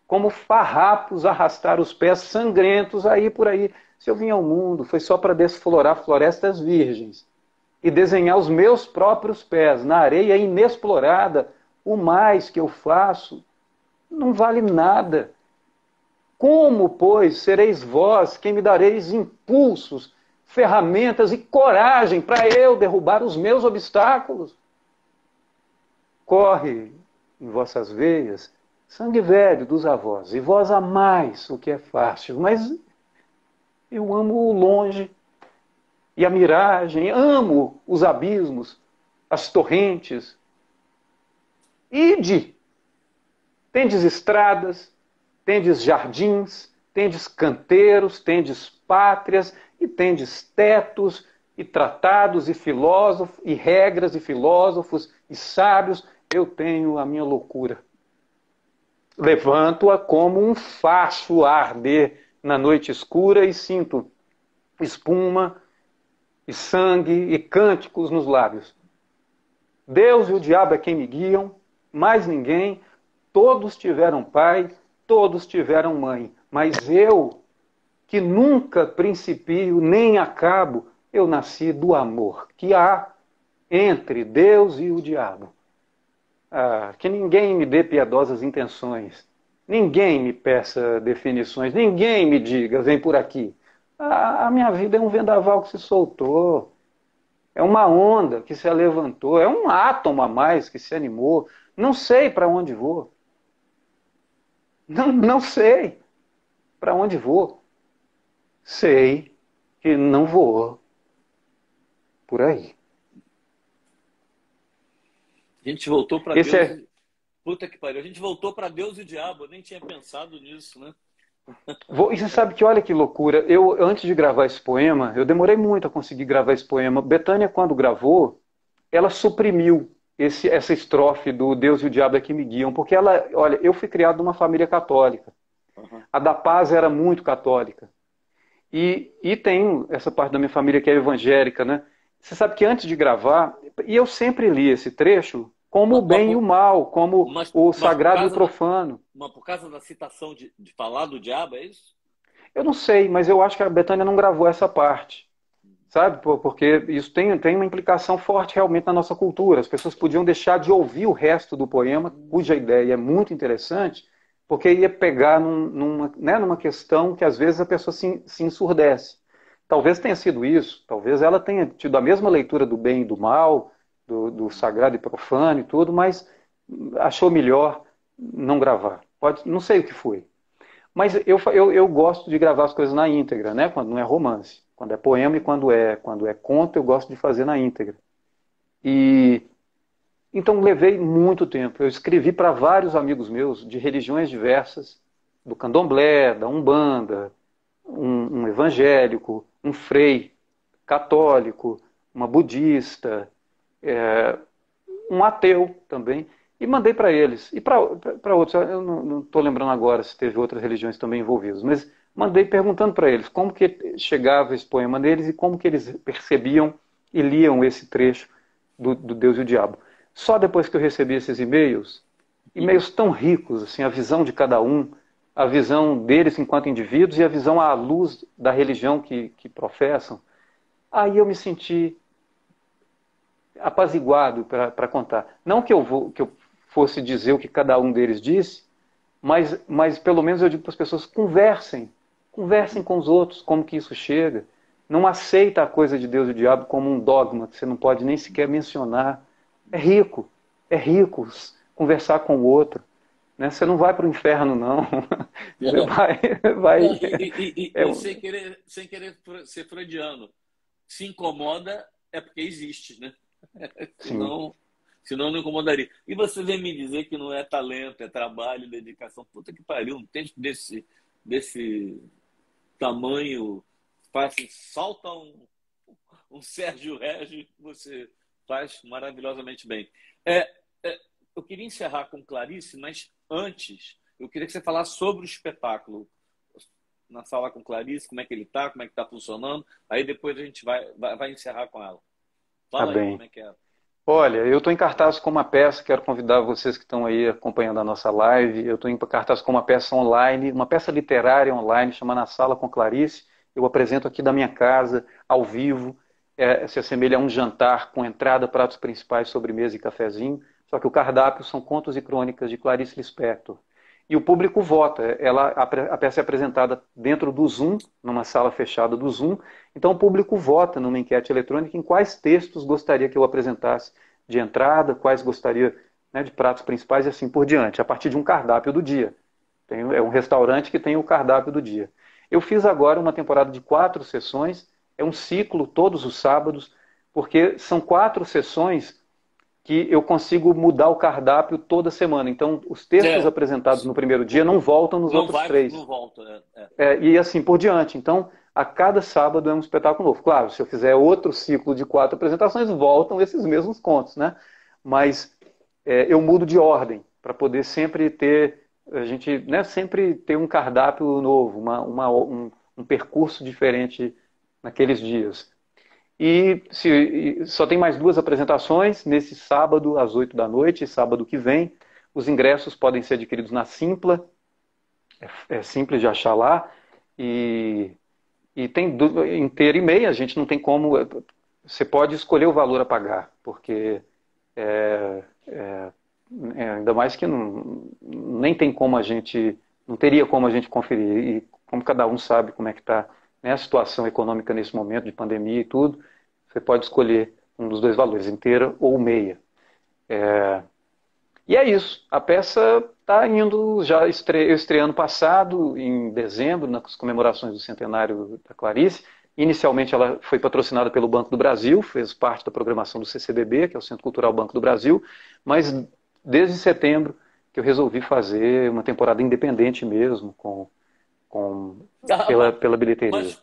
como farrapos arrastar os pés sangrentos aí por aí. Se eu vim ao mundo, foi só para desflorar florestas virgens e desenhar os meus próprios pés na areia inexplorada. O mais que eu faço não vale nada. Como, pois, sereis vós quem me dareis impulsos, ferramentas e coragem para eu derrubar os meus obstáculos? Corre em vossas veias sangue velho dos avós, e vós amais o que é fácil, mas eu amo o longe e a miragem, amo os abismos, as torrentes. Ide! Tendes estradas, tendes jardins, tendes canteiros, tendes pátrias, e tendes tetos, e tratados, e filósofos, e regras, e filósofos, e sábios. Eu tenho a minha loucura. Levanto-a como um facho arder na noite escura e sinto espuma e sangue e cânticos nos lábios. Deus e o diabo é quem me guiam, mais ninguém. Todos tiveram pai, todos tiveram mãe, mas eu, que nunca principio nem acabo, eu nasci do amor que há entre Deus e o diabo. Ah, que ninguém me dê piedosas intenções, ninguém me peça definições, ninguém me diga, vem por aqui. Ah, a minha vida é um vendaval que se soltou, é uma onda que se levantou, é um átomo a mais que se animou. Não sei para onde vou. Não, não sei para onde vou. Sei que não vou por aí. A gente voltou para Deus. É... Puta que pariu. A gente voltou para Deus e o diabo. Eu nem tinha pensado nisso, né? E você sabe que olha que loucura. Eu antes de gravar esse poema, eu demorei muito a conseguir gravar esse poema. Betânia quando gravou, ela suprimiu esse, essa estrofe do Deus e o diabo é que me guiam, porque ela, olha, eu fui criado numa família católica. Uhum. A da Paz era muito católica. E, e tem essa parte da minha família que é evangélica, né? Você sabe que antes de gravar, e eu sempre li esse trecho como mas, o bem mas, e o mal, como mas, o sagrado e o profano. Da, mas por causa da citação de, de falar do diabo, é isso? Eu não sei, mas eu acho que a Betânia não gravou essa parte. Sabe? Porque isso tem, tem uma implicação forte realmente na nossa cultura. As pessoas podiam deixar de ouvir o resto do poema, cuja ideia é muito interessante, porque ia pegar num, numa, né, numa questão que às vezes a pessoa se, se ensurdece. Talvez tenha sido isso, talvez ela tenha tido a mesma leitura do bem e do mal, do, do sagrado e profano e tudo, mas achou melhor não gravar. Pode, não sei o que foi. Mas eu, eu, eu gosto de gravar as coisas na íntegra, né? Quando não é romance. Quando é poema e quando é, quando é conto, eu gosto de fazer na íntegra. E então levei muito tempo. Eu escrevi para vários amigos meus de religiões diversas, do candomblé, da umbanda, um, um evangélico, um frei católico, uma budista, é, um ateu também, e mandei para eles. E para outros, eu não estou lembrando agora se teve outras religiões também envolvidas, mas mandei perguntando para eles como que chegava esse poema deles e como que eles percebiam e liam esse trecho do, do Deus e o Diabo. Só depois que eu recebi esses e-mails, e-mails tão ricos, assim, a visão de cada um, a visão deles enquanto indivíduos e a visão à luz da religião que, que professam, aí eu me senti apaziguado para contar. Não que eu, vou, que eu fosse dizer o que cada um deles disse, mas, mas pelo menos eu digo para as pessoas, conversem, conversem com os outros, como que isso chega. Não aceita a coisa de Deus e do diabo como um dogma que você não pode nem sequer mencionar. É rico, é rico conversar com o outro. Né? Você não vai para o inferno, não. [laughs] Você vai. vai... E, e, e, é... sem, querer, sem querer ser freudiano, se incomoda é porque existe, né? [laughs] senão, senão não incomodaria. E você vem me dizer que não é talento, é trabalho, dedicação. Puta que pariu, um texto desse, desse tamanho, faz salta um, um Sérgio Regis, você faz maravilhosamente bem. É, é, eu queria encerrar com Clarice, mas antes, eu queria que você falasse sobre o espetáculo na sala com Clarice, como é que ele está, como é que está funcionando. Aí depois a gente vai, vai, vai encerrar com ela. Fala tá aí bem. como é que é. Olha, eu estou em cartaz com uma peça, quero convidar vocês que estão aí acompanhando a nossa live. Eu estou em cartaz com uma peça online, uma peça literária online, chamada Na Sala com Clarice. Eu apresento aqui da minha casa, ao vivo. É, se assemelha a um jantar com entrada, pratos principais, sobremesa e cafezinho. Só que o cardápio são contos e crônicas de Clarice Lispector e o público vota. Ela, a, peça é apresentada dentro do Zoom, numa sala fechada do Zoom, então o público vota numa enquete eletrônica em quais textos gostaria que eu apresentasse de entrada, quais gostaria né, de pratos principais e assim por diante, a partir de um cardápio do dia. Tem, é um restaurante que tem o cardápio do dia. Eu fiz agora uma temporada de quatro sessões, é um ciclo todos os sábados, porque são quatro sessões que eu consigo mudar o cardápio toda semana. Então, os textos é. apresentados no primeiro dia não voltam nos não outros vai, três. Não volta, é, é. é, e assim por diante. Então, a cada sábado é um espetáculo novo. Claro, se eu fizer outro ciclo de quatro apresentações, voltam esses mesmos contos, né? Mas é, eu mudo de ordem para poder sempre ter a gente né, sempre ter um cardápio novo, uma, uma um, um percurso diferente naqueles dias. E se, só tem mais duas apresentações, nesse sábado, às 8 da noite, sábado que vem. Os ingressos podem ser adquiridos na Simpla, é, é simples de achar lá. E, e tem inteira e meia, a gente não tem como. É, você pode escolher o valor a pagar, porque é, é, é, ainda mais que não, nem tem como a gente. Não teria como a gente conferir. E como cada um sabe como é que está né, a situação econômica nesse momento de pandemia e tudo, você pode escolher um dos dois valores, inteira ou meia. É... E é isso. A peça está indo, já estre... eu estreei ano passado, em dezembro, nas comemorações do centenário da Clarice. Inicialmente ela foi patrocinada pelo Banco do Brasil, fez parte da programação do CCBB, que é o Centro Cultural Banco do Brasil, mas desde setembro que eu resolvi fazer uma temporada independente mesmo, com com, ah, pela, pela bilheteria.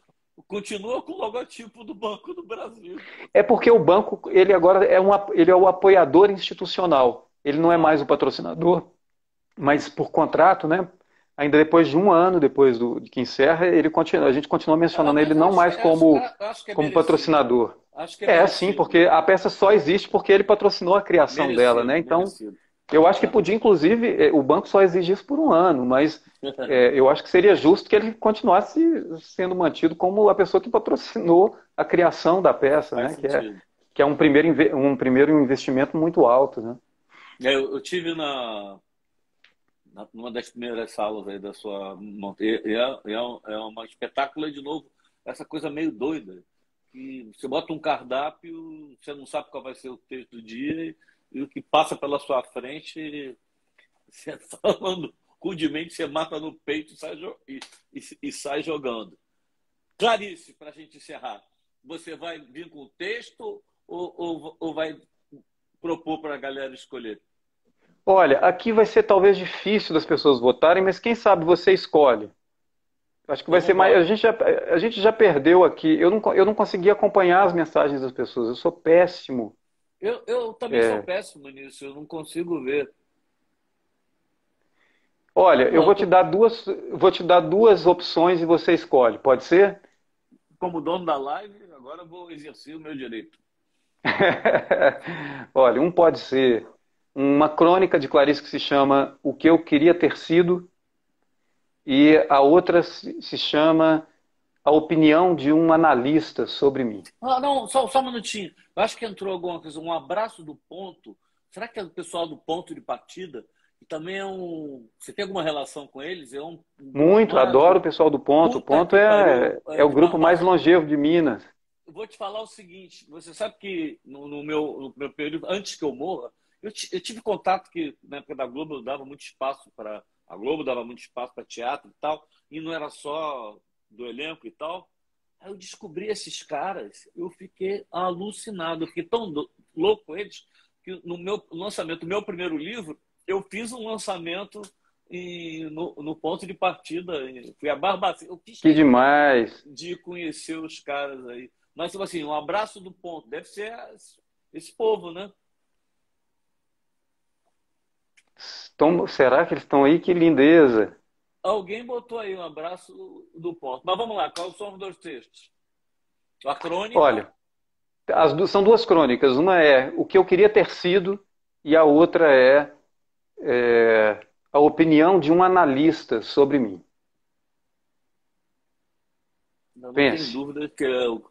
Continua com o logotipo do Banco do Brasil. É porque o banco, ele agora é, um, ele é o apoiador institucional. Ele não é mais o patrocinador, mas por contrato, né? Ainda depois de um ano depois do, de que encerra, ele continua, a gente continua mencionando ah, ele não acho, mais como, acho, é como patrocinador. é, é sim, porque a peça só existe porque ele patrocinou a criação merecido, dela, né? Então, merecido. Eu acho que podia, inclusive, eh, o banco só exigir isso por um ano, mas é, [laughs] eu acho que seria justo que ele continuasse sendo mantido como a pessoa que patrocinou a criação da peça, né? Que é, que é um primeiro, um primeiro investimento muito alto, né? É, eu, eu tive na, na, numa das primeiras salas aí da sua é, é, é uma espetáculo de novo, essa coisa meio doida, que você bota um cardápio, você não sabe qual vai ser o texto do dia e o que passa pela sua frente, [laughs] você falando rudemente, você mata no peito e sai, e, e, e sai jogando. Clarice, para a gente encerrar, você vai vir com o texto ou, ou, ou vai propor para a galera escolher? Olha, aqui vai ser talvez difícil das pessoas votarem, mas quem sabe você escolhe. Acho que vai ser mais. A gente, já, a gente já perdeu aqui. Eu não, eu não consegui acompanhar as mensagens das pessoas. Eu sou péssimo eu, eu também é. sou péssimo nisso, eu não consigo ver. Olha, eu vou te dar duas, vou te dar duas opções e você escolhe. Pode ser? Como dono da live, agora vou exercer o meu direito. [laughs] Olha, um pode ser uma crônica de Clarice que se chama O que eu queria ter sido e a outra se chama a opinião de um analista sobre mim. Ah, não, só, só um minutinho. Eu acho que entrou alguma coisa, um abraço do ponto. Será que é o pessoal do ponto de partida? E também é um. Você tem alguma relação com eles? É um. Muito, adoro o pessoal do ponto. O ponto é, é, é o grupo mais longevo de Minas. Eu vou te falar o seguinte: você sabe que no, no meu, no meu período, antes que eu morra, eu, eu tive contato que na época da Globo eu dava muito espaço para. A Globo dava muito espaço para teatro e tal, e não era só do elenco e tal. Aí eu descobri esses caras, eu fiquei alucinado, eu fiquei tão louco com eles, que no meu lançamento do meu primeiro livro, eu fiz um lançamento em, no, no, ponto de partida. Fui a Barbacena. Eu quis que demais! De conhecer os caras aí. Mas, tipo assim, um abraço do ponto. Deve ser esse povo, né? Estão, será que eles estão aí? Que lindeza! Alguém botou aí um abraço do ponto. Mas vamos lá, quais são os dois textos? A crônica. Olha, as, são duas crônicas. Uma é o que eu queria ter sido e a outra é, é a opinião de um analista sobre mim. Não, não tem dúvida que é o,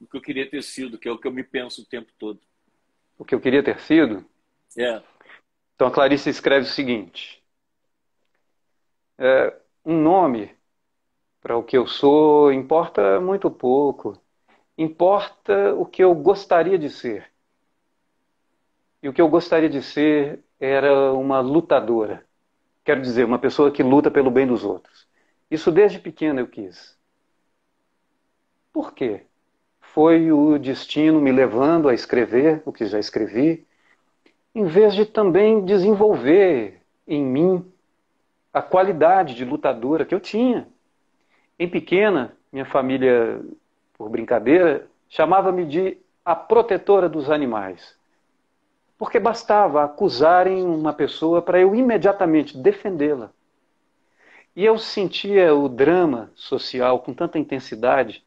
o que eu queria ter sido, que é o que eu me penso o tempo todo. O que eu queria ter sido? É. Então a Clarice escreve o seguinte: é, um nome para o que eu sou importa muito pouco. Importa o que eu gostaria de ser. E o que eu gostaria de ser era uma lutadora. Quero dizer, uma pessoa que luta pelo bem dos outros. Isso desde pequena eu quis. Por quê? Foi o destino me levando a escrever o que já escrevi, em vez de também desenvolver em mim a qualidade de lutadora que eu tinha. Em pequena, minha família, por brincadeira, chamava-me de a protetora dos animais. Porque bastava acusarem uma pessoa para eu imediatamente defendê-la. E eu sentia o drama social com tanta intensidade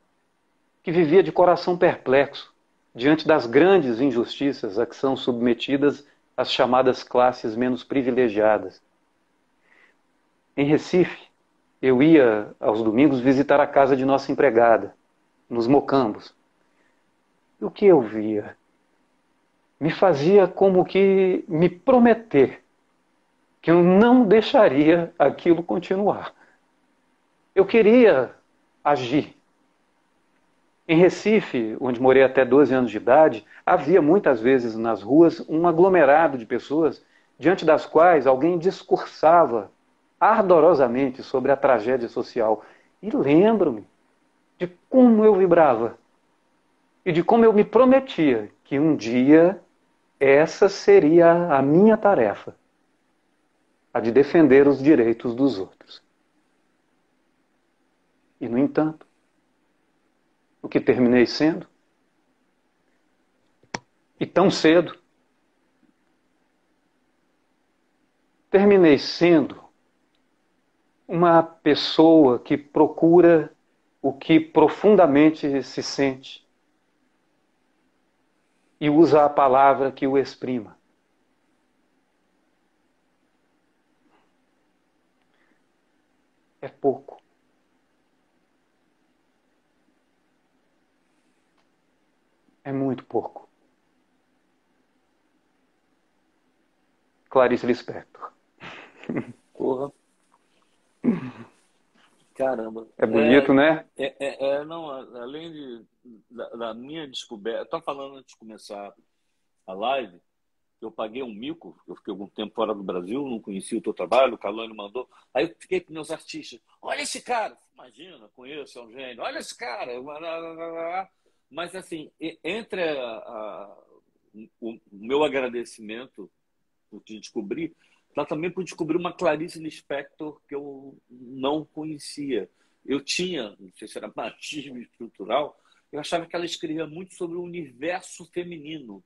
que vivia de coração perplexo diante das grandes injustiças a que são submetidas as chamadas classes menos privilegiadas. Em Recife, eu ia aos domingos visitar a casa de nossa empregada, nos Mocambos. E o que eu via? Me fazia como que me prometer que eu não deixaria aquilo continuar. Eu queria agir. Em Recife, onde morei até 12 anos de idade, havia muitas vezes nas ruas um aglomerado de pessoas diante das quais alguém discursava ardorosamente sobre a tragédia social. E lembro-me de como eu vibrava e de como eu me prometia que um dia essa seria a minha tarefa, a de defender os direitos dos outros. E, no entanto, o que terminei sendo, e tão cedo, terminei sendo uma pessoa que procura o que profundamente se sente e usa a palavra que o exprima. É pouco. É muito pouco. Clarice Lispector. Porra. Caramba. É bonito, é, né? É, é, é, não, além de, da, da minha descoberta. Estou falando antes de começar a live. Eu paguei um mico, eu fiquei algum tempo fora do Brasil, não conhecia o teu trabalho, o Calone mandou. Aí eu fiquei com meus artistas. Olha esse cara! Imagina, conheço, é um gênio. Olha esse cara! Mas, assim, entre a, a, o, meu agradecimento por te descobrir, lá também por descobrir uma Clarice Lispector que eu não conhecia. Eu tinha, não sei se era machismo estrutural, eu achava que ela escrevia muito sobre o universo feminino.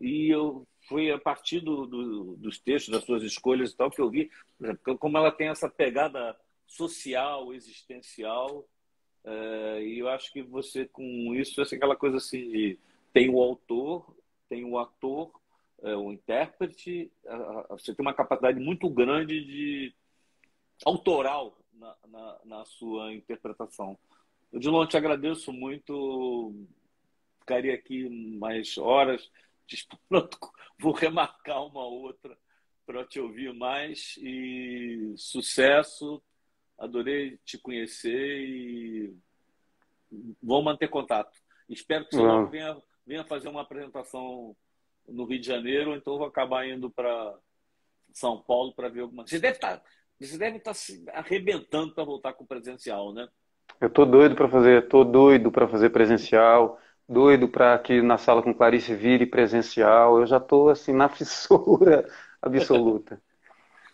E eu foi a partir do, do, dos textos, das suas escolhas e tal, que eu vi, exemplo, como ela tem essa pegada social, existencial, é, e eu acho que você, com isso, é aquela coisa assim de tem o autor, tem o ator, é, o intérprete, você tem uma capacidade muito grande de autoral na, na, na sua interpretação. Eu, de longe, te agradeço muito. Ficaria aqui mais horas Vou remarcar uma outra para te ouvir mais. E sucesso. Adorei te conhecer e vamos manter contato. Espero que você venha, venha fazer uma apresentação no Rio de Janeiro, ou então vou acabar indo para São Paulo para ver alguma. Você deve estar, tá, você deve estar tá se arrebentando para voltar com presencial, né? Eu tô doido para fazer, tô doido para fazer presencial, doido para que na sala com Clarice vire presencial. Eu já tô assim na [laughs] fissura absoluta.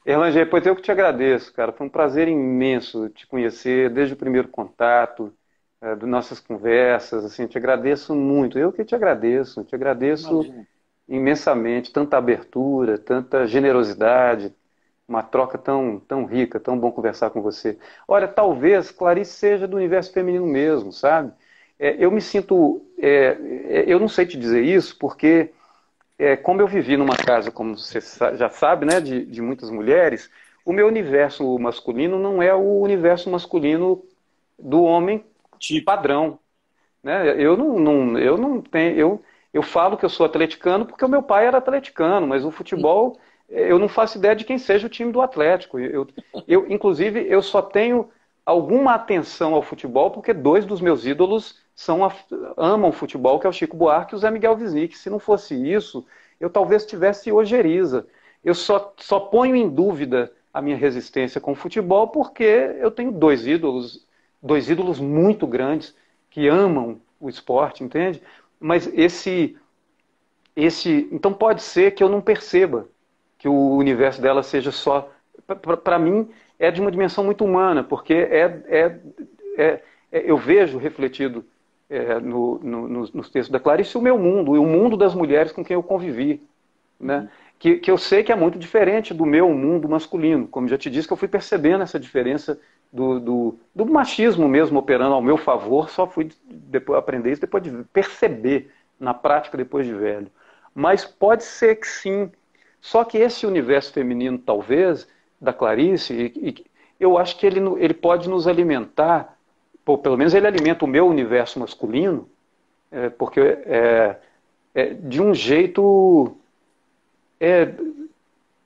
Erlanger, pois eu que te agradeço, cara. Foi um prazer imenso te conhecer desde o primeiro contato, é, de nossas conversas. Assim, te agradeço muito. Eu que te agradeço, te agradeço Imagina. Imensamente. Tanta abertura, tanta generosidade, uma troca tão, tão rica, tão bom conversar com você. Olha, talvez Clarice seja do universo feminino mesmo, sabe? É, eu me sinto. É, é eu não sei te dizer isso, porque é, como eu vivi numa casa, como você já sabe, né, de, de muitas mulheres, o meu universo masculino não é o universo masculino do homem tipo. padrão. Né? Eu não, não, eu não tenho. Eu, eu falo que eu sou atleticano porque o meu pai era atleticano, mas o futebol eu não faço ideia de quem seja o time do Atlético. Eu, eu, inclusive, eu só tenho alguma atenção ao futebol porque dois dos meus ídolos são amam futebol, que é o Chico Buarque e o Zé Miguel Wisnik. Se não fosse isso, eu talvez tivesse ojeriza. Eu só, só ponho em dúvida a minha resistência com o futebol porque eu tenho dois ídolos, dois ídolos muito grandes que amam o esporte, entende? Mas esse, esse, então pode ser que eu não perceba que o universo dela seja só, para mim é de uma dimensão muito humana, porque é, é, é, é eu vejo refletido é, no, no, nos textos da Clarice o meu mundo, e o mundo das mulheres com quem eu convivi. Né? Que, que eu sei que é muito diferente do meu mundo masculino. Como já te disse, que eu fui percebendo essa diferença do, do, do machismo mesmo operando ao meu favor, só fui depois aprender isso depois de perceber na prática depois de velho. Mas pode ser que sim. Só que esse universo feminino, talvez, da Clarice, e, e, eu acho que ele, ele pode nos alimentar pô, pelo menos ele alimenta o meu universo masculino, é, porque é, é, de um jeito é,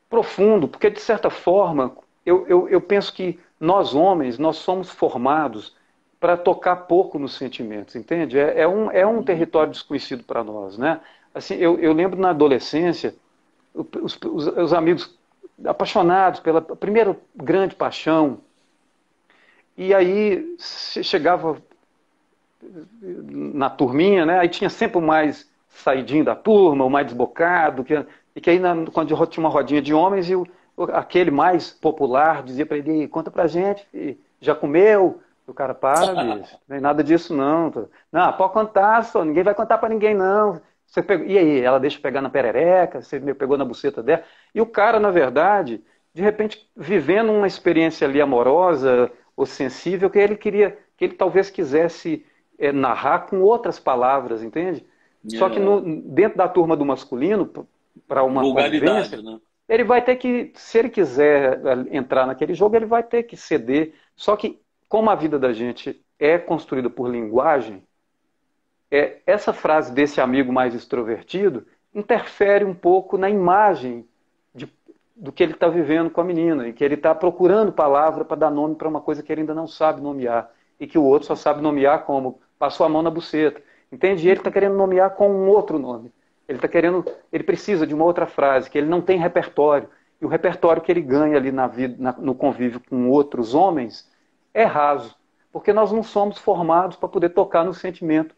profundo, porque de certa forma eu, eu, eu penso que nós homens, nós somos formados para tocar pouco nos sentimentos, entende? É, é, um, é um território desconhecido para nós, né? Assim, eu, eu lembro na adolescência, os, os, os amigos apaixonados pela primeira grande paixão, e aí chegava na turminha, né? Aí tinha sempre o mais saidinho da turma, o mais desbocado, que, e que aí na, quando tinha uma rodinha de homens, e o, aquele mais popular dizia para ele, conta pra gente, já comeu? O cara, para, [laughs] bicho, não tem nada disso não. Não, pode contar, só, ninguém vai contar para ninguém não. Você pegou, e aí, ela deixa pegar na perereca, você me pegou na buceta dela. E o cara, na verdade, de repente, vivendo uma experiência ali amorosa, ou sensível que ele queria, que ele talvez quisesse é, narrar com outras palavras, entende? Só que no, dentro da turma do masculino, para uma convivência, né? Ele vai ter que, se ele quiser é, entrar naquele jogo, ele vai ter que ceder. Só que, como a vida da gente é construída por linguagem, é, essa frase desse amigo mais extrovertido interfere um pouco na imagem do que ele está vivendo com a menina, e que ele está procurando palavra para dar nome para uma coisa que ele ainda não sabe nomear, e que o outro só sabe nomear como passou a mão na buceta. Entende? Ele está querendo nomear com um outro nome. Ele está querendo, ele precisa de uma outra frase, que ele não tem repertório. E o repertório que ele ganha ali na vida, na, no convívio com outros homens é raso, porque nós não somos formados para poder tocar no sentimento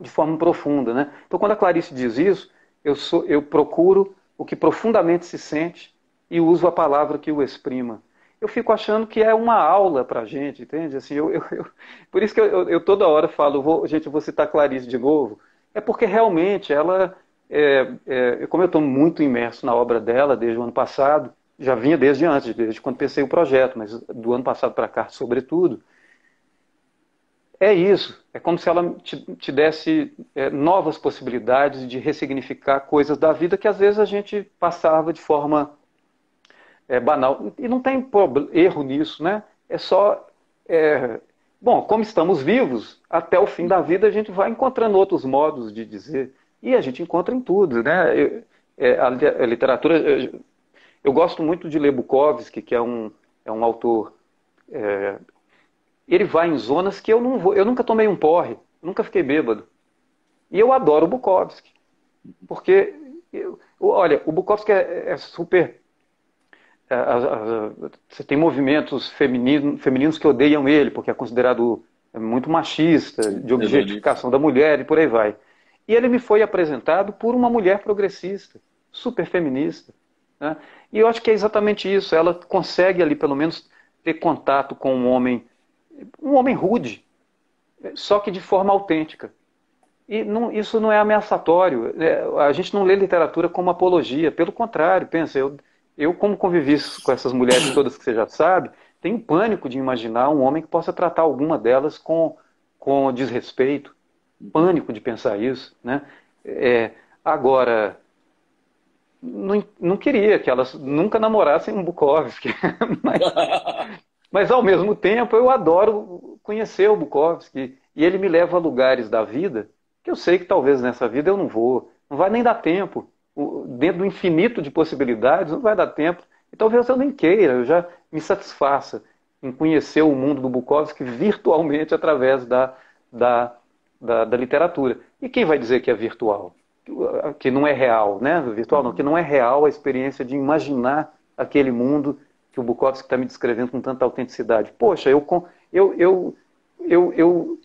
de forma profunda, né? Então, quando a Clarice diz isso, eu, sou, eu procuro o que profundamente se sente e uso a palavra que o exprima. Eu fico achando que é uma aula para a gente, entende? Assim, eu, eu, eu, por isso que eu, toda hora falo, vou, gente, eu vou citar Clarice de novo, é porque realmente ela, é, é, como eu estou muito imerso na obra dela desde o ano passado, já vinha desde antes, desde quando pensei o projeto, mas do ano passado para cá, sobretudo, é isso. É como se ela te, te desse é, novas possibilidades de ressignificar coisas da vida que às vezes a gente passava de forma é, banal. E não tem erro nisso, né? É só. É... Bom, como estamos vivos, até o fim da vida a gente vai encontrando outros modos de dizer. E a gente encontra em tudo, né? É, a, a literatura. Eu, eu, gosto muito de ler Bukowski, que é um, é um autor. É, ele vai em zonas que eu não vou. Eu nunca tomei um porre, nunca fiquei bêbado. E eu adoro Bukowski. Porque, eu, olha, o Bukowski é, é super você tem movimentos femininos, femininos que odeiam ele, porque é considerado muito machista, de objetificação da mulher e por aí vai. E ele me foi apresentado por uma mulher progressista, super feminista. Né? E eu acho que é exatamente isso. Ela consegue ali, pelo menos, ter contato com um homem, um homem rude, só que de forma autêntica. E não, isso não é ameaçatório. É, a gente não lê literatura como apologia. Pelo contrário, pensa, eu, eu como convivi com essas mulheres [coughs] todas que você já sabe, tenho pânico de imaginar um homem que possa tratar alguma delas com, com desrespeito. Pânico de pensar isso. Né? É, agora, não, não queria que elas nunca namorassem um Bukowski. [laughs] mas, [laughs] mas, ao mesmo tempo, eu adoro conhecer o Bukowski. E ele me leva a lugares da vida que eu sei que talvez nessa vida eu não vou. Não vai nem dar tempo. dentro do infinito de possibilidades, não vai dar tempo. E talvez eu nem queira, eu já me satisfaça em conhecer o mundo do Bukowski virtualmente através da, da, da, da literatura. E quem vai dizer que é virtual? que não é real, né? Virtual não, que não é real a experiência de imaginar aquele mundo que o Bukowski está me descrevendo com tanta autenticidade. Poxa, eu, eu, eu, eu, eu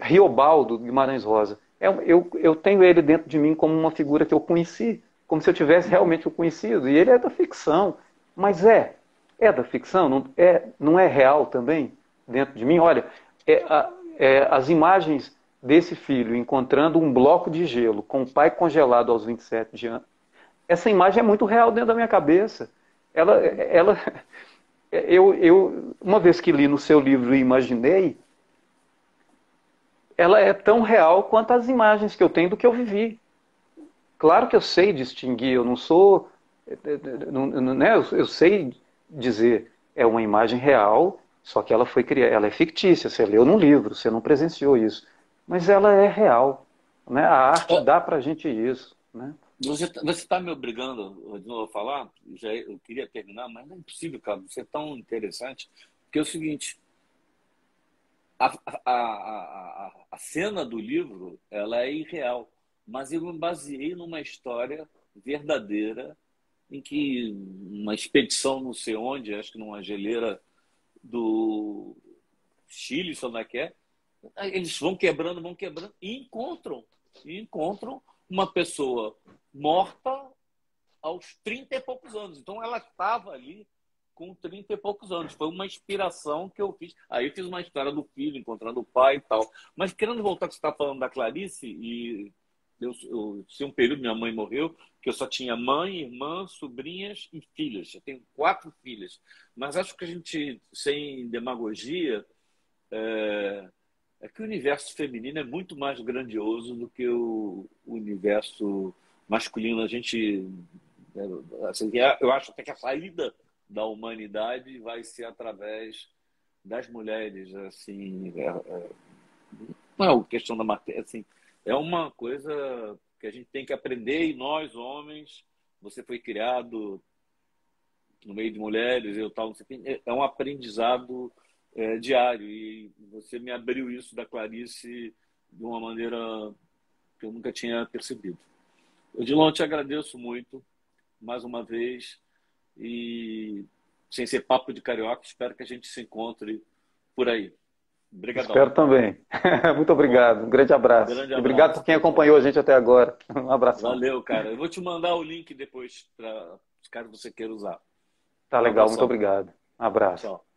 Riobaldo Guimarães Rosa, é eu, eu tenho ele dentro de mim como uma figura que eu conheci, como se eu tivesse realmente o conhecido. E ele é da ficção, mas é, é da ficção, não é, não é real também dentro de mim. Olha, é, é, as imagens desse filho encontrando um bloco de gelo com o pai congelado aos 27 de anos, essa imagem é muito real dentro da minha cabeça. Ela, ela, eu, eu, uma vez que li no seu livro e imaginei, ela é tão real quanto as imagens que eu tenho do que eu vivi. Claro que eu sei distinguir, eu não sou, né, eu sei dizer é uma imagem real, só que ela foi criada, ela é fictícia. Você leu num livro, você não presenciou isso mas ela é real. Né? A arte dá para a gente isso. Né? Você está me obrigando de novo a falar? Já, eu queria terminar, mas não é impossível, cara. Você é tão interessante. Porque é o seguinte: a, a, a, a cena do livro ela é irreal, mas eu me baseei numa história verdadeira em que uma expedição não sei onde, acho que numa geleira do Chile, se não é que é, eles vão quebrando, vão quebrando e encontram, e encontram uma pessoa morta aos 30 e poucos anos. Então ela estava ali com 30 e poucos anos. Foi uma inspiração que eu fiz. Aí eu fiz uma história do filho encontrando o pai e tal. Mas querendo voltar que você está falando da Clarice, e eu, eu tinha um período, minha mãe morreu, que eu só tinha mãe, irmã, sobrinhas e filhas. Eu tenho quatro filhas. Mas acho que a gente, sem demagogia, é é que o universo feminino é muito mais grandioso do que o universo masculino. A gente, é, assim, é, eu acho até que a saída da humanidade vai ser através das mulheres, assim, é, é, não é uma questão da matéria, assim, é uma coisa que a gente tem que aprender e nós homens, você foi criado no meio de mulheres, eu tal, é um aprendizado é, diário. E você me abriu isso da Clarice de uma maneira que eu nunca tinha percebido. Odilon, eu te agradeço muito, mais uma vez. E, sem ser papo de carioca, espero que a gente se encontre por aí. Obrigado. Espero também. [laughs] Muito obrigado. Um grande abraço. Grande abraço. Obrigado por quem acompanhou a gente até agora. [laughs] Um abraço. Valeu, cara. Eu vou te mandar o link depois para caso você queira usar. Tá legal. Muito obrigado. Um abraço. Tchau.